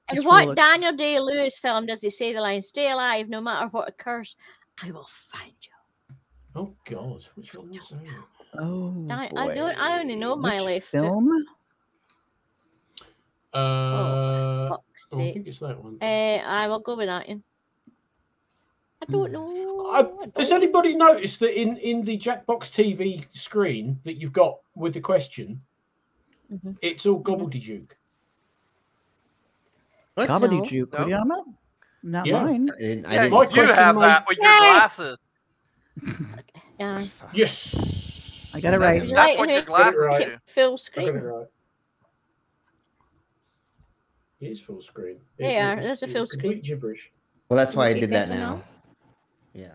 And Just what looks. Daniel Day Lewis film does he say the line, stay alive no matter what occurs, I will find you. Oh God, which one was that? Oh, I, I don't I only know my Which left. film? Uh, Oh, for oh, I think it's that one. Uh, I will go with that one. I don't know. I, I has anybody noticed that in in the Jackbox TV screen that you've got with the question, Mhm. it's all gobbledygook. What? Gobbledygook. What No. are you on? Not Yeah. mine. I didn't. I Yeah, didn't My you question, have mate- that with your Yes! glasses. Yeah. Yes, I got it right. Would you that's like what your glasses right. do. it full I got it screen? right. It is full screen. There you It- are, it there's a full was complete gibberish. Well, that's why I did that better now. Know. Yeah.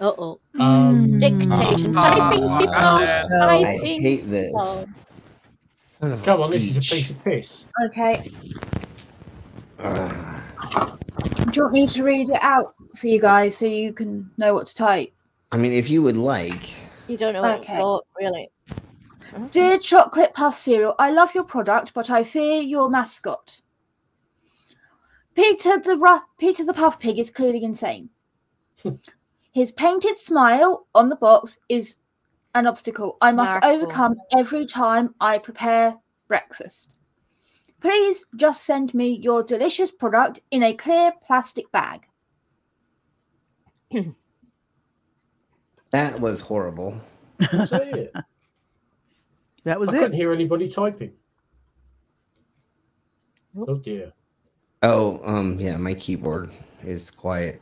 Uh oh. Um, Dictation. Typing people. ah, no. I Typing hate this. people. Come on, this is a bitch. piece of piss. Okay. Ugh. Do you want me to read it out for you guys so you can know what to type? I mean, if you would like. You don't know what Okay. it's called, really. Dear Chocolate Puff Cereal, I love your product, but I fear your mascot. Peter the Ru- Peter the Puff Pig is clearly insane. His painted smile on the box is an obstacle I must Marvel. overcome every time I prepare breakfast. Please just send me your delicious product in a clear plastic bag. That was horrible. That was that it? That was I couldn't hear anybody typing. Nope. Oh dear. Oh, um, yeah, my keyboard is quiet.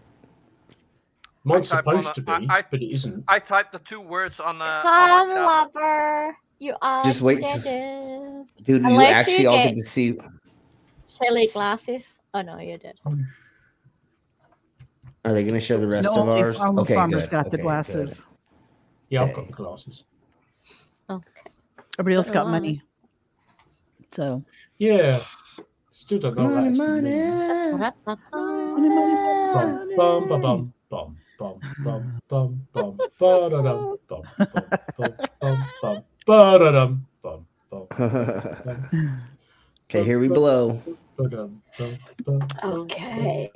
Mine's I type supposed to be, I- I- but it isn't. I typed the two words on the. on Come, my lover. You are Just wait to- Dude, you Unless you actually all get- get to see. Chili glasses. Oh no, you did. Are they going to show the rest No, of only ours? Farmer Okay, Farmer's good. got the glasses. good. Yeah, I've got the glasses. Okay. Everybody else got money. So Yeah. Student money, money. Bum, money, bum, money, money, money, bum, bum, bum, ba-da-dum, bum, bum, bum, bum, ba-da-dum, bum, bum, bum. Okay, here we blow. Okay.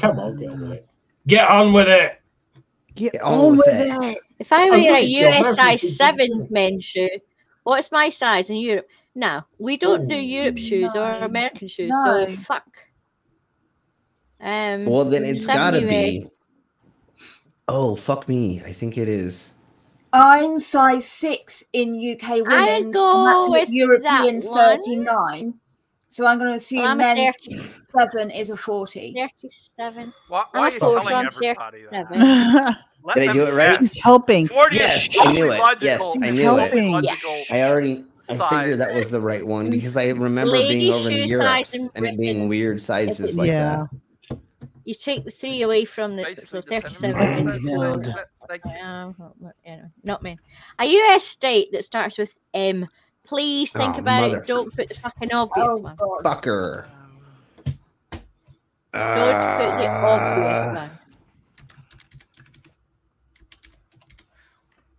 Come on, get on with it. Get on with it. Get on, with, it. If I were a US size seven men's shoe, what's my size in Europe? Now we don't do Oh, Europe shoes or. American shoes, No. so fuck. Um. Well, then it's got to 70 be. Oh, fuck me. I think it is. I'm size six in UK women's, and go that's with European that one. 39. So I'm going to assume Well, men's 30, seven is a 40. 37. Why, I'm a are you four, so telling I'm everybody 37. Let Did I them do it right? He's helping. 40 Yes, is I knew it. logical- Yes, I He's knew it. helping. I already. I size. figured that was the right one because I remember Lady being over in Europe size in and it being weird sizes is- like yeah. that. You take the three away from the Basically so 37. centimeter. No. That- that- that- Yeah, well, well, you know, not me. A US state that starts with M. Please think Oh, about mother- it. Don't put the fucking obvious Oh, one. God. Fucker. Don't put the obvious Uh, one.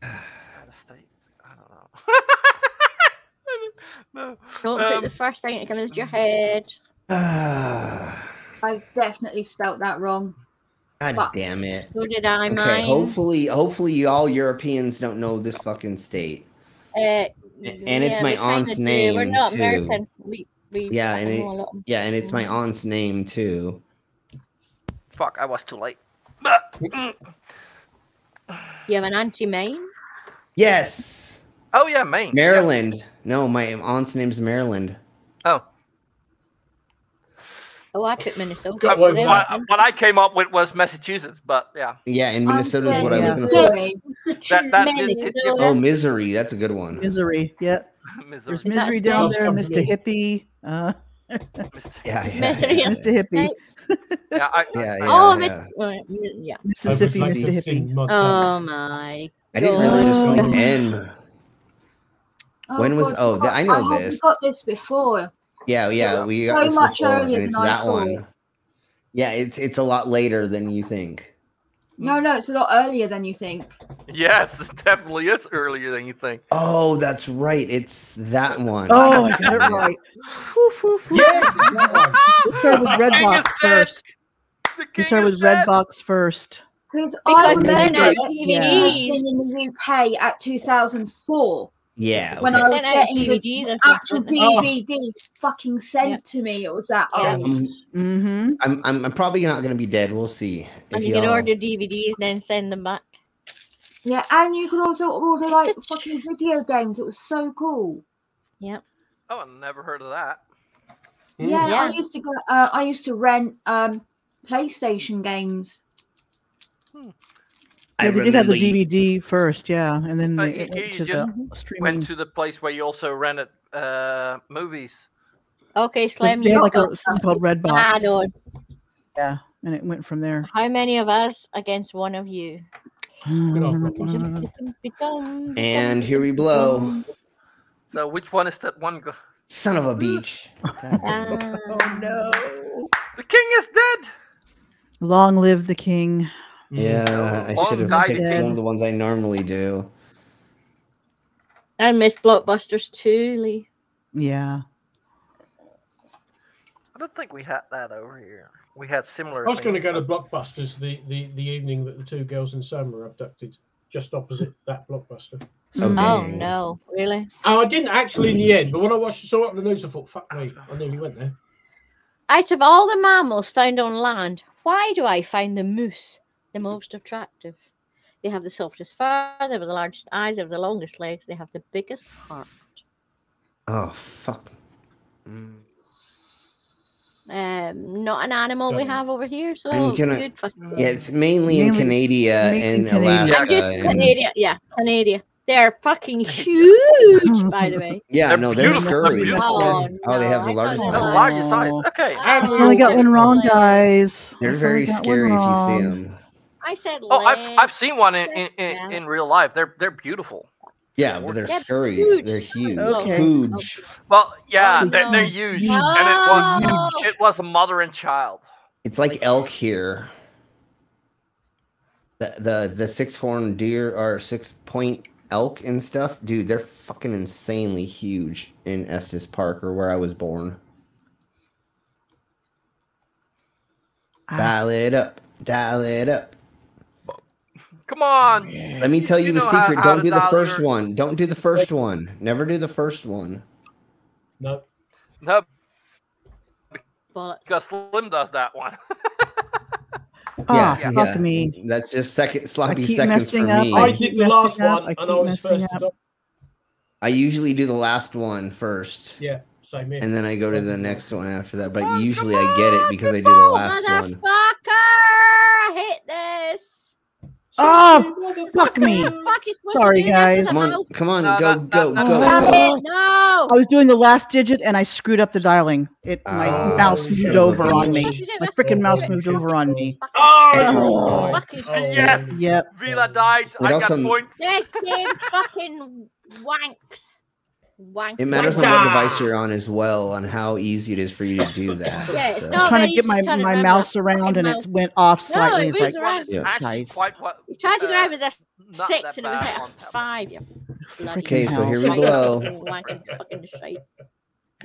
Out of state? I don't know. no. Don't Um, put the first thing that comes to your head. I've definitely spelt that wrong. God Fuck. damn it. So did I, Okay, mine. hopefully, hopefully, all Europeans don't know this fucking state. Uh, and it's my we kinda aunt's do. We're name, not too. American. We, we Yeah, and it- know. Yeah, and it's my Mhm. aunt's name too. Fuck, I was too late. You have an auntie main? Yes, Oh yeah, Maine. yeah. No, my aunt's name's Maryland. Oh. Oh, I put Minnesota. I, what, I, what, I came up with was Massachusetts, but yeah. Yeah, and Minnesota is what I was going that, that Oh, misery. That's a good one. Misery. Yep. misery. There's misery down there, Mr. Hippie. Uh, yeah, yeah, yeah, Mr. Hippie. yeah, I, yeah, yeah. Yeah. Mississippi, Mr. Hippie. Oh my. I didn't really just like M. Oh, When was- God, oh, we th- I know oh, got- this. We got this before. Yeah, yeah, It's we so got this much before, earlier and it's than I that thought. one. Yeah, it's it's a lot later than you think. No, no, it's a lot earlier than you think. yes, it definitely is earlier than you think. Oh, that's right. It's that one. Oh, I got it right. Yes, one. We with The king Redbox first. The We king started is with dead. Redbox first. Because I remember our it DVDs. in the UK at 2004 Yeah. when okay. I was getting the actual different. Oh. DVD fucking sent Yeah. to me. It was that Yeah. old. Um, Mm-hmm. I'm, I'm I'm probably not gonna be dead. We'll see. And If you can y'all- order DVDs, then send them back. Yeah, and you could also order like fucking video games. It was so cool. Yep. Oh, I never heard of that. Yeah, Yeah. I used to go. Uh, I used to rent um PlayStation games. I Yeah, we did have the DVD first, yeah, and then Uh, they, you- it went to just the streaming. Went to the place where you also rented uh, movies. Okay, They- Slim, they you had like a got thing called Redbox. add-ons. Yeah, and it went from there. How many of us against one of you? Good old Blockbuster. And here we blow. So which one is that one? Son of a beach. God damn. Oh no! the king is dead. Long live the king. Mm-hmm. Yeah, I should have picked king. one of the ones I normally do. I miss Blockbusters too, Lee. Yeah. I don't think we had that over here. We had similar. I was going to go to Blockbusters the, the, the evening that the two girls in Soham were abducted, just opposite that Blockbuster. Okay. Oh no, really? Oh, I didn't actually in the end, but when I watched saw it on the news, I thought, fuck me, I nearly went there. Out of all the mammals found on land, why do I find the moose the most attractive? They have the softest fur, they have the largest eyes, they have the longest legs, they have the biggest heart. Oh fuck. Mm. Um, not an animal we Don't know. have over here, so I'm gonna- good fucking. Yeah, it's mainly in Mainly it's Canada and Canada. Alaska. I'm just and- Canada, yeah, Canada. They're fucking huge, by the way. Yeah, They're no, they're beautiful, they're scurry. Oh, Oh, they have the largest thought Oh. the largest size. Oh. Okay. And I only got one wrong, guys. They're very only got one scary if you see them. I said Oh, I've. I've seen one in in, in, Yeah. in real life. They're they're beautiful. Yeah, but they're They're scurry. huge. They're huge. Okay. Huge. Well, yeah, Oh, they're, they're huge, Huge. and it was No. it was a mother and child. It's like elk here. The the the six horn deer or six point elk and stuff, dude, they're fucking insanely huge in Estes Park or where I was born. Ah. Dial it up, dial it up. Come on. Let me tell you, You a know how- secret. how Don't to do the dial first your- one. Don't do the first one. Never do the first one. No, No, Bollocks. because Slim does that one. Ah, yeah, fuck me. That's just second sloppy keep seconds for up. me. I I did the last up, one, I and I was first to up. top. I usually do the last one first. Yeah, same here. And then I go to the next one after that. But Oh, usually come I get it because I do the last one. Motherfucker! I hate this. Oh, fuck me. Fuck Sorry, to do this guys. Come on, come on, No, go, that- go, that- go, Stop go. it! No. I was doing the last digit and I screwed up the dialing. It my Oh, mouse shit. moved over on me. did you do? My What's freaking mouse moved over on me. Oh, Oh. Fuck you. Oh, Yes. Oh. Yep. Vila died. It I got also- points. This game fucking wanks. Wank. It matters on what device you're on as well, on how easy it is for you to do that. Yeah, it's so. not- trying to get my, to my around mouse around fucking and mouse. it went off No, slightly. it it's moves like, around. It's Yeah. actually Nice. quite what. You tried to grab with a not six and it was bad hit on a tablet. five. You bloody Okay, so here we shite. blow. Fucking wanking fucking shite.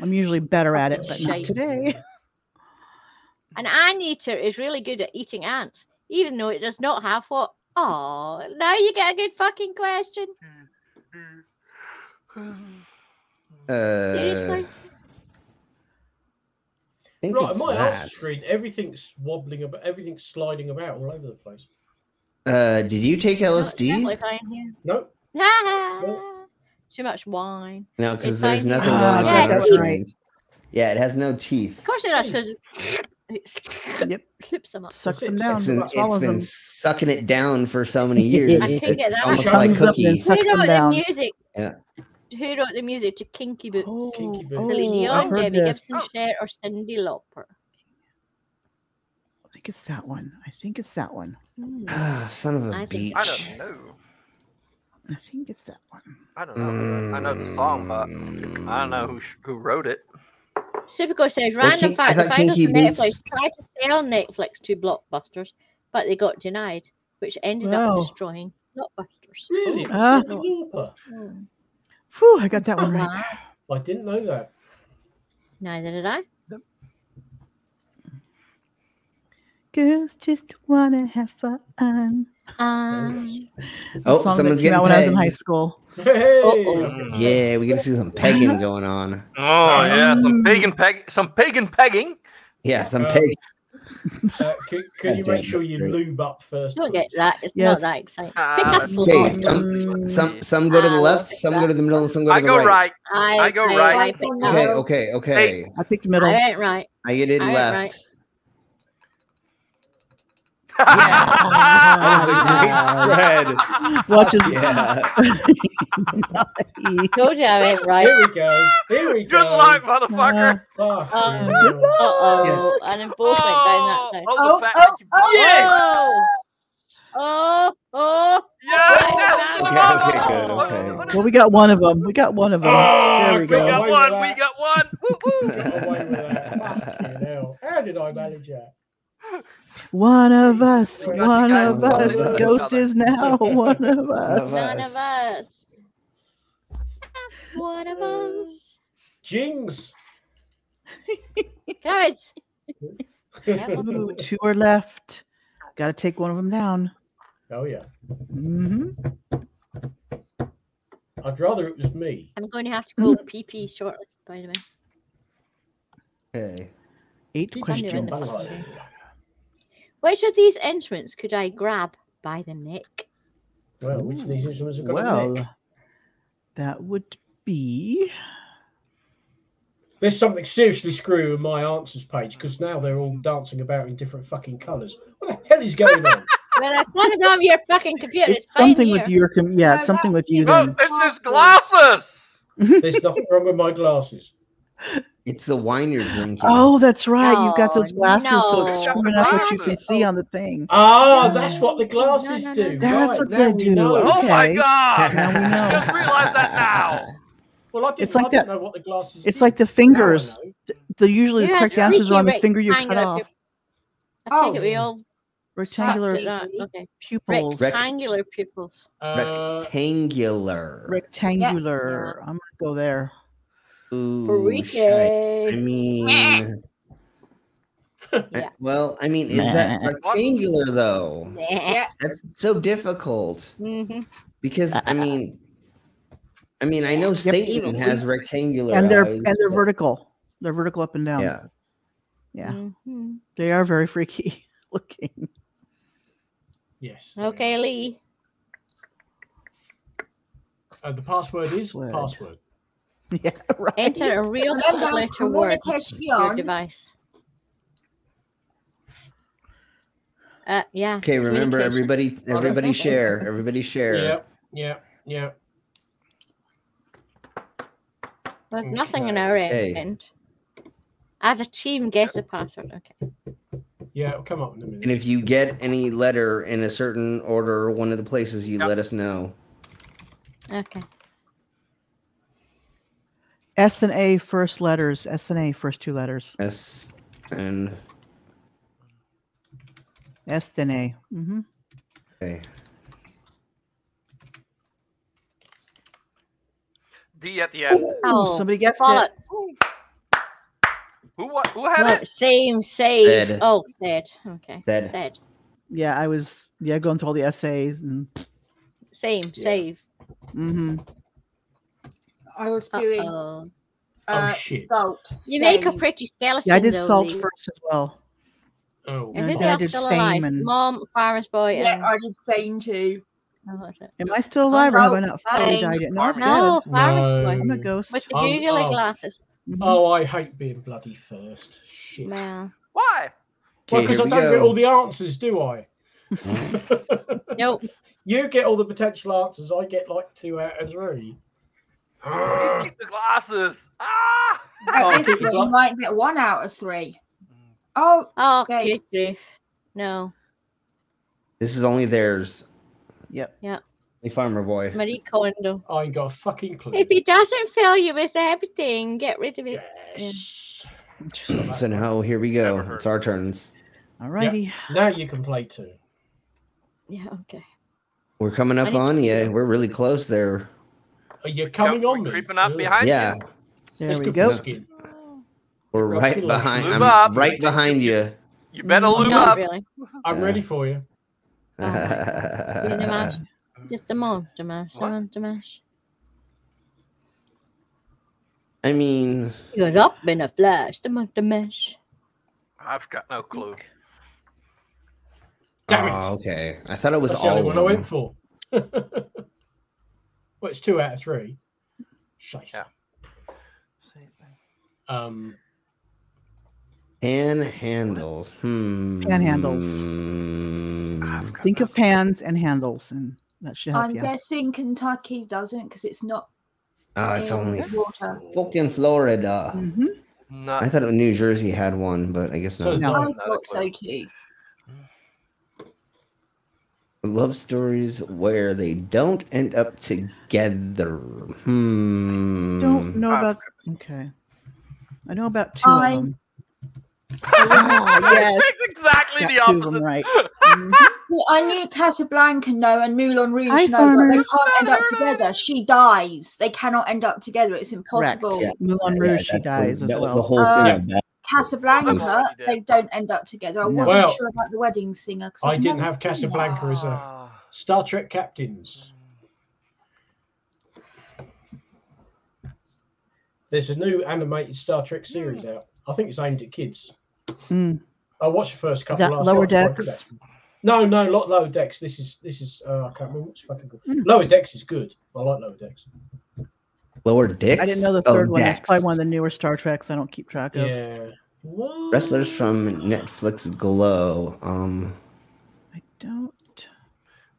I'm usually better at it, but not today. An anteater is really good at eating ants, even though it does not have what? Oh, now you get a good fucking question. Hmm, hmm. Uh, Seriously? Think Right, my that. alt screen, everything's wobbling about, everything's sliding about all over the place. Uh, did you take No, it's LSD? definitely fine here. No, Ah, Too much wine. No, because there's fine. nothing Ah, going yeah, on. it's with teeth. screens. Yeah, it has no teeth. Of course it does, because It slips them up. Sucks them It's down. It's been, it's swallows been them. sucking it down for so many years. I It- can get it's almost Sucks like them up and cookie. them wrote the music? Yeah. Who wrote the music to Kinky Boots? Kinky Oh, Boots. Celine oh, Dion, I've Debbie this. Gibson, Cher, or Cyndi Lauper? I think it's that one. I think it's that one. Ah, Son of a I think- beach. I don't know. I think it's that one. I don't know. I know the song, but I don't know who who wrote it. Superco says Well, random Kin- I fact: the thought finals Kinky for Netflix Boots- tried to sell Netflix to Blockbusters, but they got denied, which ended Wow. up destroying Blockbusters. Really? It was Whew, I got that one right. I didn't know that. Neither did I. Girls just wanna have fun. Um, Oh, someone's came getting out when I was in high school. Hey! Uh-oh. Yeah, we gotta see some pegging going on. Oh yeah, some pagan peg, some pagan pegging. Yeah, some Um, peg. Uh, can, can you make sure you great. lube up first? don't get that. It's Yes. not that exciting. Ah, Pick a. Okay, some, some some go to the Ah, left, I'll some go to the middle, and some go to I the go right. right. I, I go right. I picked Okay, Okay, okay, okay. I picked the I middle. went right. I get it I went left. Right. That was a great spread. Watch his Yeah. Nice. Told you I went right. Here we go. Here we Good go. Good luck, motherfucker. Fuck Um, yeah. Uh oh. Yes. And then both went down that Oh, side. oh, Oh, oh, that you oh, Yes! Oh, oh, Yes! Oh, yes, Okay, okay, good, okay. Well, we got one of them. We got one of them. Oh, there we good. We go. got one. We got one. Woo-hoo. Got away with that. Fucking hell. How did I manage that? One of us. We got you One guys of us. of. Ghost is now one of us. of none of us. One of us. Jings. Guys. Yeah, well, Ooh, two are left. Got to take one of them down. Oh yeah. Mm-hmm. I'd rather it was me. I'm going to have to go pee pee shortly, by the way. Okay. Eight Who's on questions. Window? Okay. Which of these instruments could I grab by the neck? Well, which of these instruments have got a Well, neck? that would be. There's something seriously screwy with my answers page because now they're all dancing about in different fucking colours. What the hell is going on? Well, I set it on your fucking computer. It's It's, fine something here. with your. Com- yeah, it's No, something with you. Oh, Then. it's his glasses. There's nothing wrong with my glasses. It's the wine you're drinking. Oh, that's right. You've got those Oh, glasses, so it's no. showing up what you can see on the thing. Ah, No. that's what the glasses No, no, no, do. That's right, what they do. know. Oh my god! Now we know. Just realized that now. Well, I didn't, It's like I didn't that- know what the glasses It's did. like the fingers. know. The usually the Yeah, correct answers are on the finger you cut off. pupil. I think Oh. we all Rectangular sucked at that. Okay. pupils. Rectangular pupils. Uh, Rectangular. Rectangular. I'm gonna go there. Ooh, Freaky. shite. I mean, Yeah. well, I mean, is that rectangular though? Yeah. That's so difficult hmm because I mean, I mean, I know Satan has rectangular And they're eyes, and they're but- vertical. They're vertical up and down. Yeah. Yeah. hmm They are very freaky looking. yes. Okay, Lee. Uh, the password is Password. password. Yeah, right. Enter a real letter word your device. Uh, yeah. Okay, remember everybody, everybody share, everybody share. Yeah, yeah, yeah. There's nothing in our Okay. end. As a team, guess the password. Okay. Yeah, it'll come up in a minute. And if you get any letter in a certain order, one of the places, you Yep. let us know. Okay. S and A first letters. S and A first two letters. S and S then A. Mm-hmm. okay. D at the end. Oh, somebody guessed it. Who what? Who had No, it? same, save. Said. Oh, said. Okay. Said. Said. Yeah, I was yeah going through all the essays and Same, save. mm-hmm. I was doing Uh-oh. uh, shit. salt. You make a pretty skeleton. Yeah, I did salt Lee. first as well. Oh, And And who then I did still same alive? and- Mom, Farmer's Boy, and Yeah, I did same too. oh, what's it? Am I still alive or have I no, not fully I- died yet? No, Farming. I'm No. Farmer's No. Boy. I'm a ghost. With the Um, googly oh. glasses. Mhm. oh, I hate being bloody first. Shit. Well, Why? Well, because I don't get all the answers, do I? Nope. You get all the potential answers. I get like two out of three. Ah. Keep the glasses. Ah! Oh, At this keep rate, you might get one out of three. Oh, Oh, Okay. good grief. No. This is only theirs. Yep. Yeah. The farmer boy. Marie Kondo. I ain't got a fucking clue. If he doesn't fill you with everything, get rid of it. Yes. So now here we go. It's our turns. Alrighty. Now you can play too. Yeah, okay. We're coming up on you. feel- We're really close there. Are you coming on me? Creeping up Ugh. behind Yeah, you. There we go. Skin. We're right behind. Move I'm up. right behind you. You better Mm, lube Not up. really. I'm Yeah. ready for you. You know. Just a monster mash. A monster mash. I mean, He goes up in a flash. The monster mash. I've got no clue. Damn it. oh, okay. I thought it was That's the all only one I went for. well, it's two out of three. Shite. Yeah. Um, Pan handles. Hmm. Panhandles. Hmm. Think of pans and handles, and that should help I'm you. guessing Kentucky doesn't because it's not Oh, it's only water. fucking Florida. hmm No. I thought New Jersey had one, but I guess So not. No. I thought so too. Love stories where they don't end up together. Hmm. Don't know about. Okay. I know about two I- of them. Oh, yes. Picked exactly Got the two of them opposite. right. Mhm. Well, I knew Casablanca no and Moulin Rouge Hi, no, but they can't end up together. She dies. They cannot end up together. It's Correct. impossible. Yeah. Moulin Yeah, Rouge, she that's the- dies as that was well. the whole Uh, thing. Of that. Casablanca, Yeah. they don't end up together. I No. wasn't Well, sure about the wedding singer. 'cause I I've didn't have seen Casablanca as a Ah. Star Trek captains. There's a new animated Star Trek series out. I think it's aimed at kids. Mm. I watched the first couple. Is couple. that last Lower night, it's quite good, Decks? No, no, not lower decks. This is this is uh, I can't remember what's fucking good. Hmm. Lower decks is good. I like lower decks. Lower dicks. I didn't know the Oh, third one. It's probably one of the newer Star Treks I don't keep track of. Yeah. What? Wrestlers from Netflix Glow. Um, I don't.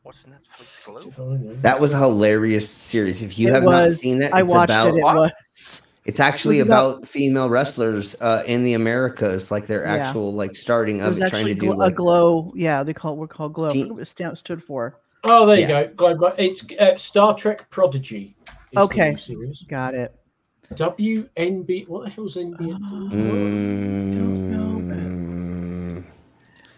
What's Netflix Glow? If I know. that was a hilarious series. If you It have was. not seen that, I it's watched about it. It was. it's actually It was about- about, female wrestlers uh, in the Americas, like their Yeah. actual like starting of it, trying to do gl- a glow. Yeah, they call it. We're called glow. I Teen- what it stand- stood for. Oh, there you go. Global. It's uh, Star Trek Prodigy. Is the Okay. Series. Got it. WNB. What the hell's NBN? Mm,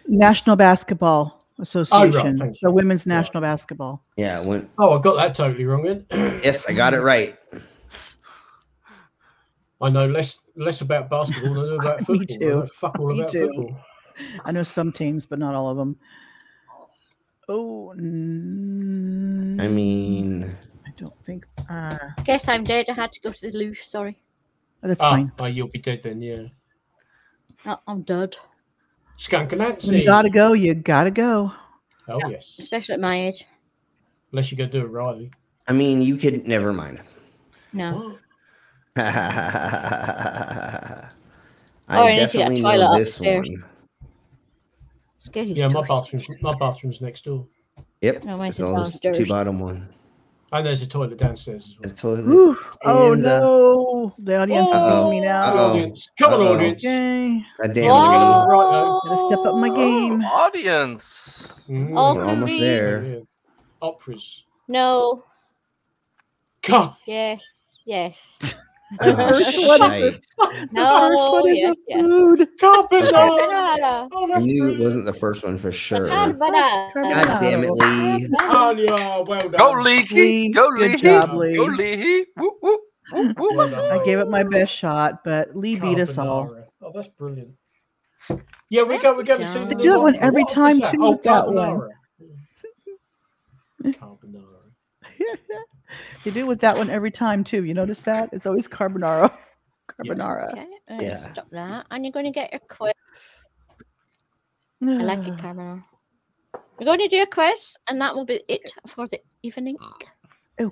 National Basketball Association. Oh, thank the you. Women's Right. National Basketball. yeah, when Oh, I got that totally wrong then. yes, I got it right. I know less less about basketball than I know about Me football. I too. know fuck all Me about too. football. I know some teams, but not all of them. Oh, mm, I mean, I don't think. Uh, Guess I'm dead. I had to go to the loo. Sorry. that's Ah, fine. oh, you'll be dead then, yeah. Oh, I'm dead. Skunk and When Nancy. you gotta go, you gotta go. Oh yes. Especially at my age. Unless you go do it Riley. I mean, you could never mind. No. I Oh, I need to get a definitely toilet know this upstairs. one. Scary Yeah, my stories. bathroom's my bathroom's next door. Yep, No, mine's it's always two bottom one. And there's a toilet downstairs as well. It's toilet. Whew. Oh And, uh, no, the audience is Uh-oh. me now. Come on, Uh-oh. audience. Come on, Uh-oh. audience. Okay, God damn Whoa. it. Right, gotta step up my game. Oh, audience. Mm, All We're almost three. there. yeah. Operas. No. God. Yes. Yes. The Oh, first one is shite. the No. first one is yes, a yes. food. Carbonara. Carbonara. Oh, I knew it. Wasn't the first one for sure. Carbonara. God damn it, Lee. Anya, well done. Go Leahy. Lee, Go good Leahy. job, Lee. Go Leahy. Woo, woo, woo, woo. Well I gave it my best shot, but Lee beat us all. Oh, that's brilliant. Yeah, we go. We're going to see. They do it one every time, that? too, Oh, that one. Carbonara. Carbonara. you do with that one every time too. You notice that? It's always carbonara. Carbonara. Okay. I'm Yeah. Stop that. And you're going to get your quiz. I like it, carbonara. We're going to do a quiz, and that will be it for the evening.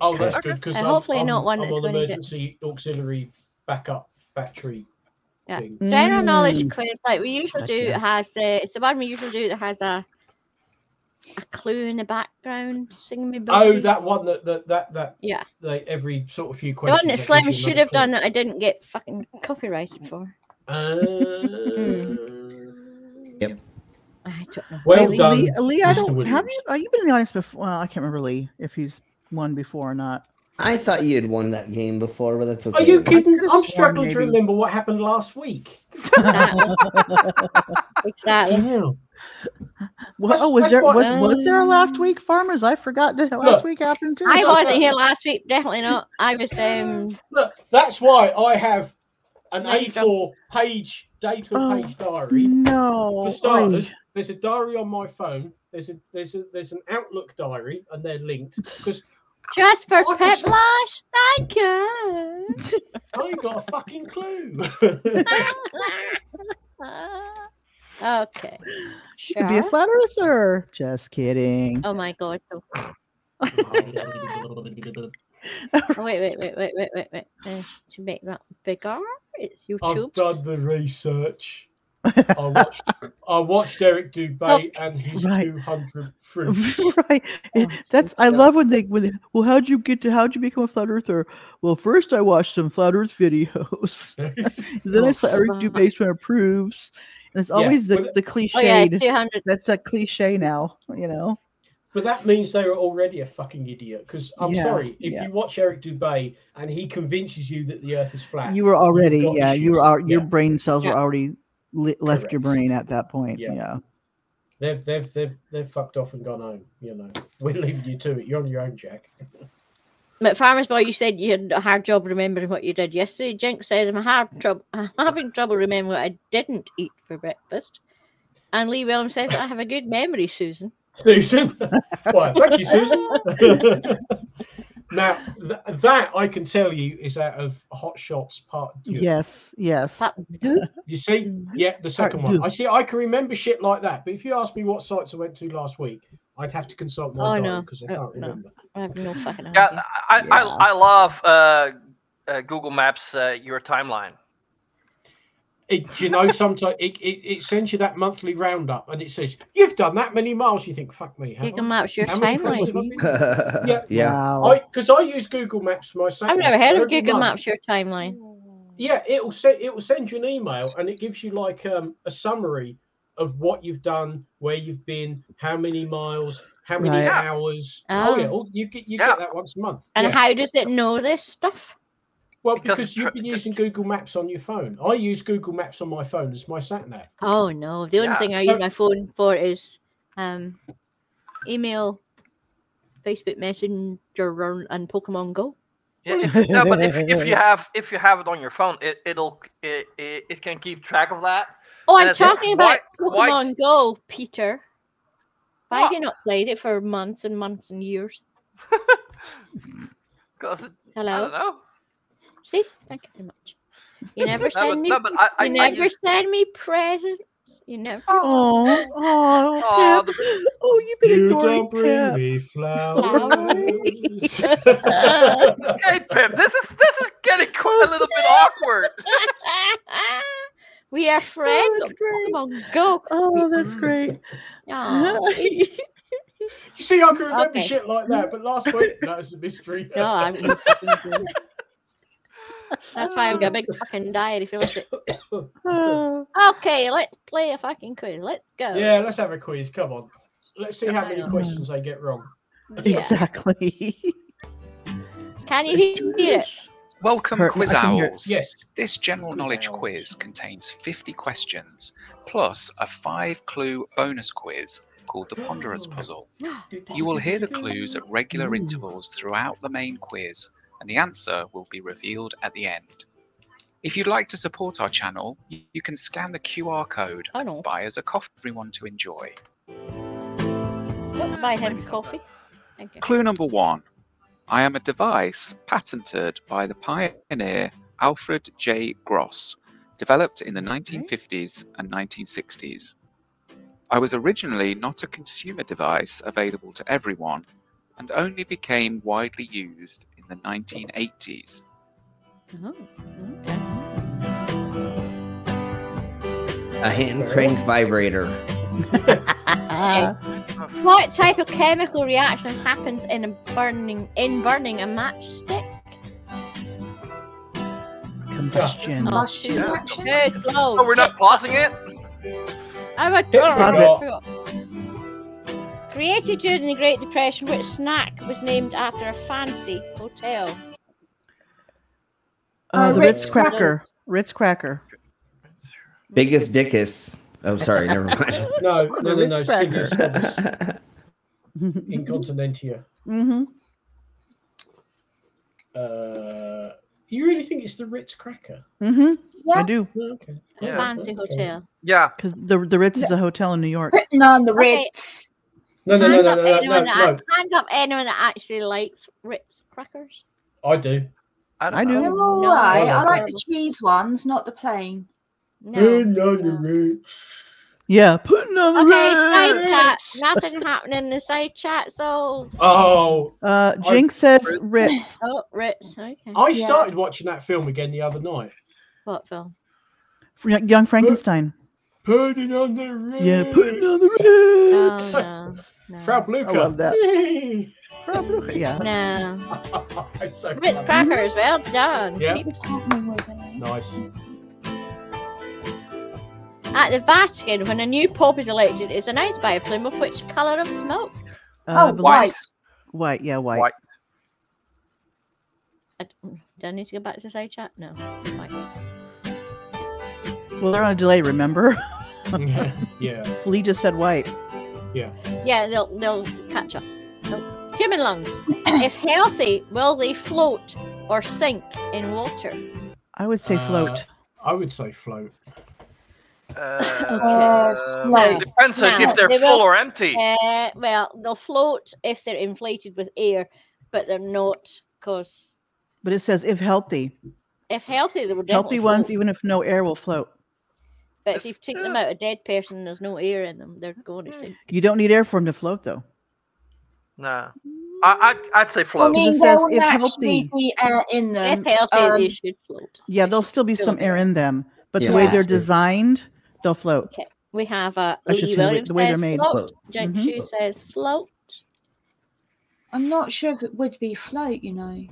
Oh, that's good because Uh, hopefully I'm, not one I'm that's on gonna get- emergency auxiliary backup battery Yeah. thing. General knowledge Mm. quiz, like we usually do, has uh, it's the one we usually do that has a a clue in the background. Singing me Oh, that one that that that that yeah, like every sort of few the questions. one that that Slim gives you should another have done that I didn't get fucking copyrighted for. Uh, Yep. I don't know. Well Lee, done, Lee, Lee, I don't. Have you? Are you been in the audience before? Well, I can't remember Lee if he's won before or not. I thought you had won that game before, but that's okay. Are you kidding? I'm struggling to remember what happened last week. exactly. Hell. Well, oh, was there was was there a last Um, week, farmers? I forgot that last Look, week happened too. I wasn't here last week. Definitely not. I was um. Look, that's why I have an No, A4 page data Oh, page diary. no. For starters, Oy. there's a diary on my phone. There's a there's a there's an Outlook diary, and they're linked because Just for I can- Piplash, thank you. I ain't got a fucking clue. okay. Could be a Sure. flat earther. Just kidding. Oh my god. no. Oh, wait, wait, wait, wait, wait, wait, wait. Uh, to make that bigger, it's YouTube. I've done the research. I watched I watched Eric Dubay and his Right. 200 fruits. right. It- That's I love when they when they, well how'd you get to how'd you become a flat earther? Well, first I watched some flat earth videos. then I saw Eric Oh, Dubay trying approves. And it's always the, but- the Oh yeah, two hundred. That's a cliche now, you know. But that means they were already a fucking idiot. Because I'm Yeah, sorry, if yeah. you watch Eric Dubay and he convinces you that the Earth is flat, You were already, yeah, you issues. were al- your Yeah. brain cells Yeah. were already li- left your brain at that point. Yeah. Yeah. they've they've they've they've fucked off and gone home. You know, we're leaving you to it. You're on your own, Jack. But Farmers Boy, you said you had a hard job remembering what you did yesterday. Jinx says I'm hard trouble, I'm having trouble remembering what I didn't eat for breakfast. And Lee Williams says I have a good memory, Susan. Susan. Why? Thank you, Susan. now th- that I can tell you is out of Hot Shots Part Two. Yes, yes. You see, mm-hmm. yeah, the second Part one. two. I see. I can remember shit like that, but if you ask me what sites I went to last week, I'd have to consult my Oh, diary no. because I Oh, can't no. remember. I have no fucking idea. Yeah, I, Yeah. I, I love uh, uh, Google Maps, uh, your timeline. It, do you know, sometimes it, it, it sends you that monthly roundup, and it says you've done that many miles. You think, fuck me. have You can I? match your How many places timeline. have I? Yeah. yeah. Wow. I because I use Google Maps myself. I've never heard of Google month- Maps your timeline. Yeah, it will send it will send you an email, and it gives you like um, a summary of what you've done, where you've been, how many miles, how many Right. hours. Oh, yeah, Oh. oh, you get you Yeah. get that once a month. And yeah. how does it know this stuff? Well, Because because, you've been using Google Maps on your phone. I use Google Maps on my phone as my sat nav. Oh no, the only Yeah, thing I so- use my phone for is um, email, Facebook Messenger, and Pokemon Go. Yeah, if, no, but if, if you have if you have it on your phone, it it'll it, it, it can keep track of that. Oh, I'm it's like, talking about why- why- Pokemon Go, Peter. Why have What? you not played it for months and months and years? Cause it, I Hello. don't know. See, thank you very much. You never No, send but, me. no, but I, I, you I never use, send me presents. You never. Oh, oh, Aw, Pip. oh, you've been You ignoring don't bring Pip. me flowers. okay, Pip. This is this is getting qu- a little bit awkward. We are oh, friends oh, that's on great. Pokemon Go. Oh, that's great. Aw, you see, I can remember Okay. shit like that, but last week that was a mystery. no, I'm no fucking clue. That's why I've got a big fucking diet. If you shit. Oh, Okay, let's play a fucking quiz. Let's go. Yeah, let's have a quiz. Come on. Let's see how many on. questions they get wrong. Yeah. exactly. Can you hear it? Welcome, Quiz Owls. Yes. This general Quiz knowledge Owls. quiz contains 50 questions plus a five clue bonus quiz called the Ponderer's Puzzle. You will hear the clues at regular intervals throughout the main quiz, and the answer will be revealed at the end. If you'd like to support our channel, you can scan the QR code Oh and no. buy us a coffee for everyone to enjoy. Buy him coffee. Thank you. Clue number one I am a device patented by the pioneer Alfred J. Gross, developed in the 1950s and 1960s. I was originally not a consumer device available to everyone and only became widely used in the 1980s. Oh, okay. A hand crank vibrator. What type of chemical reaction happens in a burning in burning a matchstick? Combustion. Oh, Combustion shoot. reaction? Too slow. Oh, we're not pausing it. I'm a Pause Created during the Great Depression, which snack was named after a fancy hotel? Uh, Uh, the Ritz Ritz cracker. Ritz cracker. Biggus Dickus. Oh, sorry, never mind. No, no, no, no. Ritz Silly cracker. stuff. Incontinentia. hmm Uh, you really think it's the Ritz cracker? hmm I do. Oh, Okay. Yeah. fancy Okay. hotel. Yeah. Because the the Ritz is a hotel in New York. Written on the Okay. Ritz. No, no, no, no, no, no, no, no. hands up anyone that actually likes Ritz crackers. I do. I, don't I do. know. They're all No. No, I no. like the cheese ones, not the plain. No. Putting on the no. Ritz. Yeah, putting on the Okay, side chat. Nothing happening in the side chat, so Oh, Uh, I- Jinx says Ritz. oh Ritz. Okay. I Yeah. started watching that film again the other night. What film? Fr- Young Frankenstein. Putting on the Ritz. Yeah, putting on the Oh Ritz. no. No. Frau Blucher. I love that. Yay. Yeah. no. It's so Ritz funny. crackers, well done. Yeah. What's happening with it? Nice. At the Vatican, when a new pope is elected, it's announced by a plume of which colour of smoke? Uh, Oh, believe- white. White, yeah, white. White. I, do I need to go back to the side chat? No. White. Well, they're on a delay, remember? yeah. yeah. Lee just said white. Yeah, Yeah, they'll they'll catch up. So, human lungs, if healthy, will they float or sink in water? I would say Uh, float. I would say float. Uh, float. depends on Now, if they're they full will- or empty. Uh, well, they'll float if they're inflated with air, but they're not because But it says if healthy. if healthy, they will definitely Healthy ones, float. even if no air, will float. But if you've taken them out of a dead person there's no air in them, they're going to sink. You don't need air for them to float, though. No. I, I'd, I'd say I float. mean, it says if healthy. be air in them. If healthy, um, they should float. Yeah, there'll still be some air in them, but the way they're Yes. designed, they'll float. Okay, we have uh, That's Lee just the way- Williams the way they're says made. float. Float. Jake Mhm. Chu says float. I'm not sure if it would be float, you know.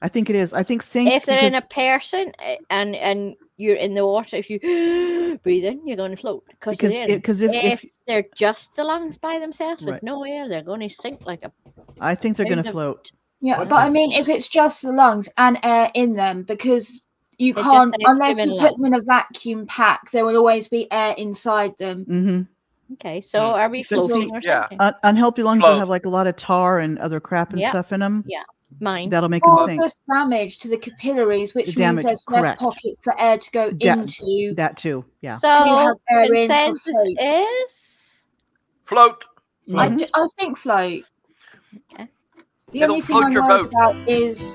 I think it is. I think sink. if they're in a person uh, and and you're in the water, if you breathe in, you're going to float because because they're it, because if, If, if they're just the lungs by themselves with Right. no air, they're going to sink like a. I think they're going to float. Yeah, but I mean, if it's just the lungs and air in them, because you They're can't, an unless you put them in a vacuum pack, there will always be air inside them. hmm Okay, so Hmm. are we But see- floating or Yeah. something? Un- unhealthy lungs will have like a lot of tar and other crap and Yeah. stuff in them. Yeah. Mine. That'll make them Or sink. damage to the capillaries, which The means damage, there's less pockets for air to go Da- into. That too. Yeah. So you have air in for consensus float. is Float. I, Mhm. think float. Okay. The It'll only thing I'm worried about is,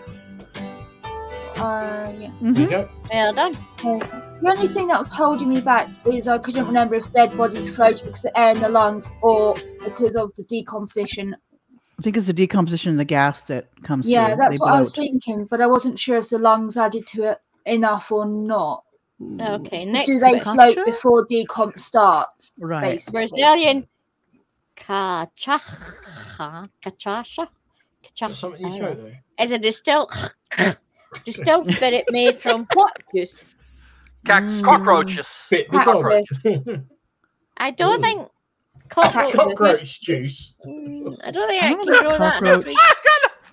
uh, yeah. Mhm. There well done. Uh, The only thing that was holding me back is I couldn't remember if dead bodies floated because of air in the lungs or because of the decomposition. I think it's the decomposition of the gas that comes Yeah, through. that's They what I was thinking, but I wasn't sure if the lungs added to it enough or not. Okay, next Do they question. float before decomp starts? Right. Basically. Brazilian cachaça, cachaça, Got something in cachaça. your throat a distilled distilled spirit made from what juice? Cac- Mm. Cockroaches. Bit Cockroach. cockroach. I don't Ooh. think cockroaches. cockroach juice. Mm, I don't think I I, don't can grow that. cockroach- tree.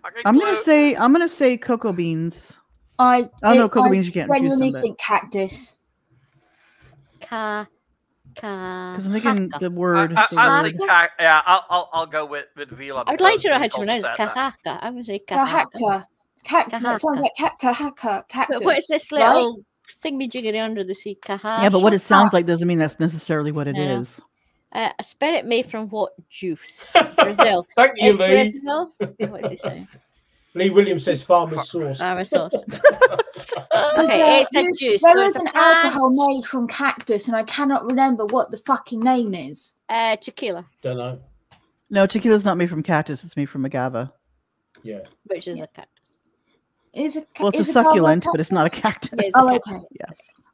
Fucking I'm gonna say I'm gonna say cocoa beans. I, Oh no, it- cocoa I beans you can't infuse genuinely them, but think cactus. Ca, ca. because I'm thinking haka. the word. I, the I, I word. think ca- yeah, I'll, I'll, I'll go with, with Vila. I'd like to know how to pronounce said kahaka. I'm gonna say kahaka. Kahaka. Cac- that sounds Kahaka. like cat- kahaka. Cactus. But what is this right? little thingy jiggery under the sea? Kahaka. Yeah, but what it sounds like doesn't mean that's necessarily what it Yeah. is. Uh, a spirit made from what juice? Brazil. Thank you, Is Lee. Brazil? What is he saying? Lee Williams says farmer's sauce. Farmer sauce. There's Okay, a- it's a juice. There so is an plant, alcohol made from cactus, and I cannot remember what the fucking name is. uh, tequila, Don't know. No, tequila's not made from cactus. It's made from agave. Yeah. which is a cactus. Is it? Well, it's is a it called succulent, but it's not a cactus? cactus. Yes. Oh, okay. Yeah.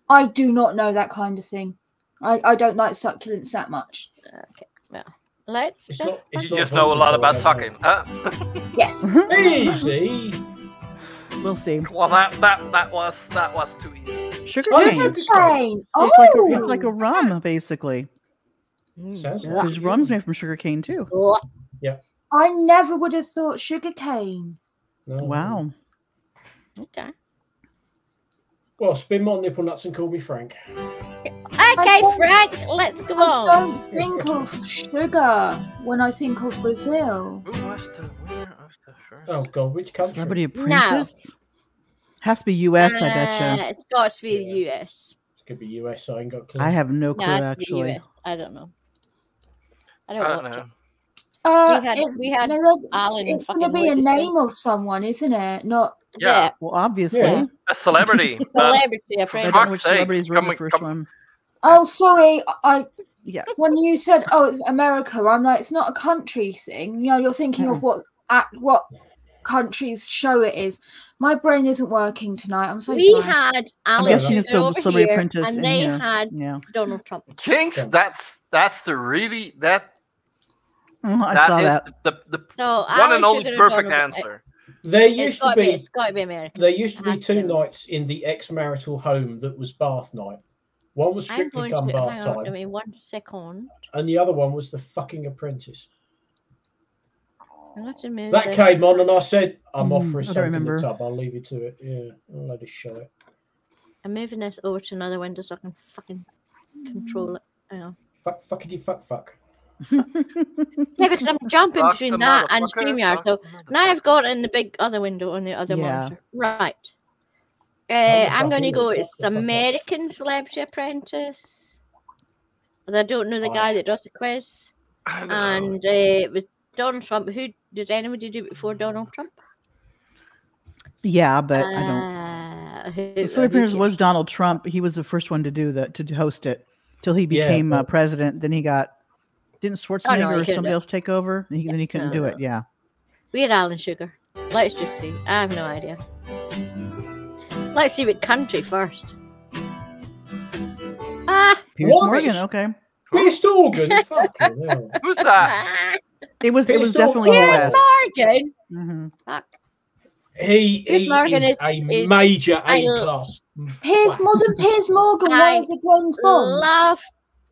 I do not know that kind of thing. I, I don't like succulents that much. Okay, well, let's. It's just not. You just know a lot about vodka, sucking, huh? Yes. Easy. We'll see. well, that that that was that was too easy. Sugar Oh, cane. it's So Cane. it's like a, Oh. it's like a rum, basically. Sounds Mm. There's rum's made from sugar cane too. Yeah. I never would have thought sugar cane. No. Wow. Okay. Well, spin my nipple nuts and call me Frank. Okay, Frank, let's go I on. don't think of sugar when I think of Brazil. Who was the winner of the first? Oh God, which country? Celebrity apprentice. Has to be U.S. I Uh, betcha. It's got to be the US. Could be US. I ain't got clue. I have no clue No, actually. US. I don't know. I I don't, don't know. it. Uh, We had- it's, we had no, no, Alan it's going to be a what's his name of someone, isn't it? Not. Yeah, Well, obviously. Yeah. a celebrity. but Celebrity, a I friend. don't fuck's which sake, celebrities were in the come- first come- one. Oh, sorry. I Yeah. when you said, "Oh, it's America," I'm like, it's not a country thing. You know, you're thinking of what at what country's show it is. My brain isn't working tonight. I'm so we sorry. had I'm guessing it's Sugar the over here, Apprentice and they here. had Yeah. Donald Trump. Jinx, Yeah. that's that's the really that Mhm, I that saw is that. the the So one Alan and only perfect Donald Trump. answer. There used to to be. be. It's got to be American. There used to be Has to two nights in the ex-marital home that was bath night. One was strictly going come to bath hang on to time, me one second. and the other one was the fucking apprentice. I'm going to move That this. came on, and I said, "I'm off Mm, for a I don't in the remember. tub. I'll leave you to it." Yeah, I'll let it show it. I'm moving this over to another window so I can fucking control it. Hang on. Fuck, fuckity, fuck, fuck. Yeah, because I'm jumping Fuck between that and StreamYard. So now I've got in the big other window on the other Yeah. monitor. Right. Uh, I'm going to go. it? It's Fuck the fuck off. American Celebrity Apprentice. But I don't know the guy that does the quiz. I don't know. And uh, it was Donald Trump. Who did anybody do it before Donald Trump? Yeah, but I don't. Uh, who, The uh, Celebrity who Apprentice was Donald Trump. He was the first one to do that, to host it, till he Yeah, became uh, but- president. Then he got. Didn't Oh, no, Schwarzenegger or somebody do else take over? And he, then he couldn't No, do no, it. Yeah. We had Alan Sugar. Let's just see. I have no idea. Let's see what country first. Ah! Pierce What? Morgan. Okay. Pierce Organ, fucking hell. Who's that? It was. It was Morgan. definitely Piers US. Morgan! hmm He, Piers he Morgan is, is- a is- major I A l- class. Piers Morgan, Piers Morgan, one I of the James Bonds. Love,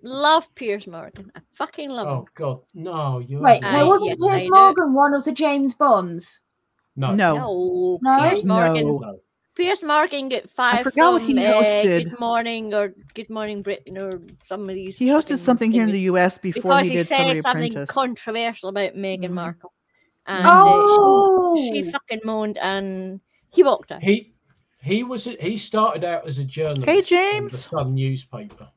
love Piers Morgan. I fucking love him. Oh God, no! You Wait, I- no, wasn't yes, I Piers know. Morgan one of the James Bonds? no, No. No, No? Piers Morgan. No. no. Piers Morgan get five forgot what from he uh, hosted. Good Morning or Good Morning Britain or some of these. He hosted fucking something here in the U.S. before because he he, did said Celebrity something Apprentice. controversial about Meghan Mhm. Markle, and Oh, uh, she, she fucking moaned and he walked out. He he was he started out as a journalist. Hey, on the James. Sun newspaper.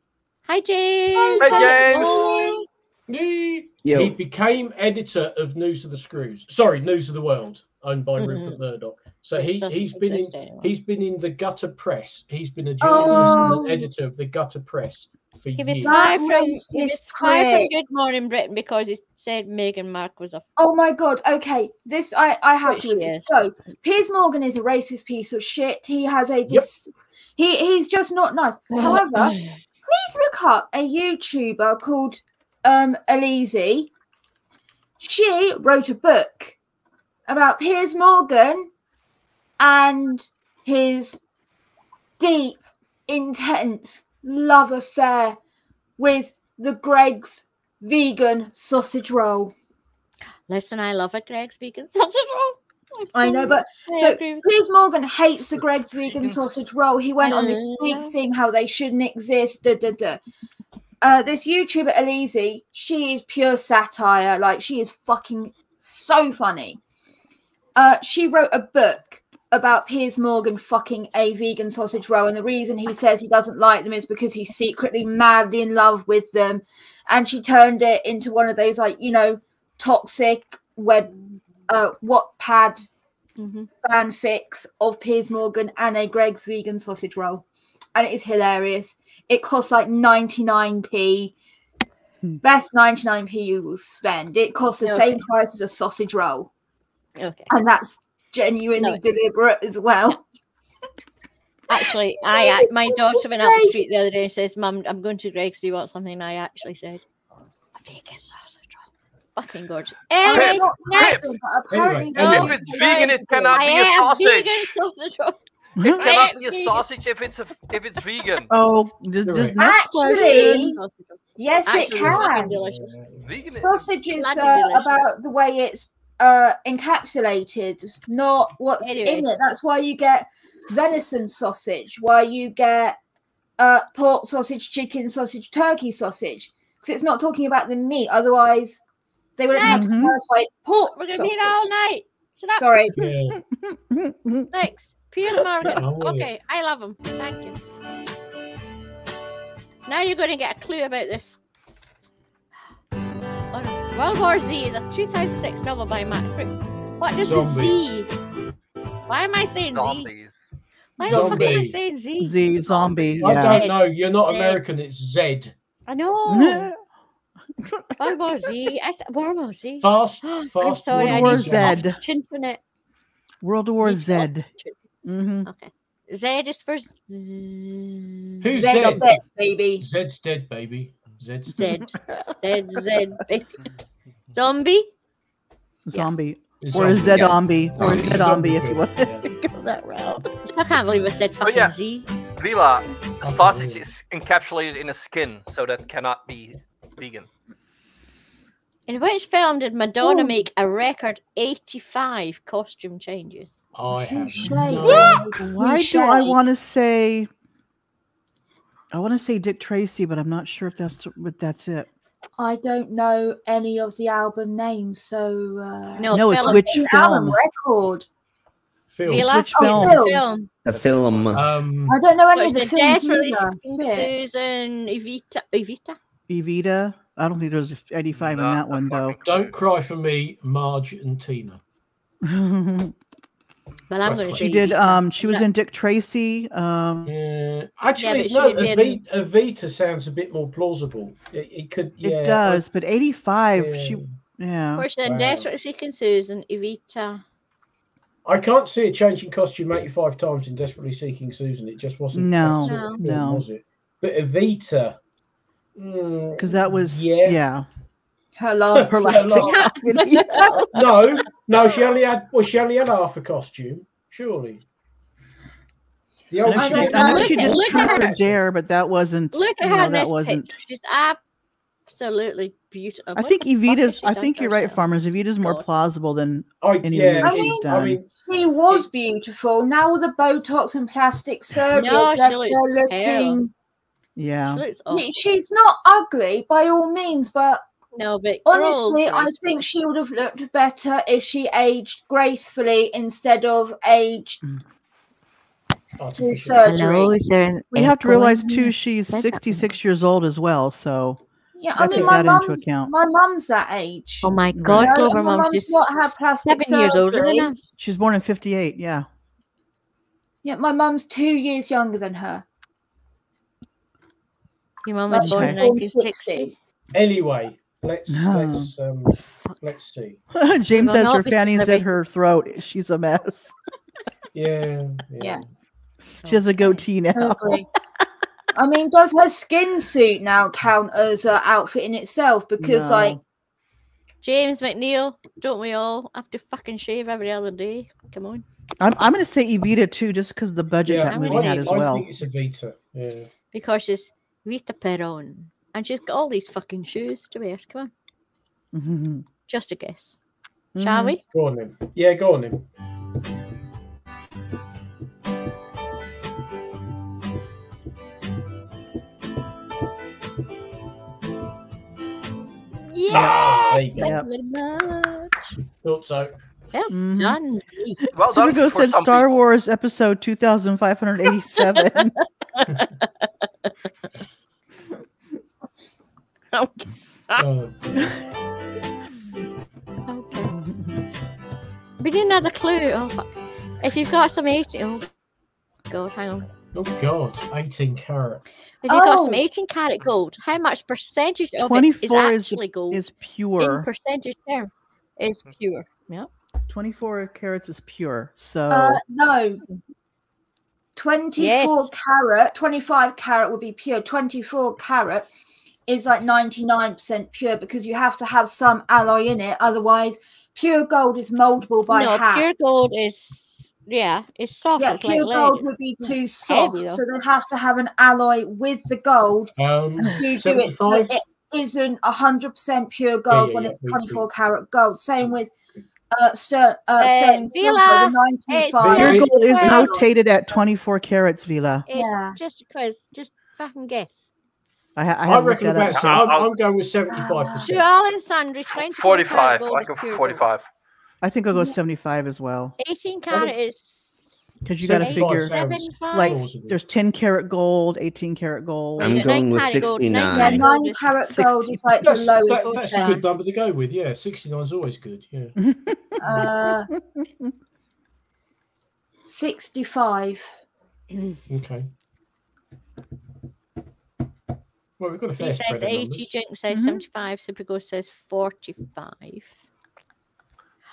Hi James. Hey, James. Hi. He, Yo. he became editor of News of the Screws. Sorry, News of the World, owned by Mhm. Rupert Murdoch. So Which he he's been in anymore. he's been in the Gutter Press. He's been a journalist and Oh. an editor of the Gutter Press for He was years. fired from, That he was fired from. Good Morning Britain because he said Meghan Markle was a Oh my god. Okay, this I I have Which to. is. So Piers Morgan is a racist piece of shit. He has a dis. He he's just not nice. However, please look up a YouTuber called um Elise. She wrote a book about Piers Morgan and his deep, intense love affair with the Greggs vegan sausage roll. Listen, I love a Greggs vegan sausage roll. I know, but I so Piers Morgan hates the Greggs vegan sausage roll. He went on this big thing how they shouldn't exist. Da, da, da. Uh, this YouTuber Elise, she is pure satire. Like she is fucking so funny. Uh, she wrote a book about Piers Morgan fucking a vegan sausage roll, and the reason he says he doesn't like them is because he's secretly madly in love with them. And she turned it into one of those like you know toxic web uh Wattpad Mhm. fanfics of Piers Morgan and a Greggs vegan sausage roll. And it is hilarious. It costs like 99p. Hmm. Best 99p you will spend. It costs the same price as a sausage roll. Okay. And that's genuinely No. deliberate as well. Actually, I, I my daughter went up the street the other day and says, "Mum, I'm going to Greggs. Do you want something?" And I actually said, "A vegan sausage roll." Fucking gorgeous. Anyway, not next. apparently And No, if it's vegan, it cannot I be a sausage. vegan sausage. It cannot be a sausage if it's a, if it's vegan. Oh, just, just Correct. next Actually, question. yes, it Actually, it's can. delicious. Vegan. is- Sausage is Bloody uh, delicious. about the way it's uh, encapsulated, not what's Anyway. in it. That's why you get venison sausage, why you get uh, pork sausage, chicken sausage, turkey sausage, because it's not talking about the meat. Otherwise, they wouldn't have to Mhm. clarify pork We're gonna sausage. be here all night. Shut up. Sorry. Yeah. Next, Piers Morgan. Oh. Okay, I love him. Thank you. Now you're going to get a clue about this. Oh, no. World War Z is a 2006 novel by Max Brooks. What does Zombie. the Z? Why am I saying Z? Zombies. Why the fuck am I saying Z? Z zombie. I Yeah. don't know. You're not Yeah. American. It's Z. I know. World War Z. I said World War Z. Fast, I'm sorry. World I War need to Z. internet. World War Need to off Z. the internet. hmm Okay. Z is for Z. Who's Zed Zed? of it, baby. Zed's dead, baby. Zed's Z. Z. Z. Zombie. Zombie. It's Or zombie. Z Yes. zombie. Or Zombie. Zombie if you Zombie. want Yeah. to go that route. I can't believe I said fucking yeah. Z. Vila, a Okay. sausage is encapsulated in a skin, so that cannot be vegan. In which film did Madonna Ooh. make a record 85 costume changes? I have Touche. no Why do I want to say? I want to say Dick Tracy, but I'm not sure if that's but that's it. I don't know any of the album names, so uh, No, No, it's which album film? record. Phil. Vila? Which Oh, film? Phil. Film. The film. Um, I don't know any it's of the the films Desperately either. Seeking Shit. Susan, Evita. Evita? Evita. I don't think there's 85 in that one though. don't cry for me, Marge and Tina. Well, I'm That's going to she did. Um, she Is was that- in Dick Tracy. Um, Yeah, actually, but she no. did be in- Evita, Evita sounds a bit more plausible. It, it could. Yeah, it does, but 85. I, She. yeah. Yeah. Of course, then Wow. Desperately Seeking Susan, Evita. I can't see a changing costume 85 times in Desperately Seeking Susan. It just wasn't. No, that film, no. Was it? But Evita. Mm, Because that was. Yeah. Yeah. Her last. Her Her last last- TikTok no, no. She only had. Well, she only had half a costume. Surely. The I old know I she don't did, I know know. she did look at her. Dare, but that wasn't. Look at no, her in that wasn't. picture. She's absolutely beautiful. I think the fuck has Evita's. I think you're right, herself? farmers. Evita's more God. plausible than oh, any yeah, I mean- she's I mean, She was beautiful. Now all the Botox and plastic surgery No, has she left her looking. Terrible. yeah. She looks I mean, She's not ugly by all means, but No, but honestly, I think she would have looked better if she aged gracefully instead of aged mm. through artificial. surgery. there We have to realize too, she's 66 years old as well. So Yeah, I mean, take my that into account. my mum's that age. Oh my you God, know, my Mum, mum's she's not had plastic seven years older surgery. than us. she's born in 58. Yeah. Yeah, my mum's two years younger than her. Your mum Like, was she born was in 1960. Anyway, let's let's um let's see. James Well, says her because fanny's in her throat. She's a mess. Yeah, Yeah. She has a goatee I now. I mean, does her skin suit now count as an outfit in itself? Because, No. like, James McNeil, don't we all have to fucking shave every other day? Come on. I'm, I'm going to say Evita too, just because the budget yeah. that I'm movie gonna I, had as I well. think it's Evita. Yeah. Because she's Vita Peron. And she's got all these fucking shoes to wear. Come on. Mhm. Just a guess. Shall Mhm. we? Go on then. Yeah, go on then. Yeah! there you go. Thank Yep. you very much. Thought so. Well Mhm. done. Well done Supergo for said Star. Wars episode 2587. Okay. Uh, okay. We didn't have a clue. Oh, fuck. If you've got some 18. Oh, God, hang on. oh God, 18 carat. If you've got some Oh. 18 carat gold, how much percentage of it 24 is is, actually gold? is in percentage terms, is pure. Yeah. 24 carats is pure. So uh, no. 24 carat, 25 carat would be pure. 24 carat is like 99% pure because you have to have some alloy in it. Otherwise, pure gold is moldable by no, hand. pure gold is yeah, it's soft. yeah, it's like pure gold lead. would be too soft. so they'd have to have an alloy with the gold Um, to do it. So 75? it isn't 100% pure gold yeah, when yeah, it's we- 24 carat gold. Same with uh, ster- uh, Uh, sterling silver, Vila, the 95. Pure gold is Well- notated at 24 carats, Vila. It's Yeah. just a quiz. Just fucking guess. I, I I have looked reckon about. up. se- I'm, I'm going with seventy-five To percent. all and sundry, 24 45. carat I is go pure for gold. 45. I think I'll go 75 as well. 18 carat is Because you got to figure, like, there's 10 karat gold, 18 karat gold. I'm going with carat gold, nine 69. Yeah, carat nine gold is gold is like the That's, that, lowest that's a good number to go with. Yeah, 69 is always good. Yeah. Uh, 65. Okay. Well, we've got a He says spread 80, numbers. Jink says Mhm. 75, Supergo says 45.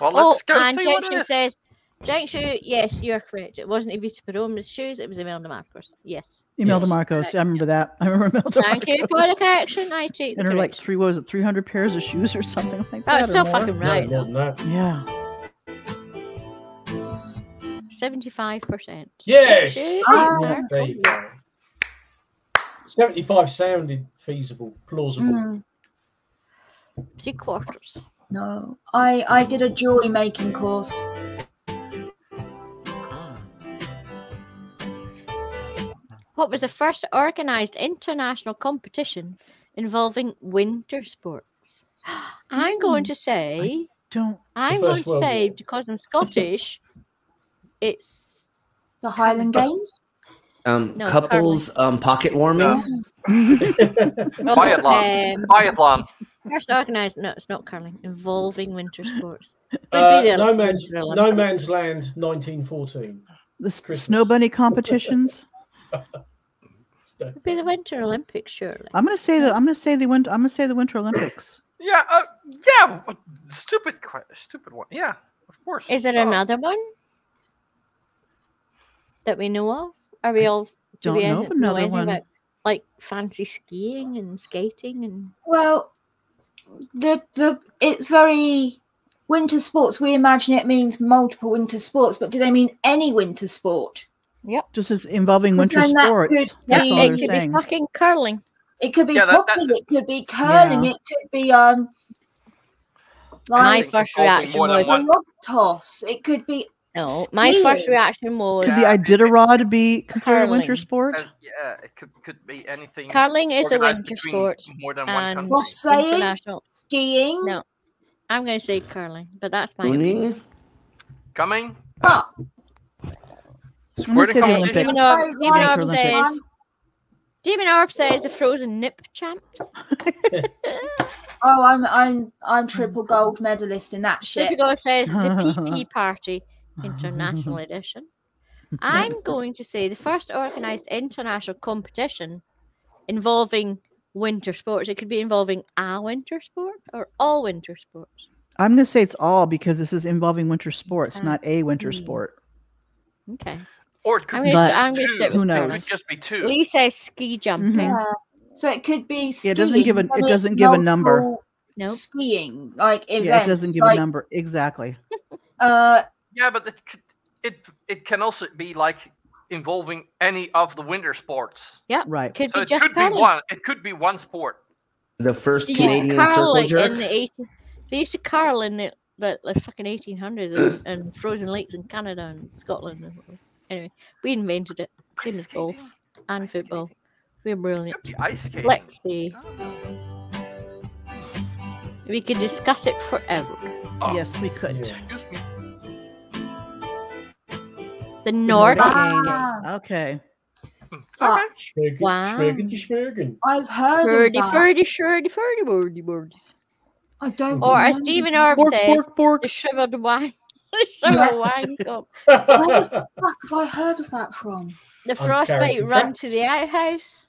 Well, Oh, let's go and see what it Jinkshu is. says, Jinkshu, yes, you're correct. It wasn't Evita Perón's shoes, it was Imelda Marcos. Yes. Imelda Yes. Marcos. I remember that. I remember Imelda Thank you for the correction. I take the And her like three what was it 300 pairs of shoes or something like Oh, that. it's still more? fucking right. more than that. Yeah. 75%. Yes! Jinkshu, there. There you go. 75 sounded feasible, plausible. Mm, Three quarters. no, I I did a jewelry making course. What was the first organised international competition involving winter sports? I'm going to say, Don't. I'm going to World say, War. because I'm Scottish, it's The Highland Games. Um, No, couples um, pocket warming. Biathlon. um, Biathlon. first organised. No, it's not curling. Involving winter sports. Uh, no man's no man's land 1914 The Christmas. snow bunny competitions. Could be the Winter Olympics, surely. I'm gonna say that. I'm gonna say the winter. I'm gonna say the Winter Olympics. Yeah, uh, yeah. what- Stupid, que- stupid one. Yeah, of course. Is it Oh. another one that we know of? Are we all? Do don't we know any- another anything one. about like fancy skiing and skating and? Well, the the it's very winter sports. We imagine it means multiple winter sports, but do they mean any winter sport? Yep. Just as involving winter then that sports. could That's be- all it they're could be fucking curling. It could be Yeah, that- hockey. that- It could be curling. Yeah. It could be um My like first reaction was a one- log toss. It could be no. My first reaction was Could the Yeah, Iditarod be considered a winter sport? Uh, yeah, it could could be anything. curling is a winter sport. More than one and country. International. skiing. No, I'm going to say curling, but that's my. Spooning. Coming. But gonna Squirting say the competition. Olympics. Demon Orb, Say Demon Orb says. Demon Orb says the frozen nip champs. oh, I'm I'm I'm triple gold medalist in that shit. Supergirl says the PP Party International Edition. I'm going to say the first organised international competition involving winter sports. It could be involving a winter sport or all winter sports. I'm gonna say it's all because this is involving winter sports, Okay. not a winter sport. Okay. Or it could I'm be gonna, But- I'm gonna two. stick Who with knows? It curling. could just be two. Lee says ski jumping. Yeah. So it could be skiing. Yeah, it doesn't give a- it doesn't give a number. No Nope. Skiing like events. Yeah, it doesn't give like, a number exactly. Uh, Yeah, but it it it can also be like involving any of the winter sports. Yeah, Right. Could So be it just could be one. It could be one sport. The first They used to Canadian curl circle like jerk. in the 18, They used to curl in the the, the fucking 1800s and, and frozen lakes in Canada and Scotland. And, anyway, we invented it. Same as golf and football. We're brilliant. Could be ice skating. Let's see. Oh. We could discuss it forever. Oh. Yes, we could. Excuse me. The North. Games. Games. Okay. fuck. Schmergen, Wow. schmergen, die. I've heard Birdie, of that. birdie, shirdy, birdie, birdie, birdies. I don't. Or as. Stephen Orb says, bork, bork. the shriveled wine. the shriveled wine cup. Where the fuck have I heard of that from? The frostbite run to the outhouse.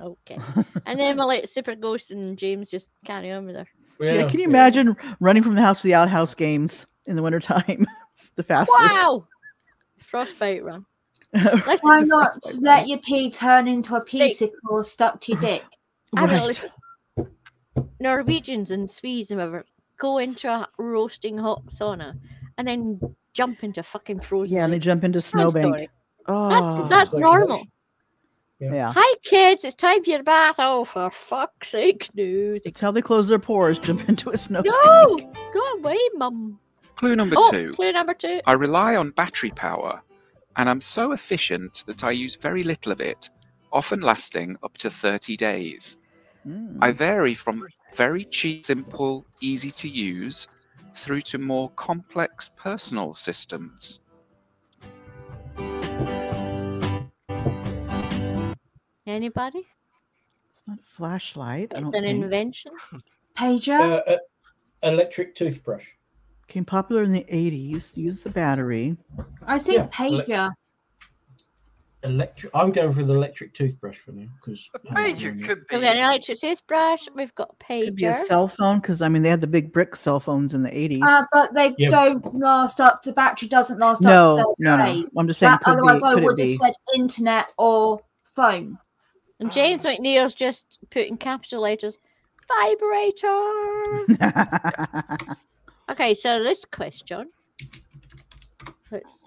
Okay. and then we'll let Super Ghost and James just carry on with her. Yeah, can you imagine running from the house to the outhouse games in the wintertime? the fastest. Wow! Frostbite run. Listen, Why not let your pee turn into a pea sickle stuck to your dick? Right. Norwegians and Swedes and whatever go into a roasting hot sauna and then jump into fucking frozen. Yeah, and they jump into snowbank. Oh, That's, that's like normal. emotion. yeah. Hi, kids. It's time for your bath. Oh, for fuck's sake, no. That's how they close their pores. Jump into a snow. No! Go away, mum. Clue number Oh, two. clue number two. I rely on battery power, and I'm so efficient that I use very little of it, often lasting up to 30 days. Mm. I vary from very cheap, simple, easy to use, through to more complex personal systems. Anybody? It's not a flashlight. I It's don't an think. invention. Pager? Uh, uh, electric toothbrush. Became popular in the 80s. Use the battery. I think yeah, elec- pager. Electric. I'm going for the electric toothbrush for now because Pager could be. We've got an electric toothbrush. We've got a Could be a cell phone because I mean they had the big brick cell phones in the 80s. Uh, but they Yeah. don't last up. The battery doesn't last No, up to 30 no, no. I'm just saying, That- could be- otherwise, I could it would have said internet or phone. And James McNeil's just putting capital letters vibrator. okay, so this question. Let's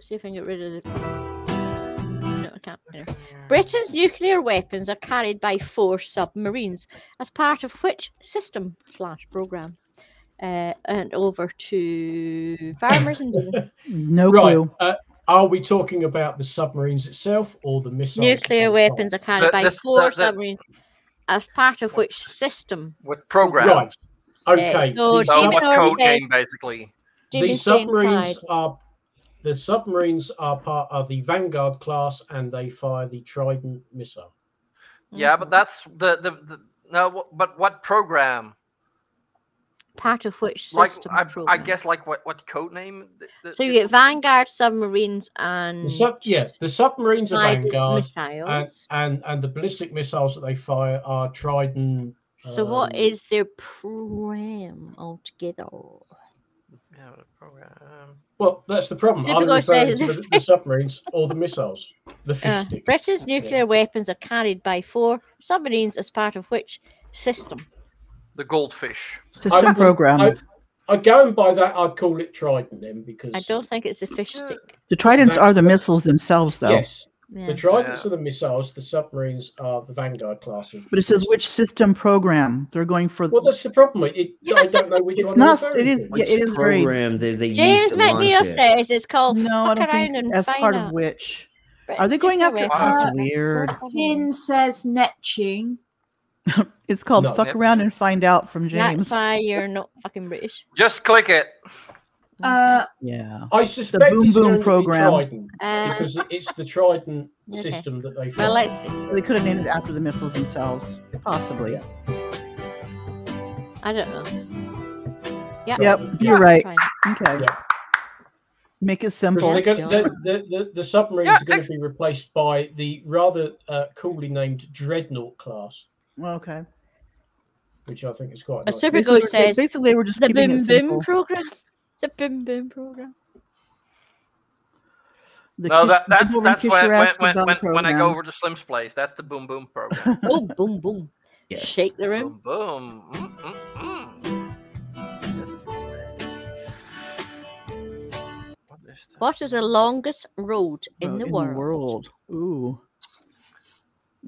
see if I can get rid of the. No, I can't. There. Britain's nuclear weapons are carried by four submarines as part of which system slash program? Uh, and over to farmers and no right. clue. Uh, are we talking about the submarines itself or the missiles? nuclear weapons are carried The- by this- four the- the- submarines as part of which system? With program. Right. Okay. so the So Demon what Lord code name basically? the submarines are the submarines are part of the Vanguard class and they fire the Trident missile. Yeah, but mm-hmm. that's the the, the no. But what program? part of which Like system I, I guess like what what code name? th- th- So you get Vanguard submarines and The sub, yeah, the submarines are Vanguard, missiles. and, and and the ballistic missiles that they fire are Trident. So what um, is their program altogether? Yeah, the program. Well, that's the problem. Super I'm referring to the, the submarines or the missiles, the fish Uh, stick. Britain's nuclear weapons are carried by four submarines as part of which system? The goldfish. System I- program. I, I going by that. I'd call it Trident then because I don't think it's a fish stick. the Tridents that's- are the missiles themselves, though. yes, Yeah. the Tridents are the missiles. The submarines are the Vanguard class. Of, But it says which system program. They're going for. well, that's the problem. It, I don't know which It's one. not- it is- to. yeah, it is very- program that they James used McNeil says it's called no, I Fuck don't Around think and as Find part of which. Are they going after? weapons That's are weird. Finn says Neptune. It's called No. "Fuck Around and Find Out" from James. That's James. why you're not fucking British. Just click it. Uh, Yeah. I suspect Boom it's Boom program. be Trident Uh, because it's the Trident Okay. system that they. well, let's see. They could have named it after the missiles themselves, possibly. I don't know. Yep. Yep, you're right. Okay. Yeah. Make it simple. going, Yeah. the, the, the, the submarines Yeah, are going to be replaced by the rather uh, coolly named Dreadnought class, Okay. which I think is quite A nice. super Basically, ghost they- says basically, they were just the keeping boom it boom simple. Program. The boom boom program. The no, Kish- that, that's Double that's when when, when, when, when I go over to Slim's place. That's the boom boom program. Oh, boom boom. Yes. Shake the room. boom boom. Mm, mm, mm. What is that? What is the longest road in, Oh, the, world? world. Ooh.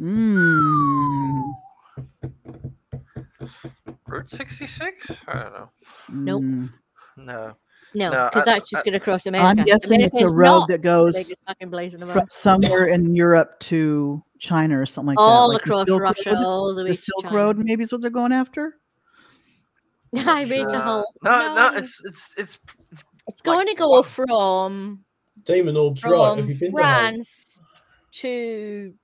Mmm. Route 66? I don't know. Nope. No. No, No, because I- that's just going to cross America. I'm guessing America it's a road not that goes biggest fucking place in the from somewhere in Europe to China or something like all that. like the across Silk Russia, Road. all the way The to Silk China. Road, maybe is what they're going after. Highway to Uh, home. no, no, it's it's it's it's It's going to go from Demon Orb's right. Have from you been to Hull? France to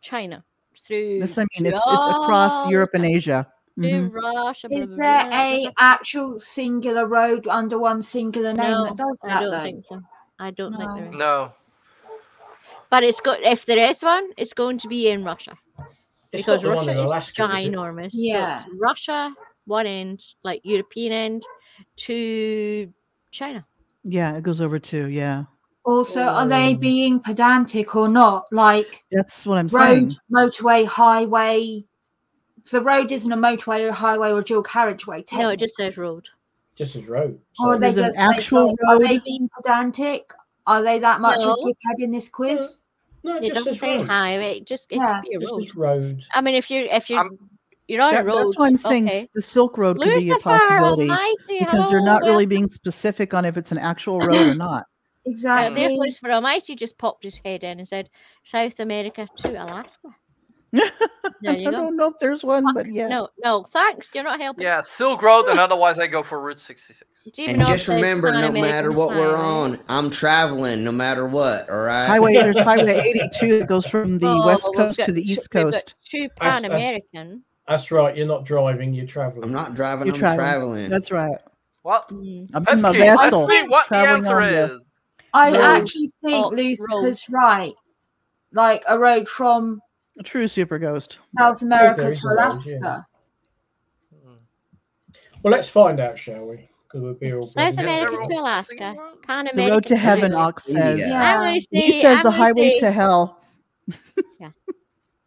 China through. That's what I mean. It's it's across Europe and Asia. To Mhm. Russia. blah, is blah, there blah, a actual singular road under one singular name No, that does I that don't though? think so. I don't think there is. no. But it's got if there is one, it's going to be in Russia It's because not the one Russia is Alaska, is ginormous. So Yeah. it's Russia one end, like European end, to China. Yeah, it goes over to yeah. Also, are they Um, being pedantic or not? Like That's what I'm road, saying. motorway, highway. So the road isn't a motorway or highway or dual carriageway. No, it just says road. Just as road. Or are they Is an just like, actual like, are they being pedantic? Are they that much No. of a dickhead in this quiz? No, It just doesn't as say road. highway. Just it Yeah. could be a road. as road. I mean, if you're if you're I'm- you're on a road, that's why I'm saying okay. the Silk Road could be a possibility Almighty, because they're not really being specific on if it's an actual road or not. Uh, there's Exactly. Lucifer Almighty just popped his head in and said South America to Alaska. There I go. don't know if there's one, but yeah. No, no, thanks. You're not helping. Yeah, Silk Road, and otherwise I go for Route 66. Even And just remember, no matter American what we're on, I'm traveling no matter what. All right. Highway there's Highway 82 that goes from the Oh, west coast to the east coast. Two That's- Pan American. That's right. You're not driving. You're traveling. I'm not driving. You're I'm traveling. traveling. That's right. Well, Mm. I'm in my let's see, let's vessel. see what the answer on the- is. I Road. actually think Oh, Lucifer's right. Like a road from A true super ghost. South America to a road, yeah. Alaska. Hmm. Well, let's find out, shall we? Because we'll be all. South bloody- America to Alaska. Pan The American. road to heaven, Highway. Ox says. Yeah. Yeah. I'm to say. He says I'm the highway say- to hell. yeah.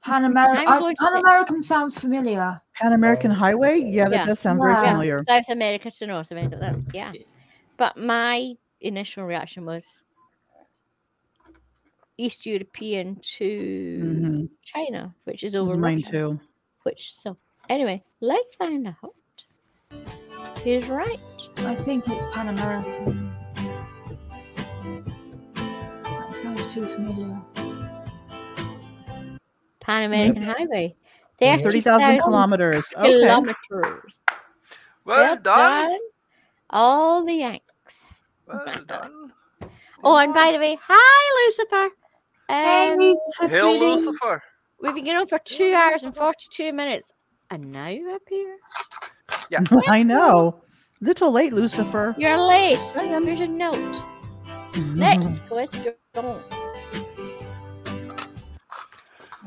Pan American. I'm going to Pan American sounds familiar. Pan American Oh. Highway? Yeah, that Yeah. does sound Yeah. very familiar. South America to North America. That, yeah. But my initial reaction was East European to Mhm. China, which is It was over mine Russia. too. Which so anyway, let's find out. He's right. I think it's Pan American. That sounds too familiar. Pan American Highway. Yeah. 30,000 kilometers. Okay. Kilometers. Well, done. All the Yanks. Well done. Oh, and by the way, hi Lucifer. Hey, Um, Lucifer, Hail sweetie. Lucifer. we've been going on for two hours and forty-two minutes, and now you appear. Yeah. I know. Little late, Lucifer. You're late. Here's a note. Next question.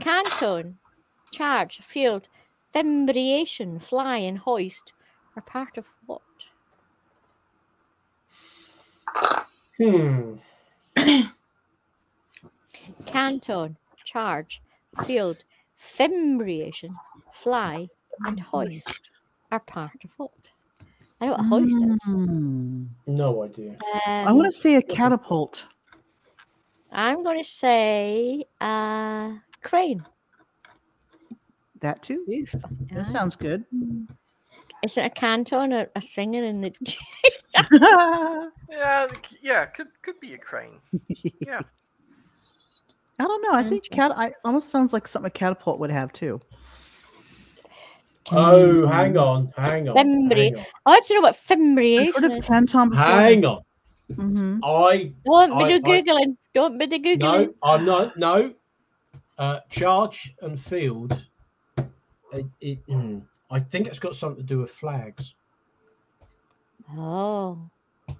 Canton, charge, field, fimbriation, fly, and hoist are part of what? Hmm. Canton, charge, field, fimbriation, fly, and hoist are part of what? I know what a hoist is. Mm. No idea. I Um, want to say a catapult. I'm going to say uh, crane. That too. Oof. That Aye. sounds good. Is it a canton a, a singer in the Yeah, yeah, could could be a crane. Yeah. I don't know. I think cat. I almost sounds like something a catapult would have too. Oh, hang on, hang on. Fimbri. Hang on. I want to know what I've fimbriation heard of canton. Hang on. hmm I Don't be I- do I- googling. Don't be googling. no, I'm not. No, uh, charge and field. It, it, mm, I think it's got something to do with flags. Oh.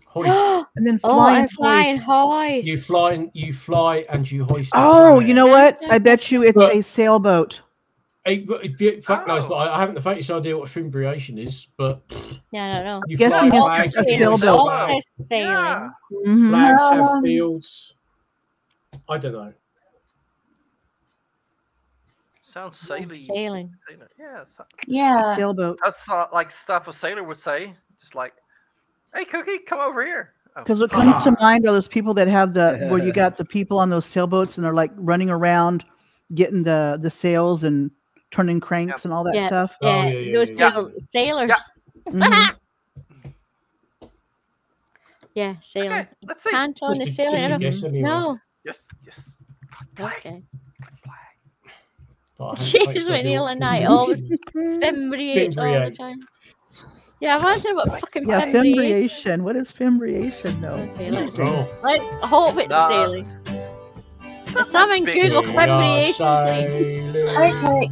Hoist. And then oh, flying. and flying hoist. hoist. you fly, and you fly, and you hoist. Oh, flag. you know what? I bet you it's But- a sailboat. It, it, it, fact knows, Oh. but I, I haven't the faintest idea what fimbriation is. But Yeah, I don't know. you Guessing fly it's a sailboat. flags. What's mm-hmm. Flags have Um, fields. I don't know. Sounds Oh, saily. Sailing. sailor. Yeah, Yeah. Sailboat. that's uh, like stuff a sailor would say. Just like, "Hey, Cookie, come over here." Oh, Because what comes to mind are those people that have the where you got the people on those sailboats and they're like running around, getting the the sails and turning cranks and all that Yeah. stuff. Oh, Yeah, yeah, yeah, those yeah, yeah. people, sailors. Yeah. Mhm. yeah, sailing. okay, let's see. Canton Just is a- sailing. just I a don't- guess anyway. No. Yes, yes. Okay. But I Jeez, faintest when Neil and I fimbriation always is. fimbriate all the time. Yeah, I want to know what fucking Yeah, fimbriation. What is fimbriation? No. Okay, let's see. Oh. Let's hope it's Nah. sailing. Someone Google fimbriation. sailing. Okay.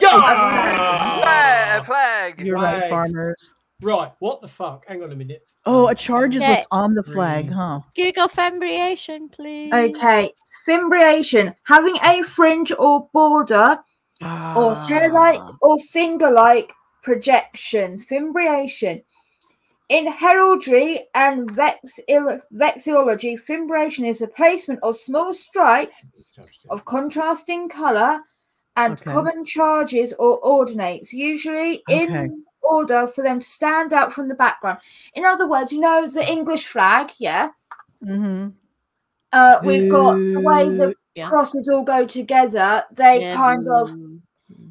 Yeah! Flag, flag. You're right, farmers. Right, what the fuck? Hang on a minute. Oh, a charge is Okay. what's on the flag, huh? Google fimbriation, please. Okay. Fimbriation. Having a fringe or border or hair-like or finger-like projections. Fimbriation In heraldry and vexil- vexillology, fimbration is the placement of small stripes of contrasting colour and Okay. common charges or ordinaries, usually in Okay. order for them to stand out from the background. In other words, you know the English flag, yeah? Mm-hmm. Uh, we've got the way the Yeah. crosses all go together. They Yeah, kind of boo.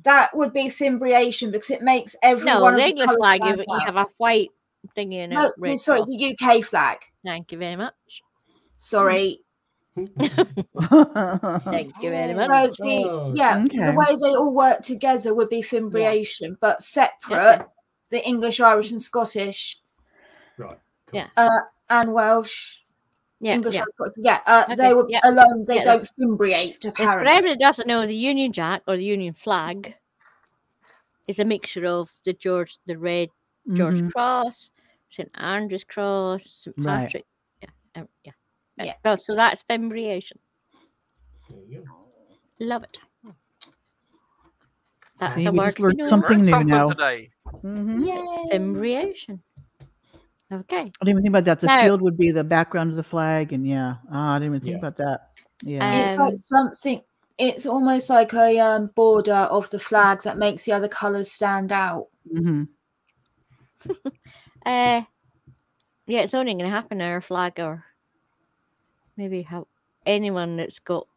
That would be fimbration because it makes every No, one the the English colours flag, you, you have a white thingy in it. No, red sorry, cross. the UK flag. Thank you very much. Sorry. Thank you very much. So the, Oh, yeah, okay. the way they all work together would be fimbration, but separate. The English, Irish, and Scottish, Right. Yeah. uh, and Welsh. Yeah, English, yeah. and Yeah, uh, Okay, they were yeah. alone. They Yeah, don't fimbriate. And for Apparently, everyone that doesn't know, the Union Jack or the Union flag is a mixture of the George, the red George Mhm. Cross, St Andrew's Cross, St Right. Patrick. Yeah, um, yeah, Yeah. Oh, so that's fimbriation. There you go. Love it. That's See, a word just learned know. something new something now. today. Mhm. It's fimbriation. Okay. I didn't even think about that. The Now- field would be the background of the flag, and yeah, ah, I didn't even think Yeah. about that. Yeah. it's Um, like something. It's almost like a um, border of the flag that makes the other colours stand out. hmm Uh, yeah, it's only going to happen in our flag or maybe how anyone that's got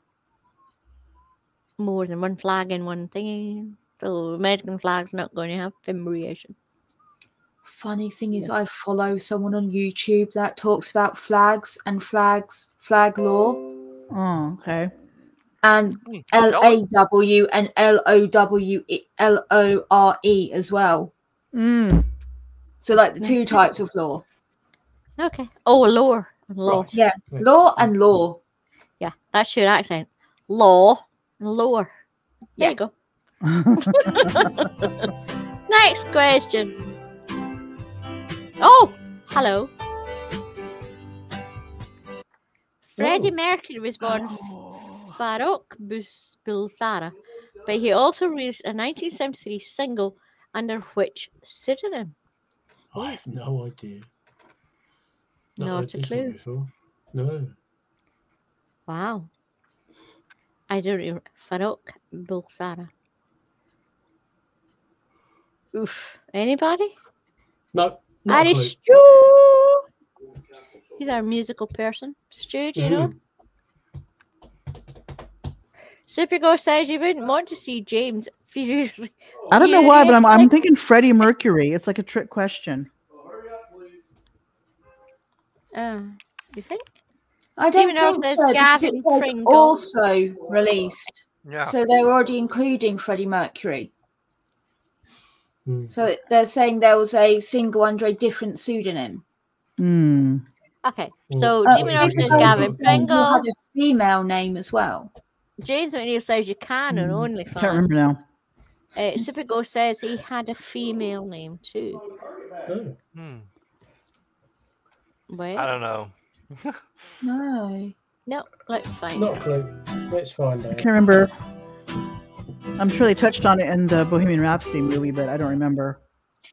more than one flag in one thingy. So American flag's not going to have fimbriation. Funny thing is, I follow someone on YouTube that talks about flags and flags, flag law, Oh, okay. and L go A on. W and L O W E- L O R E as well. Mm. So, like the two types of law. Okay. Oh, law. Law. Right. Yeah, law and law. Yeah, that's your accent. Law and lower. There Yeah. you go. Next question. Oh, hello. Freddie Oh. Mercury was born oh. Farrokh Bus- Bulsara, but he also released a 1973 single under which pseudonym? I have no idea. Not Not a clue. before. No. Wow. I don't know. Farrokh Bulsara. Oof. Anybody? No. Not a Ari. Stu. He's our musical person. Stu, do you know? Super Supergirl says you wouldn't want to see James furiously. I don't know why, but I'm I'm thinking Freddie Mercury. It's like a trick question. Uh, you think? I don't Even it think says so because it says Pringle. also released. Yeah. So they're already including Freddie Mercury. Hmm. So it- they're saying there was a single under a different pseudonym. Hmm. Okay, so Uh, Jimmy Stephen Norton Stephen Gavin he Pringle. had a female name as well. James McNeil says you can on Hmm. OnlyFans. Can't remember now. Uh, Supergirl says he had a female name too. Oh. Hmm. Well, I don't know. No. no, let's find Not out. a clue. Let's find out. Can't remember. I'm sure they touched on it in the Bohemian Rhapsody movie, but I don't remember.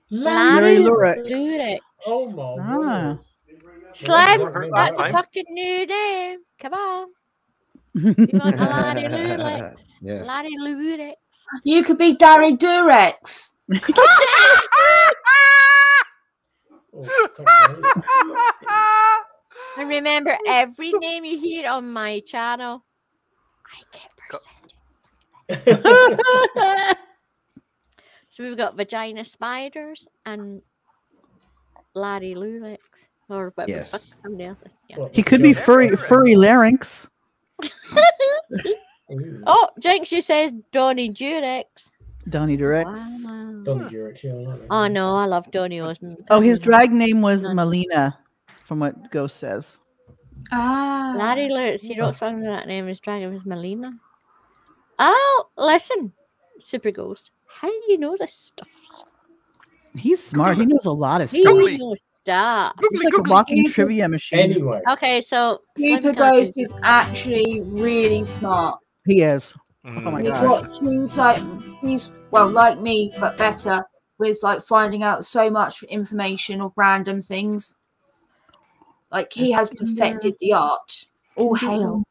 Larry Larry Lurex. Lurex. Oh my Ah. word. Slim, that's a fucking new name. Come on. You want Larry Lurex? yes. Larry Lurex. You could be Dari Durex. Oh, thank you. And remember, every name you hear on my channel, I get percentage. So we've got vagina spiders and Larry Lulix. Or whatever Yes. somebody else is. Yeah. What, he could be John- furry furry larynx. Oh, Jinx, you says Donny Durex. Donnie Durex. Wow. Donny Durex, yeah, like. Oh no, I love Donny Osmond. Oh, his drag name was Melina, from what Ghost says. Ah. Larry Lurtz, he wrote songs with that name. His dragon was Melina. Oh, listen, Super Ghost. How do you know this stuff? He's smart. He knows a lot of stuff. Googly. knows stuff. He's like a walking trivia machine. Anyway, Okay, so Super Ghost is actually really smart. He is. Mm. Oh my He's gosh. got like he's well like me but better with like finding out so much information or random things. Like he has perfected the art. All hail.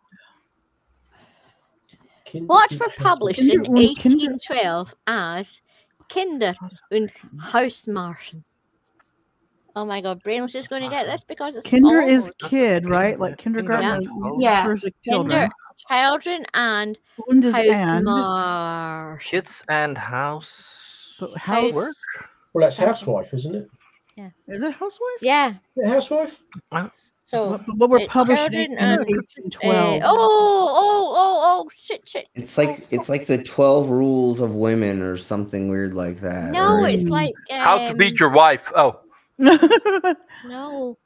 What were published in Kinder und Kinder- 1812 as Kinder und Hausmärchen? Oh my god, Brainless is just going to get this because it's Kinder all is kid, right? Like kindergarten. Yeah. Oh. Yeah. Kinder, children. children and Und is and. Kids and house. But how House- work? Well, that's housewife, isn't it? Yeah. Is it housewife? Yeah, Yeah, housewife. So. What, what were published in children and, uh, oh, oh, oh, oh, shit, shit. It's like it's like the twelve rules of women or something weird like that. No, or- it's like. Um, How to beat your wife. Oh, No,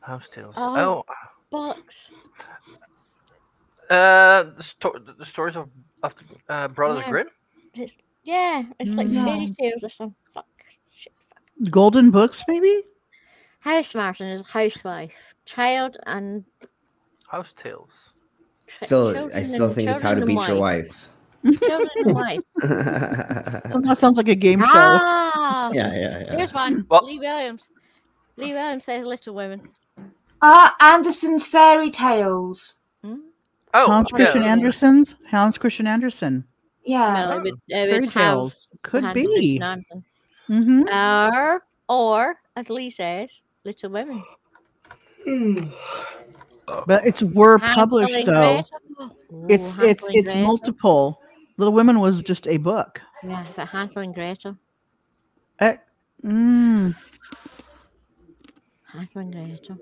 house tales. Oh. Oh, books. uh, the, sto- the stories of of the uh, Brothers Yeah. Grimm. It's, yeah, it's like Yeah. fairy tales or some fuck shit. Golden books, maybe? Housemartin is housewife, child and House tales. Still, I still think it's how to children and beat your wife. Children and wife. That sounds like a game show. Ah, yeah, yeah, yeah. here's one. Well- Lee Williams. Lee Williams says Little Women. Ah, Andersen's fairy tales. Oh, Hans yeah. Christian Andersen's? Hans Christian Andersen. Yeah. Well, it would, it Fairy would have tales. Could Hans be. Mm-hmm. Or, or as Lee says, Little Women. But it's were Hansel published though. Ooh, It's it's it's Gretel. multiple. Little Women was just a book. Yeah, but Hansel and Gretel. Uh, mm, Hansel and Gretel.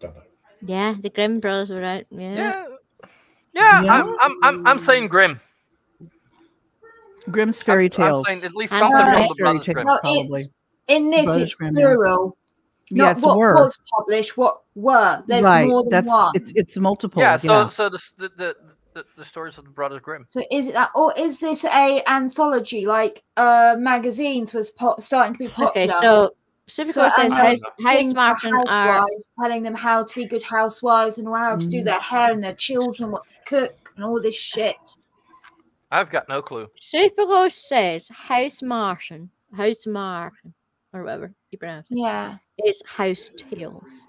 Don't know. Yeah, the Grimm brothers were out. Yeah. Yeah, yeah. Yeah. I'm, I'm, I'm, I'm saying Grimm. Grimm's fairy I'm tales. saying at least I'm something saying from the fairy Brothers Grimm. tales, probably. It's in this it's Grimm, yeah. plural. Yeah, Not it's what were. was published, what were. There's right. more than That's one. it's it's multiple. Yeah. So, yeah. so the, the, the, the, the stories of the Brothers Grimm. So is it that, or is this a anthology like uh magazines was po- starting to be popular? Okay, so Supercore So, says and House, there's house things are. telling them how to be good housewives and how to do Mm. their hair and their children, what to cook, and all this shit. I've got no clue. Supercore says House Martin, House Martin, or whatever you pronounce it, Yeah. It's House Tales.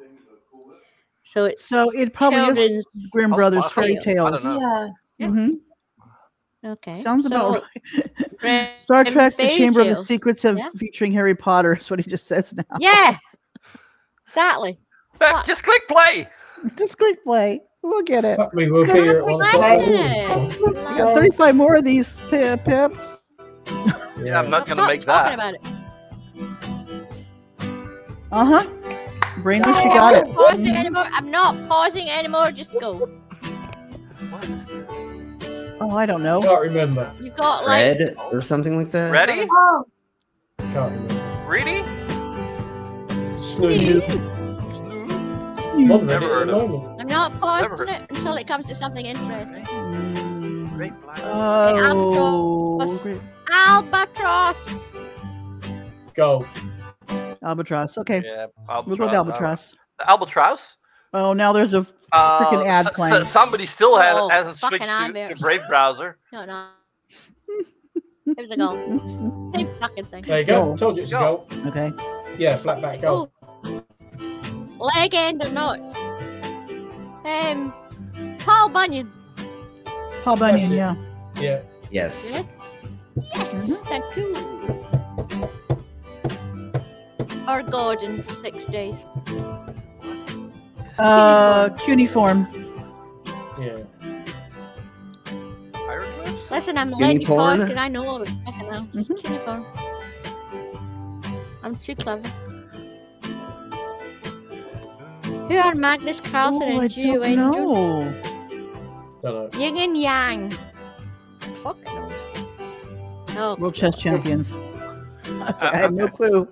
So it's So it probably is children's. Grimm Oh, Brothers fairy tales. don't know. Yeah. hmm Okay. Sounds about right. Star Trek: The fairy Chamber of the. Secrets of Yeah. featuring Harry Potter is what he just says now. Yeah. Exactly. Just click play. Just click play. We'll get it. We'll Because be here at I'm one o'clock. excited. We got 35 more of these, Pip. Pip. Yeah, I'm not gonna make talking that. about it. Uh huh. Brainless, you got I'm it. not pausing anymore. I'm not pausing anymore. Just go. Oh, I don't know. Can't remember. You've got like Red or something like that. Ready? Oh, Can't remember. Ready? Snoop. Not Never heard of. I'm not pausing it until it comes to something interesting. Great black. Oh, Albatross. great. Albatross. Go. Albatross. Okay, Yeah, we'll go with albatross. The albatross. Oh, now there's a Uh, freaking ad so- so playing. somebody still has, Oh, hasn't switched to, to. Brave browser. No, no. Here's a goal. Same fucking thing. There you go. Go. Told you it's a Go. goal. Okay. Yeah, flat back goal. Oh. Leg end or not? Um, Paul Bunyan. Paul Bunyan, yeah. Yeah. Yes. Yes. Yes. Thank you. Or garden for six days. Uh, cuneiform. Yeah. Hieroglyphs? Listen, I'm letting you Unicorn? pause because I know all the fucking now. Just Mhm. cuneiform. I'm too clever. Who are Magnus Carlsen Oh, and Geo don't Angel? know. Don't know. Yin and Yang. Fuck knows. No. World chess champions. I have no clue.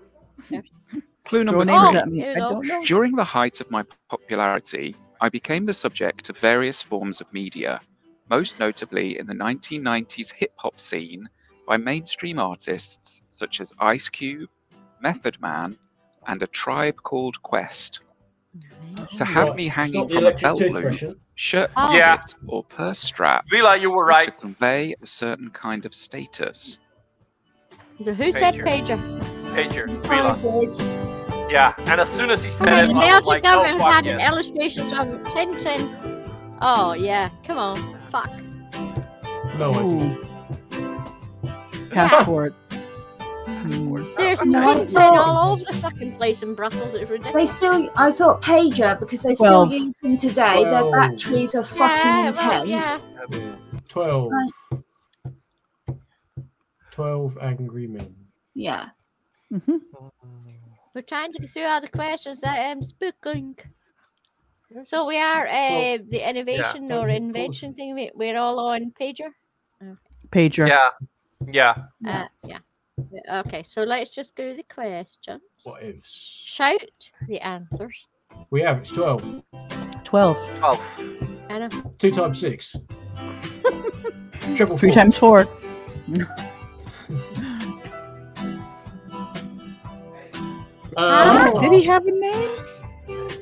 Clue number Throw names three. at me. here I we go. don't know. During the height of my popularity, I became the subject of various forms of media, most notably in the 1990s hip hop scene by mainstream artists such as Ice Cube, Method Man, and a tribe called Quest. To have Right, me hanging from a belt loop, shirt Oh. pocket, Yeah. or purse strap Vila, you were was to convey a certain kind of status. So who said Pager. pager? Pager. Vila. Did. Yeah. And as soon as he said Okay, it, the I was Belgian like, oh, government has had yes. illustrations of Tintin. Oh yeah, come on, fuck. No, I didn't. Passport. There's No, I all over the fucking place in Brussels. It's ridiculous. They still, I thought pager because they still Twelve. use them today. Their batteries are fucking yeah, intense. well, yeah. 12. Right. 12 angry men. Yeah. Mhm. We're trying to get through all the questions that I'm speaking. So we are uh, the innovation or invention thing. we- We're all on pager. Pager. Yeah. Yeah. Uh, yeah. Yeah, Okay, so let's just go to the question. What ifs? Shout the answers. We have it's 12. 12. 12. Anna. 2 times 6. Triple Three four. times four. Uh, Huh? Did he have a name?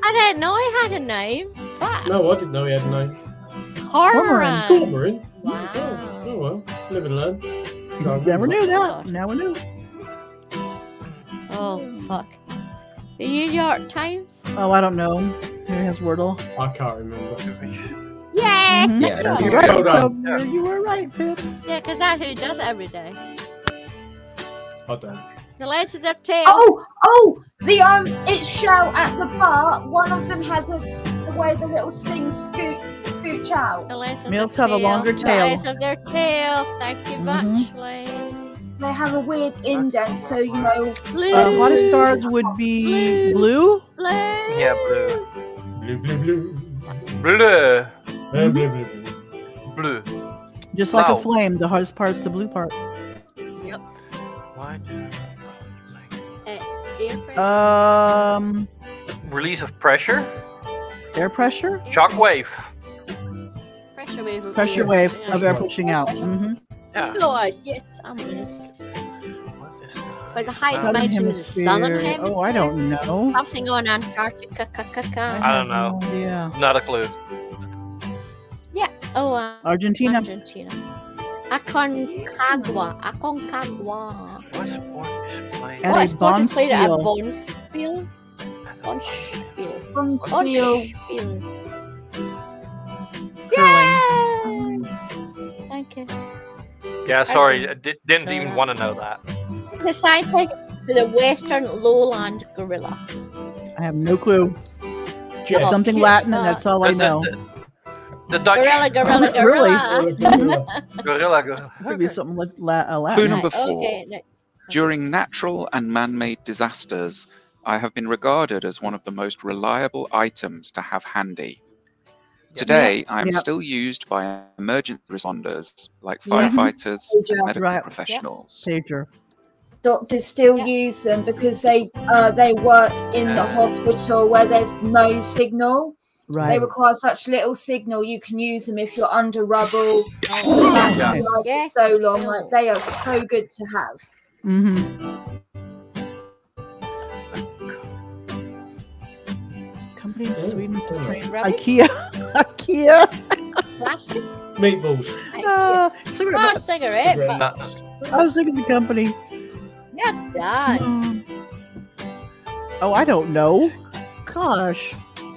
I didn't know he had a name. Fuck. No, I didn't know he had a name. Cormoran. Cormoran? Wow. Oh well, live and learn. Try Never knew that. Now we knew. Oh fuck. The New York Times. Oh, I don't know. Who has Wordle? I can't remember. Yeah. Mhm. Yeah, You're right. right. Well done. Governor, You were right, Pip. Yeah, because that's who does it every day. I don't. The Legend of Tail. Oh, oh, the um, it's shout at the bar. One of them has a the way the little things scoot scooch out. The Legend of Males have a Tail. longer The tail. Legend of their tail. Thank you much, Mhm. Lane. They have a weird indent, so you know. Blue. Uh, hottest stars would be blue. Blue. Yeah, blue. Blue, blue, blue. Blue. Blue, blue, blue. Blue. Just like Wow. a flame. The hardest part's the blue part. Yep. Why do- air pressure. Um, Release of pressure. air pressure. Shockwave. pressure wave. of Pressure air. wave Yeah. of air pushing out. Mm-hmm. Yeah. Lord, yes, I'm in it. But the highest Southern mountain is the southern hemisphere. hemisphere. Oh, I don't know. Something going on Antarctica. ca- ca- ca- I don't know. Yeah. Not a clue. Yeah. Oh, uh, Argentina. Argentina. Aconcagua. Aconcagua. What sport oh, is played? At What a sport is at bonspiel. Bonspiel? Bonspiel. Bonspiel. Bonspiel. Curling. Thank you. Yeah, sorry, I di- didn't even want to know that. The scientific for the western lowland gorilla. I have no clue. Jet. Something Latin, and that's all I The- the- know. The, the Dutch Gorilla, gorilla, Really? gorilla. Gorilla. gorilla, gorilla. Could be something like la- uh, Clue number four. Okay, next. During natural and man made disasters, I have been regarded as one of the most reliable items to have handy. Today, I am Yep. still used by emergency responders like firefighters Yeah. and medical Right. professionals. Pager. Doctors still Yeah. use them because they uh, they work in the hospital where there's no signal. They require such little signal. You can use them if you're under rubble. Yeah. Like Yeah. so long. Like they are so good to have. Mm-hmm. Company in Oh, Sweden to train Rubbish? IKEA. IKEA. Plastic? Meatballs. Uh, cigarette Not a butt. cigarette, but I was thinking the company. yeah, done. Oh, I don't know. Gosh.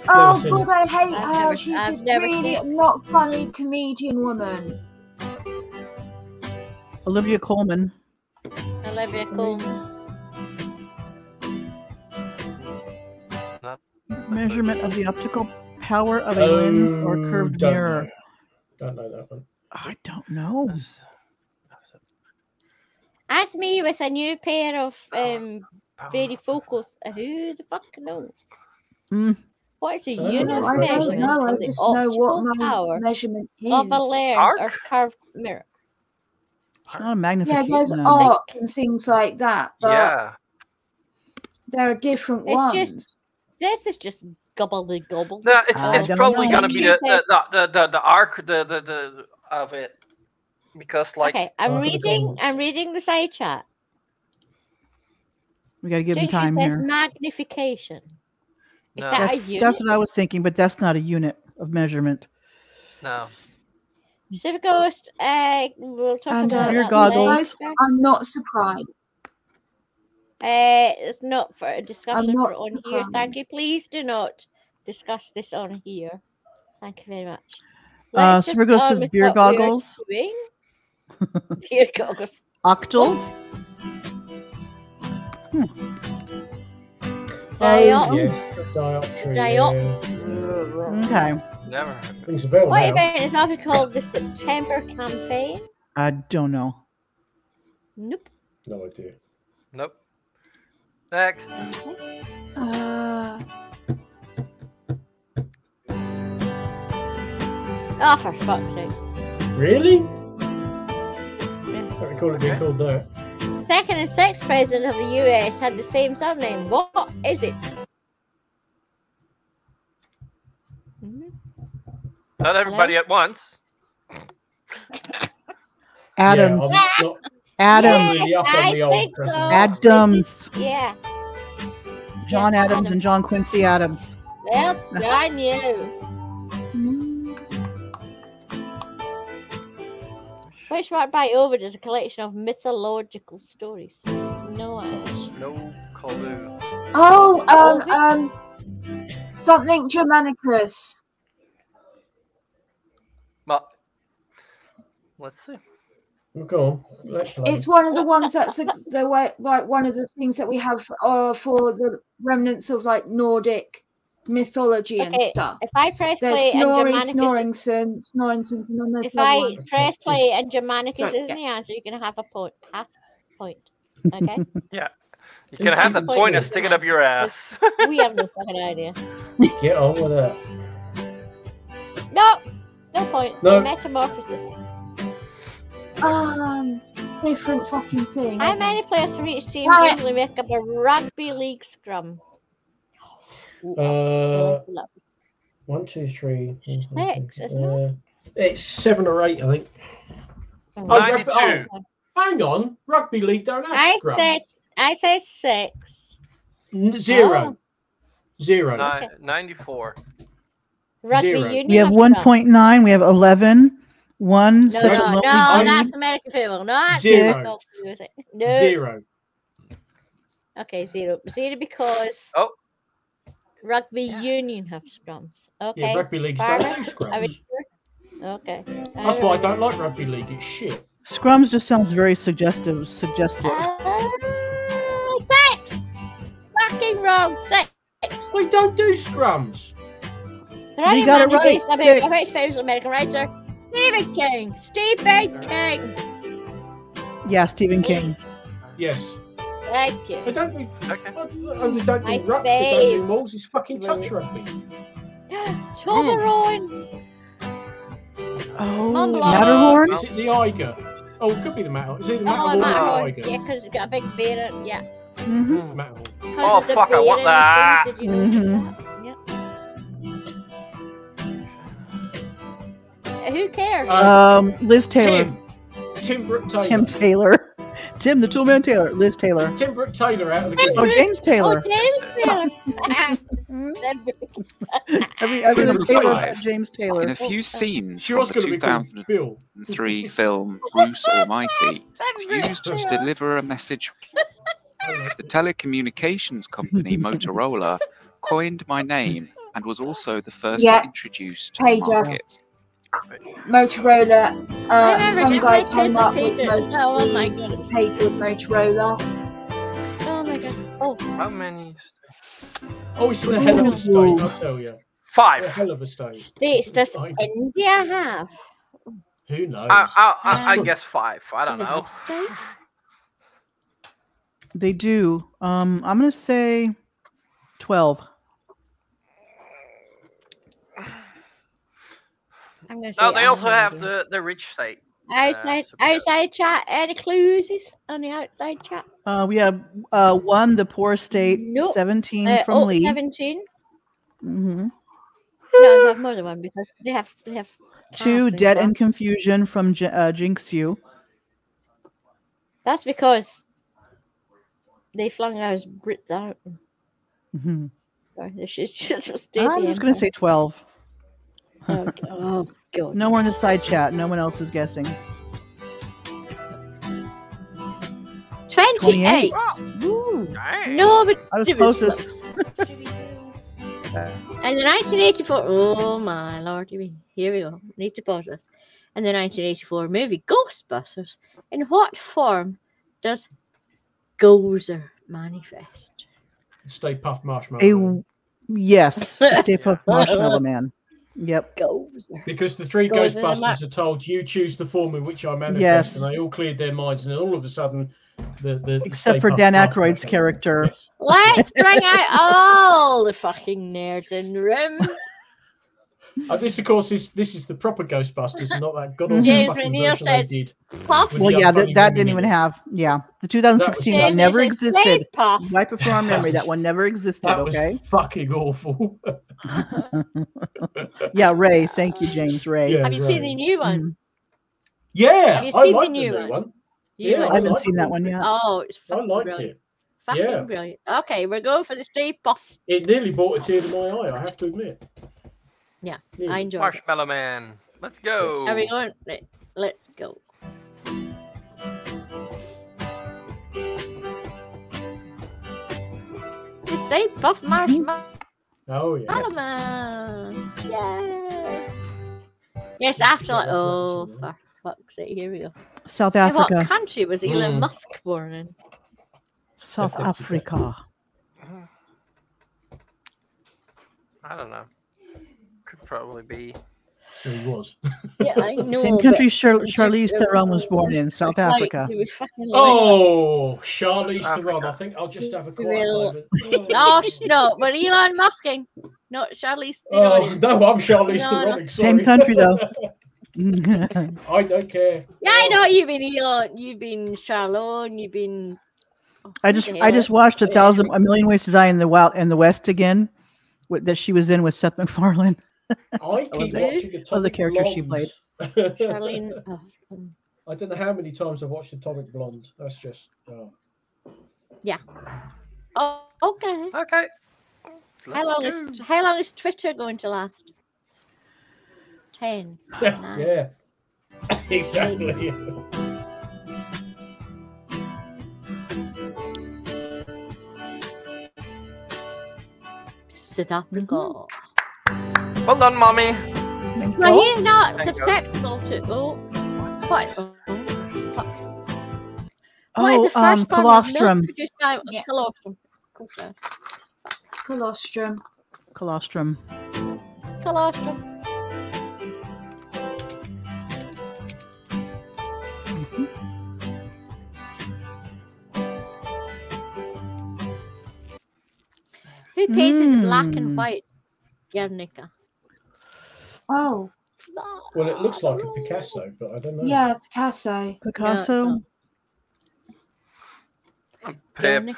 Oh god, I hate I've her. never- She's I've this really seen- not funny comedian woman. Olivia Colman. Olivia Colman. Measurement of the optical power of a lens or Oh, curved don't mirror. know. Don't know that one. I don't know. Ask me with a new pair of um varifocals. Uh, Who the fuck knows? Mm. What is a Oh, unit of I don't measurement know. I of the just know what optical power measurement is. of a lens Arc? or curved mirror? It's not a magnification. Yeah, magnification. there's no. arc and things like that, but yeah. there are different It's ones. just- This is just gobbledy gobble. No, it's, uh, it's probably gonna be the the, the, the, the, the arc the, the, the of it because like okay, I'm Oh, reading. I'm reading the side chat. We gotta give him Jinx time says here. magnification. Is No. that That's, unit? that's what I was thinking, but that's not a unit of measurement. No. Pacific Coast, uh, we'll talk And about uh, Your goggles. later. I'm not surprised. Uh, it's not for a discussion for on here. Thank you. Please do not discuss this on here. Thank you very much. Uh, Let's just Smirgo go on says beer what we goggles. beer goggles. Octal. Diop- Oh, yes, dioptry. Diop- yeah. Okay. Never. heard of Rings a bell What event is often called the September campaign? I don't know. Nope. No idea. Nope. Next. Uh, Oh, for fuck's sake. Really? Yeah. Don't recall it being called that. Second and sixth president of the US had the same surname. What is it? Mhm. Not everybody at once. Adams. Yeah, I'm not Adams. really I think so. Adams. Yeah. John Yeah, Adams Adams. and John Quincy Adams. Well, I knew. Which Mark by Ovid is a collection of mythological stories. No idea. No clue. oh, um, um, something Germanicus. But let's see. Well, Go on. It's one of the ones that's a, the way, like one of the things that we have uh, for the remnants of like Nordic mythology and stuff. if I press There's play and Snorri, Germanicus, Snorringson, Snorringson, and then there's if I one. press play and Germanicus Sorry, isn't yeah. the answer, you're gonna have a point, half point. Okay, Yeah. You Who's can have that keeping point score? and stick it up your ass. we have no fucking idea. Get on with it. No, no points. No. Metamorphosis. Um, different fucking thing. How many players from each team Right. usually make up a rugby league scrum? Uh, Love. one, two, three. Six, isn't Uh, it's seven or eight, I think. Oh, rugby, 92. oh, hang on. Rugby league don't have I scrum. said, I said six. N- Zero. Oh. Zero. Ni- 94. Rugby Zero. union. We have has one scrum. point nine. We have eleven. One. No, such a no, lonely no, breed. that's American football. No, that's Zero. not to do with it. No. Zero. Okay, zero. Zero because Oh. Rugby union have scrums. Okay. Yeah, rugby leagues Barbara, don't do Are we scrums. sure? Okay. That's why I don't like rugby league. It's shit. Scrums just sounds very suggestive. Suggestive. Uh, six! Fucking wrong. Six. We don't do scrums. There are You got it right, based on America- six. which American writer? Stephen King. Stephen King. Yeah, Stephen King. Yes. Thank you. I don't do. Okay. I, I, don't do My rucks. They don't do fave. mauls. It's fucking touch rugby. Toblerone. Oh, Matterhorn. Is it the Eiger? Oh, it could be the Matterhorn. Is it the Oh, Matterhorn or the Eiger? Yeah, because it's got a big beard. in- Yeah. Mm-hmm. Matterhorn. 'Cause Oh, fuck, I want that. the things, Did you notice Mhm. that? Yeah. Who cares? Uh, Um, Liz Taylor. Tim. Tim Brooke Taylor. Tim Taylor. Tim the Toolman Taylor. Liz Taylor. Tim Brooke Taylor out of the Oh, green. James Oh, Taylor. James Taylor. Every other than Number Taylor, five. but James In a few scenes She from the going to be called 2003 film Bruce Almighty, it's used to deliver a message. The telecommunications company Motorola coined my name and was also the first Yeah. to introduce to the Pager. market. Motorola. Uh, some guy came up with most Oh, of my the goodness. page with Motorola. Oh my god. Oh, How many? Oh, it's a hell of a state, I'll tell you. Five. A hell of a state. states does I- India have? Who knows? I, I, I, I Um, guess five. I don't know. They do. Um, I'm gonna say twelve. I'm gonna say No, they also have the, the rich state. outside so we got- outside chat. Any clues on the outside chat? Uh, we have uh one, the poor state, Nope. seventeen Uh, from oh, Lee. 17? Mm-hmm. No, they have more than one because they have they have Two, cards debt and confusion from J- uh, Jinx You. That's because they flung those Brits out. Mm-hmm. Sorry, this is just stay I'm just going to say 12. Oh, g- oh god. No more in the side chat. No one else is guessing. 28. Ooh. No, but I was it was closest. close. And the 1984, oh my lord, here we, here we go. Need to pause this. And the 1984 movie Ghostbusters. In what form does Gozer manifest? Stay Puft Marshmallow. A yes, Stay Puft Marshmallow Man. Yep. Gozer. Because the three Goes Ghostbusters are told you choose the form in which I manifest, Yes. and they all cleared their minds, and then all of a sudden, the the the Except for Dan Marshmallow Aykroyd's came. character. Let's bring out all the fucking nerds in the room. Uh, this, of course, is this is the proper Ghostbusters, not that god awful James fucking McNeil version they did. Puff. with Well, the yeah, that, unfunny that didn't in even it. have. Yeah, the 2016 James one never says, existed. "Stay Puff." Wipe it from our memory. That one never existed. That was Okay. fucking awful. Yeah, Ray. Thank you, James. Ray. Yeah, Have you seen the new one? yeah, Have you I seen the like the new new one? one. You Yeah, I I haven't liked seen that one yet. Oh, it's I fucking liked brilliant. it. Fucking Yeah. brilliant. Okay, we're going for the Steve Puff. It nearly brought a tear to my eye. I have to admit. Yeah, Nearly. I enjoyed it. Marshmallow Man. Let's go. Are we going? Let, let's go. The Stay Puff Marshmallow Oh yeah. Man. Yay! Yes, after like, oh, for fuck's sake, here we go. South In what country was Elon Mm. Musk born in? South South Africa. Africa. I don't know. Could probably be. He was. Yeah, I know. Same country Char- it's Charlize Theron was born in, South like Africa. he was fucking oh, like- Oh, Charlize Africa. Theron. I think I'll just have a quiet Real- moment. Oh no, but Elon Musking, eh? not Charlize Oh Theron. no, I'm Charlize No, Theron. no. Same country though. I don't care. Yeah, I know you've been Elon, you've been Charlone, you've been. oh, I just I just watched a thousand a million ways to die in the wild in the West again, with, that she was in with Seth MacFarlane. I keep watching of the Atomic character she Blonde. Charlene. Oh, um, I don't know how many times I've watched Atomic Blonde. That's just. Oh. yeah. Oh, okay. Okay. How long is how long is Twitter going to last? Ten. nine, yeah. exactly. South Africa. Well done, mommy. No, he's not Thank God. susceptible to. Oh, what? Oh, fuck. What is Oh, the first um, one with milk colostrum. produced by Yeah. colostrum? Colostrum. Colostrum. Colostrum. Who painted the black and Hmm. white Guernica? Oh, Well, it looks like a Picasso, but I don't know. yeah, Picasso. Picasso. Pip.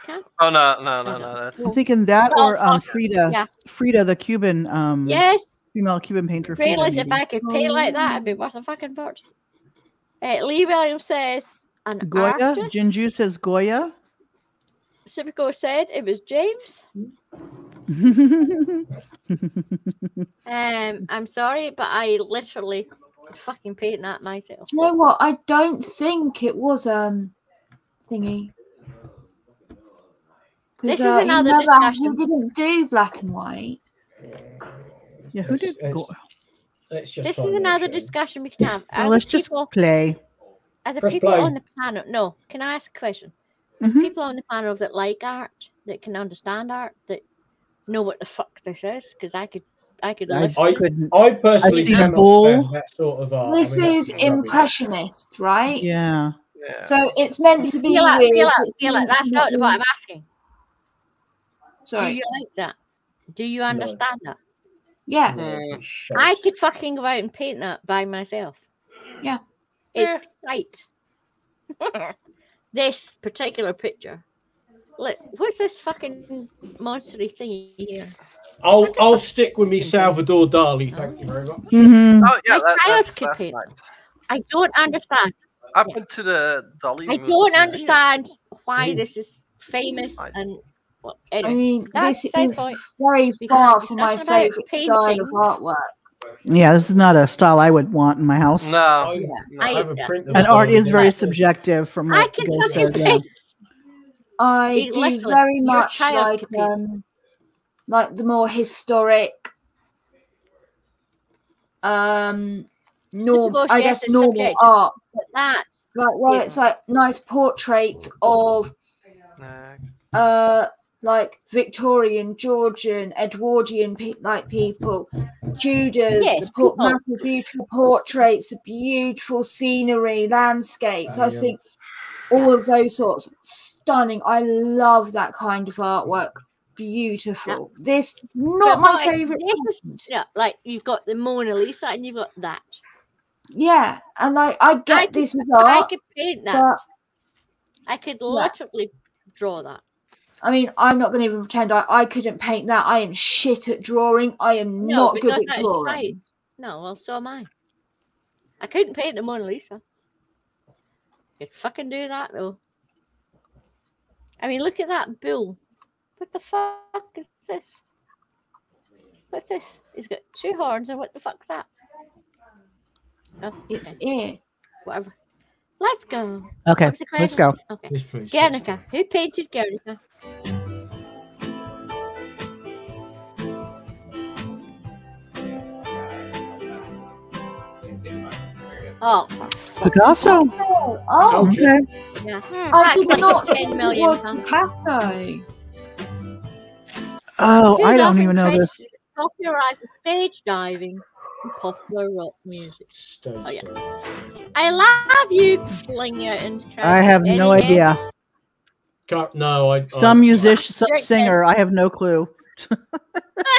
Oh no, no, no, no. That's I'm thinking that Oh, or um. Frida. Yeah. Frida, the Cuban um Yes. female Cuban painter. Frida, Realize if. I could paint like that, it'd be worth a fucking fortune. Uh, Lee Williams says an Goya. artist. Jinju says Goya. Superco said it was James. Um, I'm sorry, but I literally fucking paint that myself. You know what? I don't think it was um thingy. This is uh, he another never- discussion. He didn't do black and white. yeah, who did? It's- Go- Let's just This is another shall we? discussion we can have. Well, let's the just people, play. are the Press people play. on the panel? No, can I ask a question? Are Mhm. people on the panel that like art, that can understand art, that know what the fuck this is? Because I could, I could I. I- couldn't. I personally seen cannot bull. stand that sort of art. I This mean, is that's rubbish. impressionist, right? Yeah. yeah. So it's meant to be feel like, weird. feel like, feel like that's not what I'm asking. Sorry. Do you like that? Do you understand that? Yeah. Shite. I could fucking go out and paint that by myself. Yeah. It's right. this particular picture. Look, what's this fucking monstery thingy here? I'll I'll stick with me Salvador Dali. Thank you very much. Mm-hmm. Oh yeah, My that, that's, that's nice. I don't understand. I've been to the Dali. I Museum. don't understand why Ooh. this is famous I- and Well, I mean, that's this is point. very far from my talking about favourite style of artwork. Yeah, this is not a style I would want in my house. No, I, no. I have a print of And art is very subjective from I what can Gil fucking said. Yeah. I You do literally- very much like could um, like the more historic, um, norm. I guess normal subject. art, But that like where Yeah. it's like nice portraits of Nah. uh like Victorian, Georgian, Edwardian pe- like people, Tudors, Yes, the por- massive beautiful portraits, the beautiful scenery, landscapes. I Yeah. think all of those sorts stunning. I love that kind of artwork. Beautiful. This not but my what- favorite. This is yeah, like you've got the Mona Lisa and you've got that. Yeah, and like I get I could- this is I could paint that. but I could literally draw that. I mean, I'm not going to even pretend I, I couldn't paint that. I am shit at drawing. I am No, not good at drawing. right. No, well, so am I. I couldn't paint the Mona Lisa. Could fucking do that though. I mean, look at that bull. What the fuck is this? What's this? He's got two horns, and what the fuck's that? Oh, It's okay, ear. whatever. Let's go. Okay, let's go. Okay. Yes, please. Guernica. Who painted Guernica? Oh, Picasso. Oh, oh Okay. yeah. Hmm, I did like not ten think it million was pounds. Picasso. Oh, Who I don't even know this. to Popularize stage diving and popular rock music. Stage Oh, yeah. diving. I love you, fling it and I have no Any idea. guess? Can't, no, I, Some I musician, some Drake said- singer. I have no clue.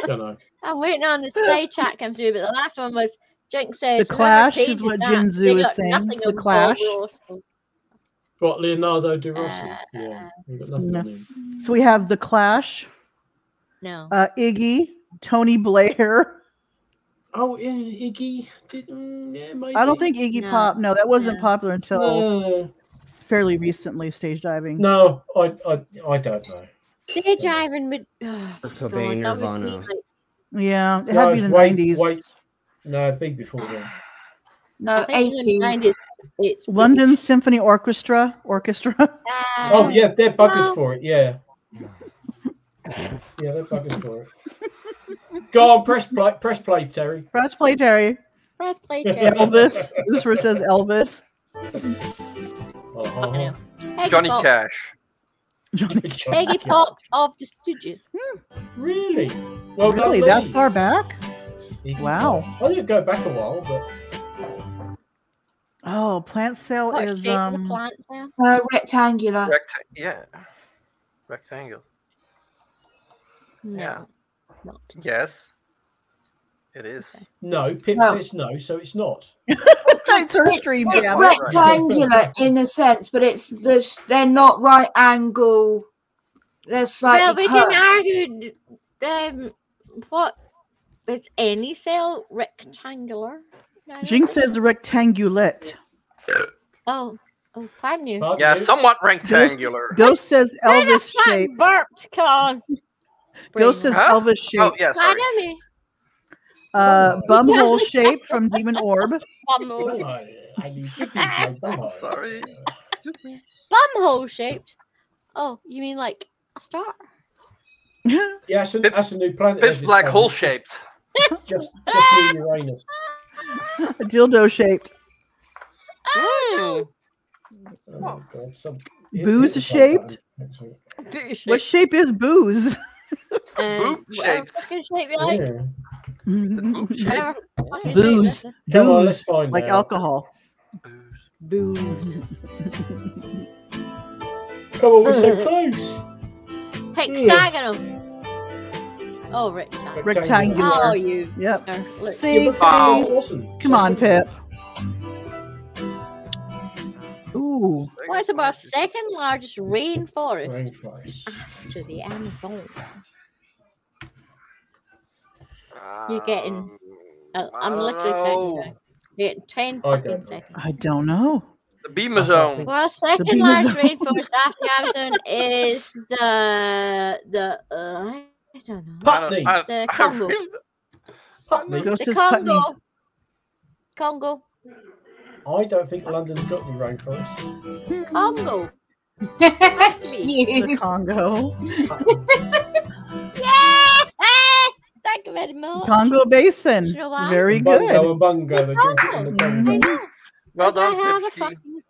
don't know. I'm waiting on the say chat come through, but the last one was Jink says The Clash is what that, Jinzu is saying. The Clash. What, Leonardo da Rossi? Uh, yeah, we've got nothing no. So we have the Clash, No. uh, Iggy, Tony Blair. Oh, yeah, Iggy. Did, yeah. I don't think Iggy No, Pop. No, that wasn't no. popular until No, fairly recently. Stage diving. no I, I, I don't know. Stage diving would. Oh, Kurt God, Cobain, would Nirvana. like- Yeah, it No, had to be it's the nineties. way- no, big before then. No, I think in the eighties. 90s, It's London Symphony Orchestra. Orchestra. Uh, Oh, yeah, they're buggers no. for it, yeah. Yeah, they're buggers for it. Go on, press play, press play, Terry. Press play, Terry. Press play, Yeah, Terry. Elvis. this is where it says Elvis. Uh-huh. Iggy Johnny Pop, Cash. Johnny Iggy Pop of the Stooges. Really? Well, Really, lovely. that far back? Iggy Wow. Pop. I didn't go back a while, but Oh, plant cell What is shape of the um. plant now? Uh, rectangular. Recta- yeah. Rectangle. No, Yeah. Not. Yes. It is. no, Pip No. says no, so it's not. it's a stream. It's damn it. rectangular in a sense, but it's the they're not right angle. They're slightly. Well, slightly we can argue um, what is any cell rectangular? No, Jinx says the rectangulate. Oh, oh, pardon you. Pardon Yeah, you? somewhat rectangular. Ghost says Where the Elvis fuck shape. burped? Come on. Ghost says Huh? Elvis shape. Oh, yeah, sorry. Uh, bumhole shape from Demon Orb. Bumhole, I, I need to be my bum. Sorry. bumhole shaped. Oh, you mean like a star? Yeah, that's a, Pip- that's a new planet. Pip's they've black discovered. hole shaped. Just, just near Uranus. A dildo shaped. Oh, Oh, God, some Booze shaped? button. What shape. shape is booze? Boob whatever shaped. fucking shape you like. Yeah. Boob shaped. Whatever fucking shape Booze. it is. Come on, let's Booze. find Like out. alcohol. Booze. Come on, we're so close. Hexagonal. Oh, rectangle. Rectangular. Oh, you. Yep. are- look, See? Yeah, but Wow. it. Come on, Pip. Ooh. What is about second largest rainforest Rainforest. after the Amazon? You're getting- Uh, I'm literally know. counting. You're getting 10 I fucking don't know. seconds. I don't know. The Beamer Zone. Well, second largest rainforest after the Amazon is the the uh, I don't know Putney. I, the I Congo. really- Putney. Ghost The says Putney. Congo. Congo. I don't think London's got any rainforest. Congo. Has to. The Congo. Yes! Thank you very much. Congo Basin. You? Very Bungo good. and bungo. They drink it in I Congo. know. Well 'cause I done, have a Pipsy. fucking.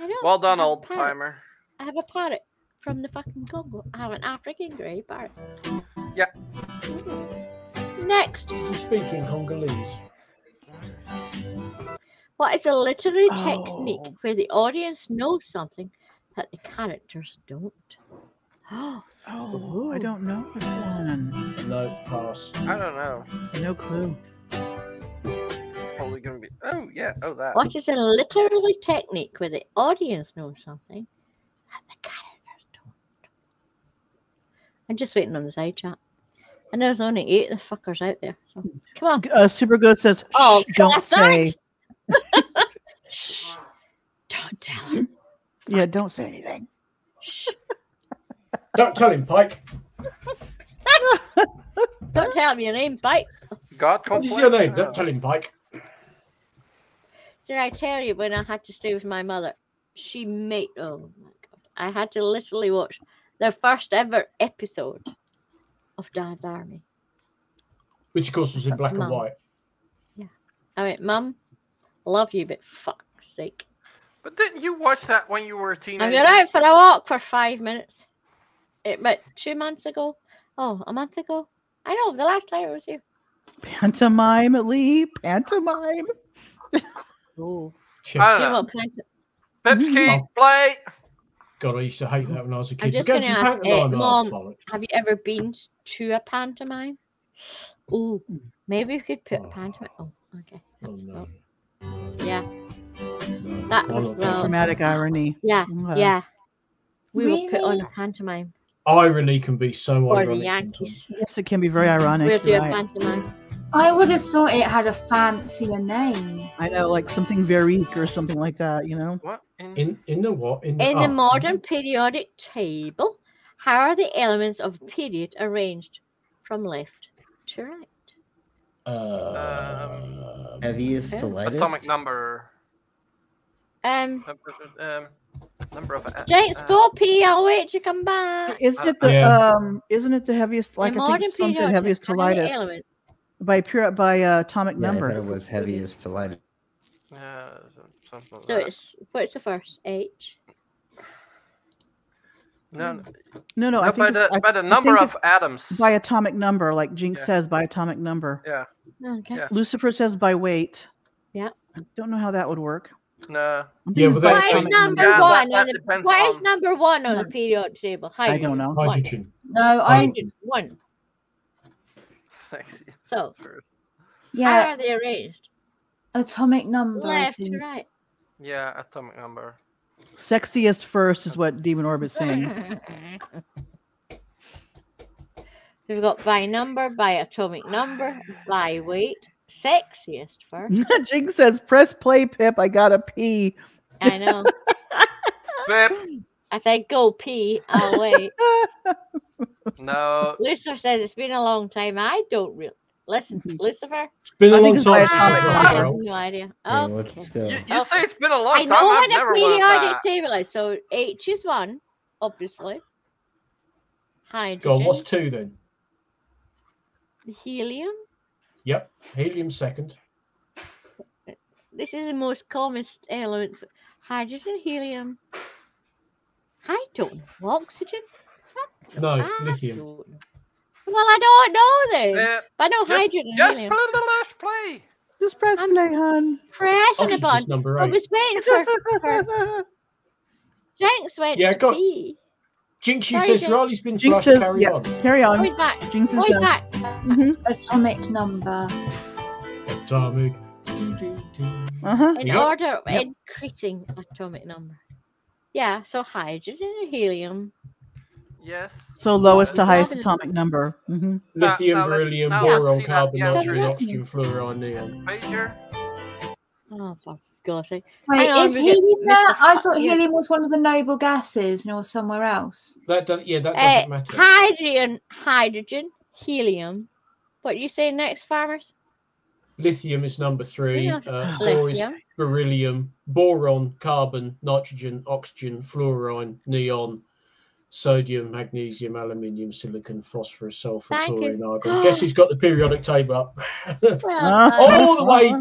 I know. Well done, I have a old parrot. timer. I have a parrot from the fucking Congo. I have an African grey parrot. Yeah. Next, You speak in Congolese. What is a literary Oh. technique where the audience knows something that the characters don't? Oh, I don't know this one. No, pass. I don't know. No clue. Probably gonna be. Oh yeah. Oh that. What is a literary technique where the audience knows something that the characters don't? I'm just waiting on the side chat. And there's only eight of the fuckers out there. So come on. Uh, Super Good says, Oh, don't say. thanks. Shh. Don't tell him. Yeah, don't say anything. Shh. Don't tell him, Pike. Don't tell him your name, Pike. God What is complex. your name? Don't tell him, Pike. Did I tell you when I had to stay with my mother? She made. Oh my god! I had to literally watch the first ever episode of Dad's Army. Which, of course, was in black and Mum. white. I went, Mum, love you, but fuck's sake. But didn't you watch that when you were a I'm teenager? going out for a walk for five minutes. It, but two months ago. Oh, a month ago. I know, the last time I was here. Pantomime, Lee. Pantomime. Oh. Yeah. I You know don't know. what, Plant- Pipsky, Oh. play. God, I used to hate that when I was a I'm just going to to ask, uh, pantomime, oh, Mom, bollocks. have you ever been to a pantomime? Oh, maybe we could put Oh. pantomime. Oh, okay. Oh, no. Yeah. That was well, Dramatic irony. yeah, Uh, yeah. We will put on a pantomime Irony can be so for the ironic Yankees. Yes, it can be very ironic. We'll do you're a pantomime. I would have thought it had a fancier name. I know, like something Verique or something like that, you know? What? In, In in the what? In the, In the modern periodic table, how are the elements of period arranged from left to right? Uh, Heaviest to lightest. atomic number. Um, Number, um, number of. a- James, uh, go pee. I'll wait to come back. Isn't it the Yeah. um isn't it the heaviest like in I think some said heaviest to lightest elements? by pure by uh, atomic Yeah, I thought number. it was heaviest to lightest. Yeah, something like So that. it's what's the first? H. no, no, No, no, I think by the I, by the number of atoms. by atomic number, like Jinx Yeah. says by atomic number. Yeah. Oh, okay. Yeah. Lucifer says by weight. Yeah. I don't know how that would work. No. Yeah, but it's by that- Why is atomic number Yeah, one that on the depends why is number one on the periodic table? I Hydrogen. don't know. One. hydrogen. No, I Hydrogen. One. Thanks. So how yeah, are they arranged? atomic number. Left to right. Yeah, atomic number. Sexiest first is what Demon Orbit's saying. We've got by number, by atomic number, by weight, sexiest first. Jinx says, "Press play, Pip. I gotta pee." I know. Pip. I think go pee. I'll wait. No. Lucifer says it's been a long time. I don't really listen. Lucifer, It's been a I long time atomic since I've I done have Harold. no idea. Yeah, Okay. let's go. You, you say it's been a long I time. know I've what a never learned periodic table is. So H is one, obviously. Go on, what's two then? Helium. Yep, helium second. This is the most commonest elements. Hydrogen, helium. I don't know. Oxygen? Fuck No, I lithium. don't. Well, I don't know then. Pip. But I know Just- hydrogen and Just helium. play the last play. Just press I'm- play, hon. Pressing a Oxygen's button. number I was waiting for, for Jinx went Yeah, to go- pee. Jinx, you Sorry, says Jinx. Riley's been Jinx flushed. says, Carry yeah, on. carry Oh, on. he's back. Jinx is Oh, he's back. Hmm Atomic number. Atomic. Uh huh. In You order of Yep. increasing atomic number. Yeah, so hydrogen and helium. Yes. So lowest to Uh, highest Robin- atomic number. Mm-hmm. Now- Lithium, now beryllium, now boron, carbon, nitrogen, oxygen, fluoride, neon. Pager. Oh, for God's sake. Wait, on, is we get helium there? I thought you. helium was one of the noble gases, and it was somewhere else. That does, yeah, that Uh, doesn't matter. hydrogen, hydrogen, helium. What are you say next, farmers? Lithium is number three. You Uh, four is beryllium, boron, carbon, nitrogen, oxygen, fluorine, neon, sodium, magnesium, aluminium, silicon, phosphorus, sulfur, Thank you. chlorine, argon. Guess who's got the periodic table up? Well, all the way,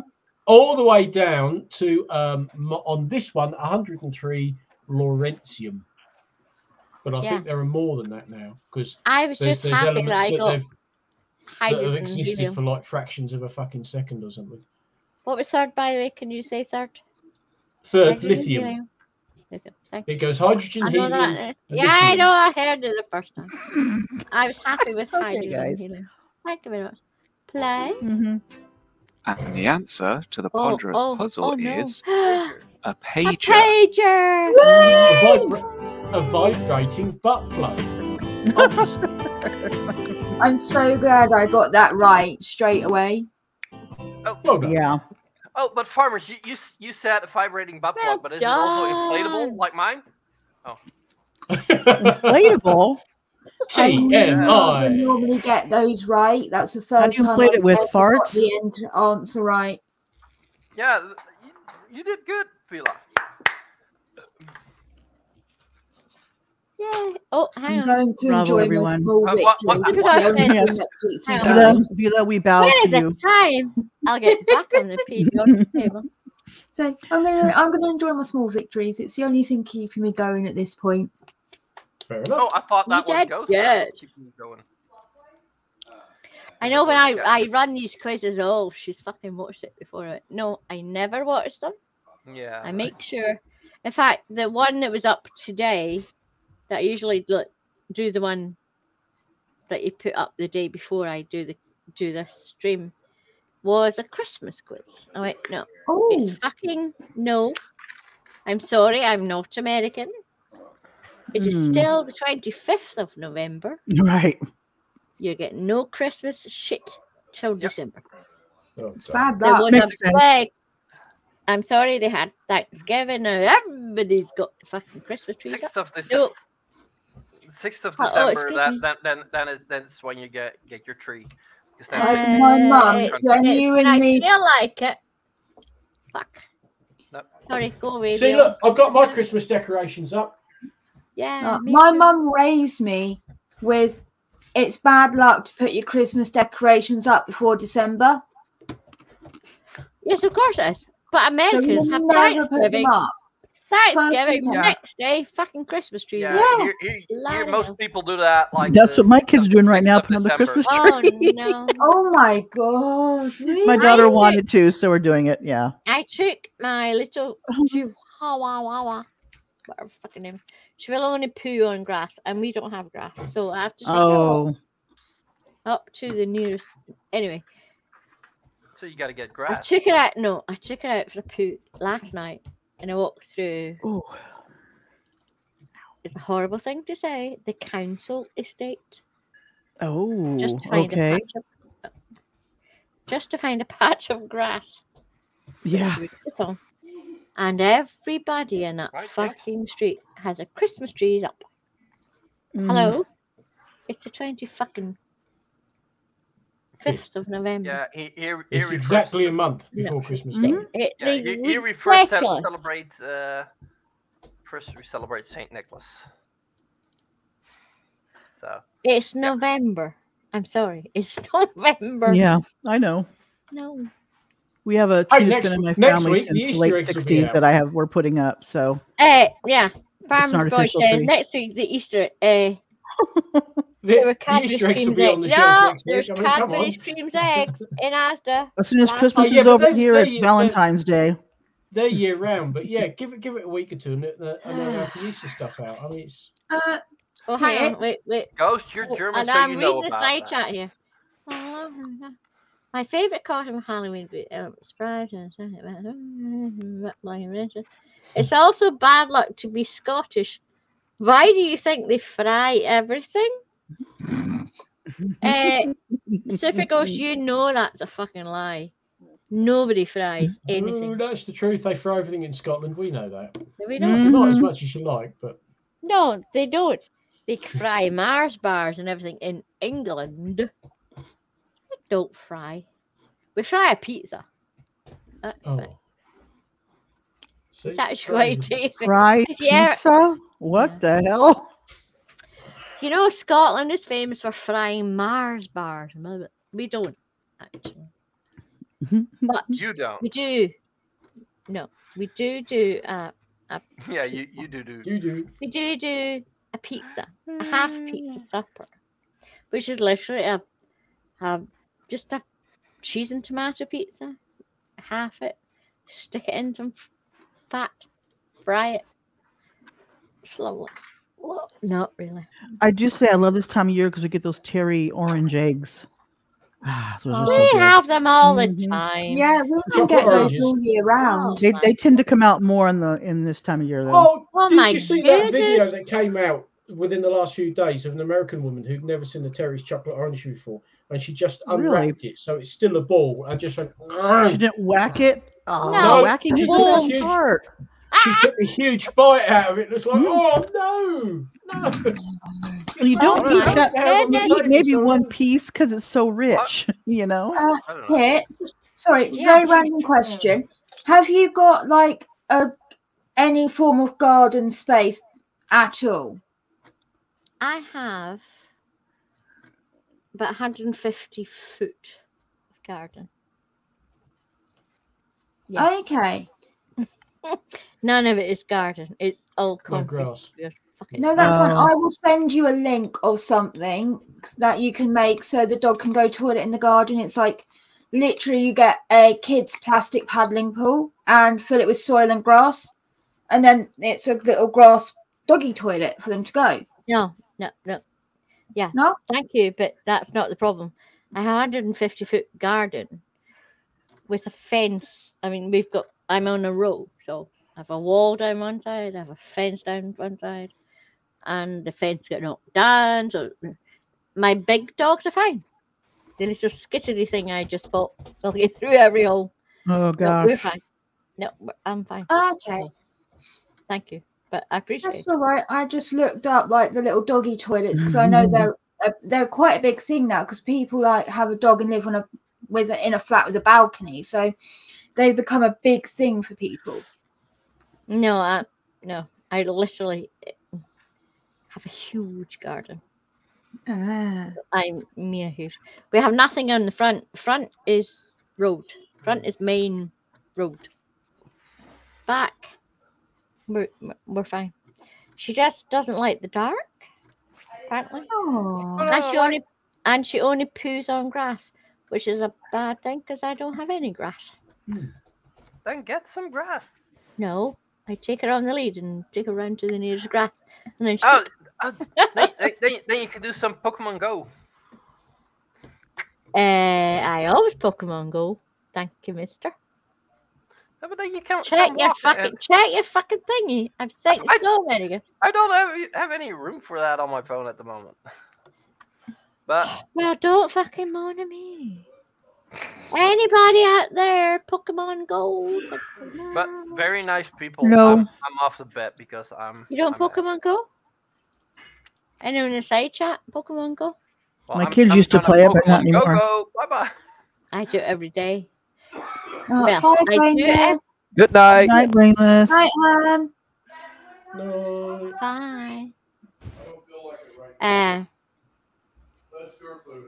all the way down to um, on this one, 103 Lawrencium. But I Yeah. think there are more than that now because I was there's, just there's happy elements that I that, got they've, that have existed helium. for like fractions of a fucking second or something. What was third, by the way? Can you say third? Third, Hydrogen, lithium. helium. Lithium. Thank It goes hydrogen, I helium. that. uh, and Yeah, I know. I heard it the first time. I was happy with Okay, hydrogen guys. helium. Thank you very much. Play. Mhm. And the answer to the Oh, ponderous oh, puzzle oh, no. is a pager. a pager. pager. A, vibrating butt plug. I'm so glad I got that right straight away. Oh. Well done. Yeah. Oh, but farmers, you you, you said a vibrating butt plug, but is it also inflatable like mine? Oh. Inflatable. I never normally get those right. That's the How'd first you time inflate I've it with farts? the end answer right. Yeah, you, you did good, Vila. Yeah. Oh, hang I'm on. going to Bravo, enjoy everyone. my small Uh, victory. what- what- That's what- Yeah. thing that keeps me Hang on. Vila, we bow When to is you. it time? I'll get back on the periodic table. So I'm gonna I'm gonna enjoy my small victories. It's the only thing keeping me going at this point. Fair enough. Oh. I thought that You was did Ghost. good. Keeping you going. I know when I, I run these quizzes, oh, she's fucking watched it before. I- No, I never watched them. Yeah. I make sure. In fact, the one that was up today, that I usually do the one that you put up the day before I do the do the stream, was a Christmas quiz. I went, no, Oh, it's fucking no. I'm sorry, I'm not American. It is Hmm. still the 25th of November. Right. You get no Christmas shit till Yep. December. Oh, it's God. bad There was Makes a sense. I'm sorry they had Thanksgiving. Now everybody's got the fucking Christmas trees up. Sixth of this. No, Sixth of Oh, oh, December. excuse that, me. then then then it, that's when you get get your tree. Like that's my mum, it's- it's I genuinely- feel like it. Fuck. Nope. Sorry, go away. See, look, I've got my Christmas decorations up. Yeah. Uh, my too. mum raised me with it's bad luck to put your Christmas decorations up before December. Yes, of course it is. But So Americans we have never put them Thanksgiving. up. Thanksgiving weekend. next day, fucking Christmas tree. Yeah, Yeah. Here, here, here Bloody most people do that. Like That's the what my kid's of- doing right now, of putting on the December. Christmas Oh tree. no. Oh my god! Really? My daughter I wanted to, so we're doing it. Yeah. I took my little Oh. chihuahua, whatever fucking name. She will only poo on grass, and we don't have grass, so I have to take her oh. up, Oh. up to the nearest. Anyway, So you got to get grass. I took her out. No, I took her out for a poo last night, and I walked through. Oh. It's a horrible thing to say. The council estate, Oh. just to find a patch of, just to find a patch of grass. Yeah. she would sit on. And everybody in that Right, yeah. fucking street has a Christmas trees up. Mm. Hello? It's the twenty fucking fifth of November. Yeah, he, here, It's here exactly a refers, month Yeah. before Christmas Mhm. Day. It, Yeah, he, he refers to ridiculous. celebrate. Uh, first we celebrate Saint Nicholas. So It's November. I'm sorry. It's November. Yeah, I know. No. We have a Hey, tree that's next been in my family week, since Easter late eggs will be '60s that I have we're putting up. So Uh, yeah. an Farmer's Boy says next week the Easter. Uh, The, there were Cadbury's Easter creams eggs. the No, there's I mean, come on. Cadbury's creams eggs in Asda. as soon as Last Christmas Oh, yeah, is over they- here, they- it's they- Valentine's Day. They're year round, but yeah, give it give it a week or two, and, it- uh, and they'll have the Easter stuff out. I mean, it's Uh, Oh, hang Yeah. on. Wait, wait. Ghost, you're Oh, German, and so I'm you know reading the about side that. chat here. My favourite costume for Halloween would be um, surprise. It's also bad luck to be Scottish. Why do you think they fry everything? Uh, Super Ghost, you know that's a fucking lie. Nobody fries No, anything. that's the truth. They fry everything in Scotland. We know that. We Not, don't. not as much as you like, but No, they don't. They fry Mars bars and everything in England. We don't fry. We fry a pizza. That's oh. fine. See, It's actually that quite is- tasty. Fried If ever- pizza? What the hell? You know, Scotland is famous for frying Mars bars. and. We don't, actually. But You don't. we do. No, we do do uh, a Yeah, you, you do do. You do. we do do a pizza, a half pizza supper, which is literally a, a just a cheese and tomato pizza, half it, stick it in some fat, fry it. It's lovely. Well, Not really. I do say I love this time of year because we get those terry orange eggs. Ah, those are so We have them all the Mhm. time. Yeah, we can get those all year round. They, they tend to come out more in the in this time of year though. Oh, Oh did my you see that video that came out within the last few days of an American woman who'd never seen the Terry's chocolate orange before, and she just Really? unwrapped it, so it's still a ball, and just went. She didn't whack it. Oh, No, whacking she is took the a best huge- part. She took a huge bite out of it. and It's like, oh no, no. You don't Oh eat that. You eat maybe one piece because it's so rich. You know. Uh, I don't. Kit, sorry, Yeah. very random question. Have you got like a any form of garden space at all? I have about 150 foot of garden. Yeah. Okay. None of it is garden. It's all concrete. grass. No, that's fine. Oh. I will send you a link or something that you can make so the dog can go toilet in the garden. It's like literally you get a kid's plastic paddling pool and fill it with soil and grass, and then it's a little grass doggy toilet for them to go. No, no, no. Yeah. No? Thank you, but that's not the problem. I have a 150 foot garden with a fence. I mean, we've got, I'm on a road, so I have a wall down one side, I have a fence down one side, and the fence got knocked down. So my big dogs are fine. The little skittery thing I just bought, they'll get through every hole. Oh No, we're fine. No, I'm fine. Okay. Thank you, but I appreciate That's it. all right. I just looked up like the little doggy toilets because I know they're uh, they're quite a big thing now because people like have a dog and live on a with a, in a flat with a balcony, so they've become a big thing for people. No, I, no, I literally have a huge garden. Ah. I'm mere huge. We have nothing on the front. Front is road. Front is main road. Back, we're we're- we're fine. She just doesn't like the dark, apparently. Oh. And she only and she only poos on grass, which is a bad thing because I don't have any grass. Then get some grass. No, I take her on the lead and take her round to the nearest grass, and then she. Oh, uh, then, then, then, you can do some Pokemon Go. Uh, I always Pokemon Go. Thank you, Mister. No, but then you can't Check your it, fucking check your fucking thingy. I've you I- so I don't have, have any room for that on my phone at the moment. But Well, don't fucking moan at me. Anybody out there, Pokemon Go? but very nice people. No. I'm, I'm off the bet because I'm. You don't I'm, Pokemon Go? Anyone in the side chat, Pokemon Go? well, My I'm- kids I'm used to play it, but not Pokemon Go anymore. Go. Bye bye. I do it every day. Oh, Well, bye, I do it Brainless. Good night. Night, brainless. Night, Han. No. Bye. Uh,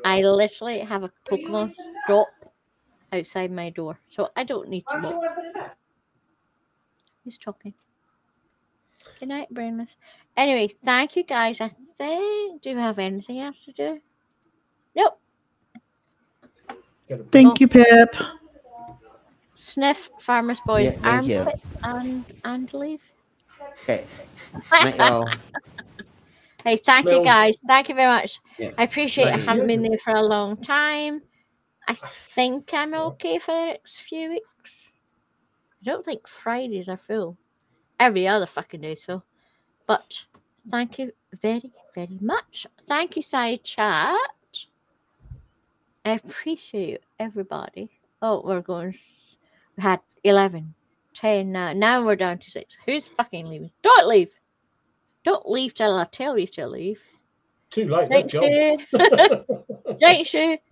I literally have a Pokemon stop outside my door, so I don't need to walk. Who's talking? Good night, Brainless. Anyway, thank you guys. I think. Do you have anything else to do? Nope. Get a- Thank you, Pip. Sniff Farmer's boy, Yeah, thank you. armpit and and leave. Okay. Night, y'all. Hey, thank you guys. Thank you very much. Yeah. I appreciate it. I Right. haven't been there for a long time. I think I'm okay for the next few weeks. I don't think Fridays are full. Every other fucking day full. But thank you very, very much. Thank you, side chat. I appreciate everybody. Oh, we're going. We had 11, 10 now. Now we're down to six. Who's fucking leaving? Don't leave. Don't leave till I tell you to leave. Too late. Thank They've you. gone. Thanks you.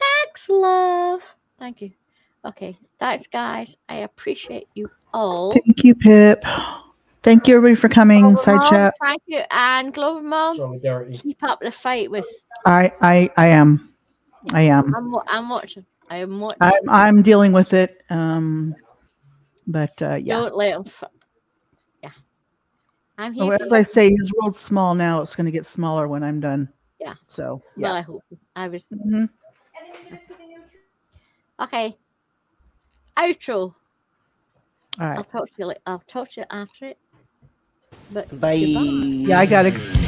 Thanks, love. Thank you. Okay, thanks, guys. I appreciate you all. Thank you, Pip. Thank you, everybody, for coming. Side Mom, chat. Thank you, and Glober Mom. Solidarity. Keep up the fight with. I, I, I am. I am. I'm, I'm watching. I am watching. I'm, I'm dealing with it. Um, but uh, yeah. Don't let him. F- yeah. I'm here. Oh, for as you. I say, his world's small now. It's going to get smaller when I'm done. Yeah. So yeah. Well, yeah. I hope. I was. Mhm. Okay. Outro. All right. I'll talk to you. Like, I'll talk to you after it. But Bye. goodbye. Yeah, I gotta.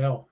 Kid hell.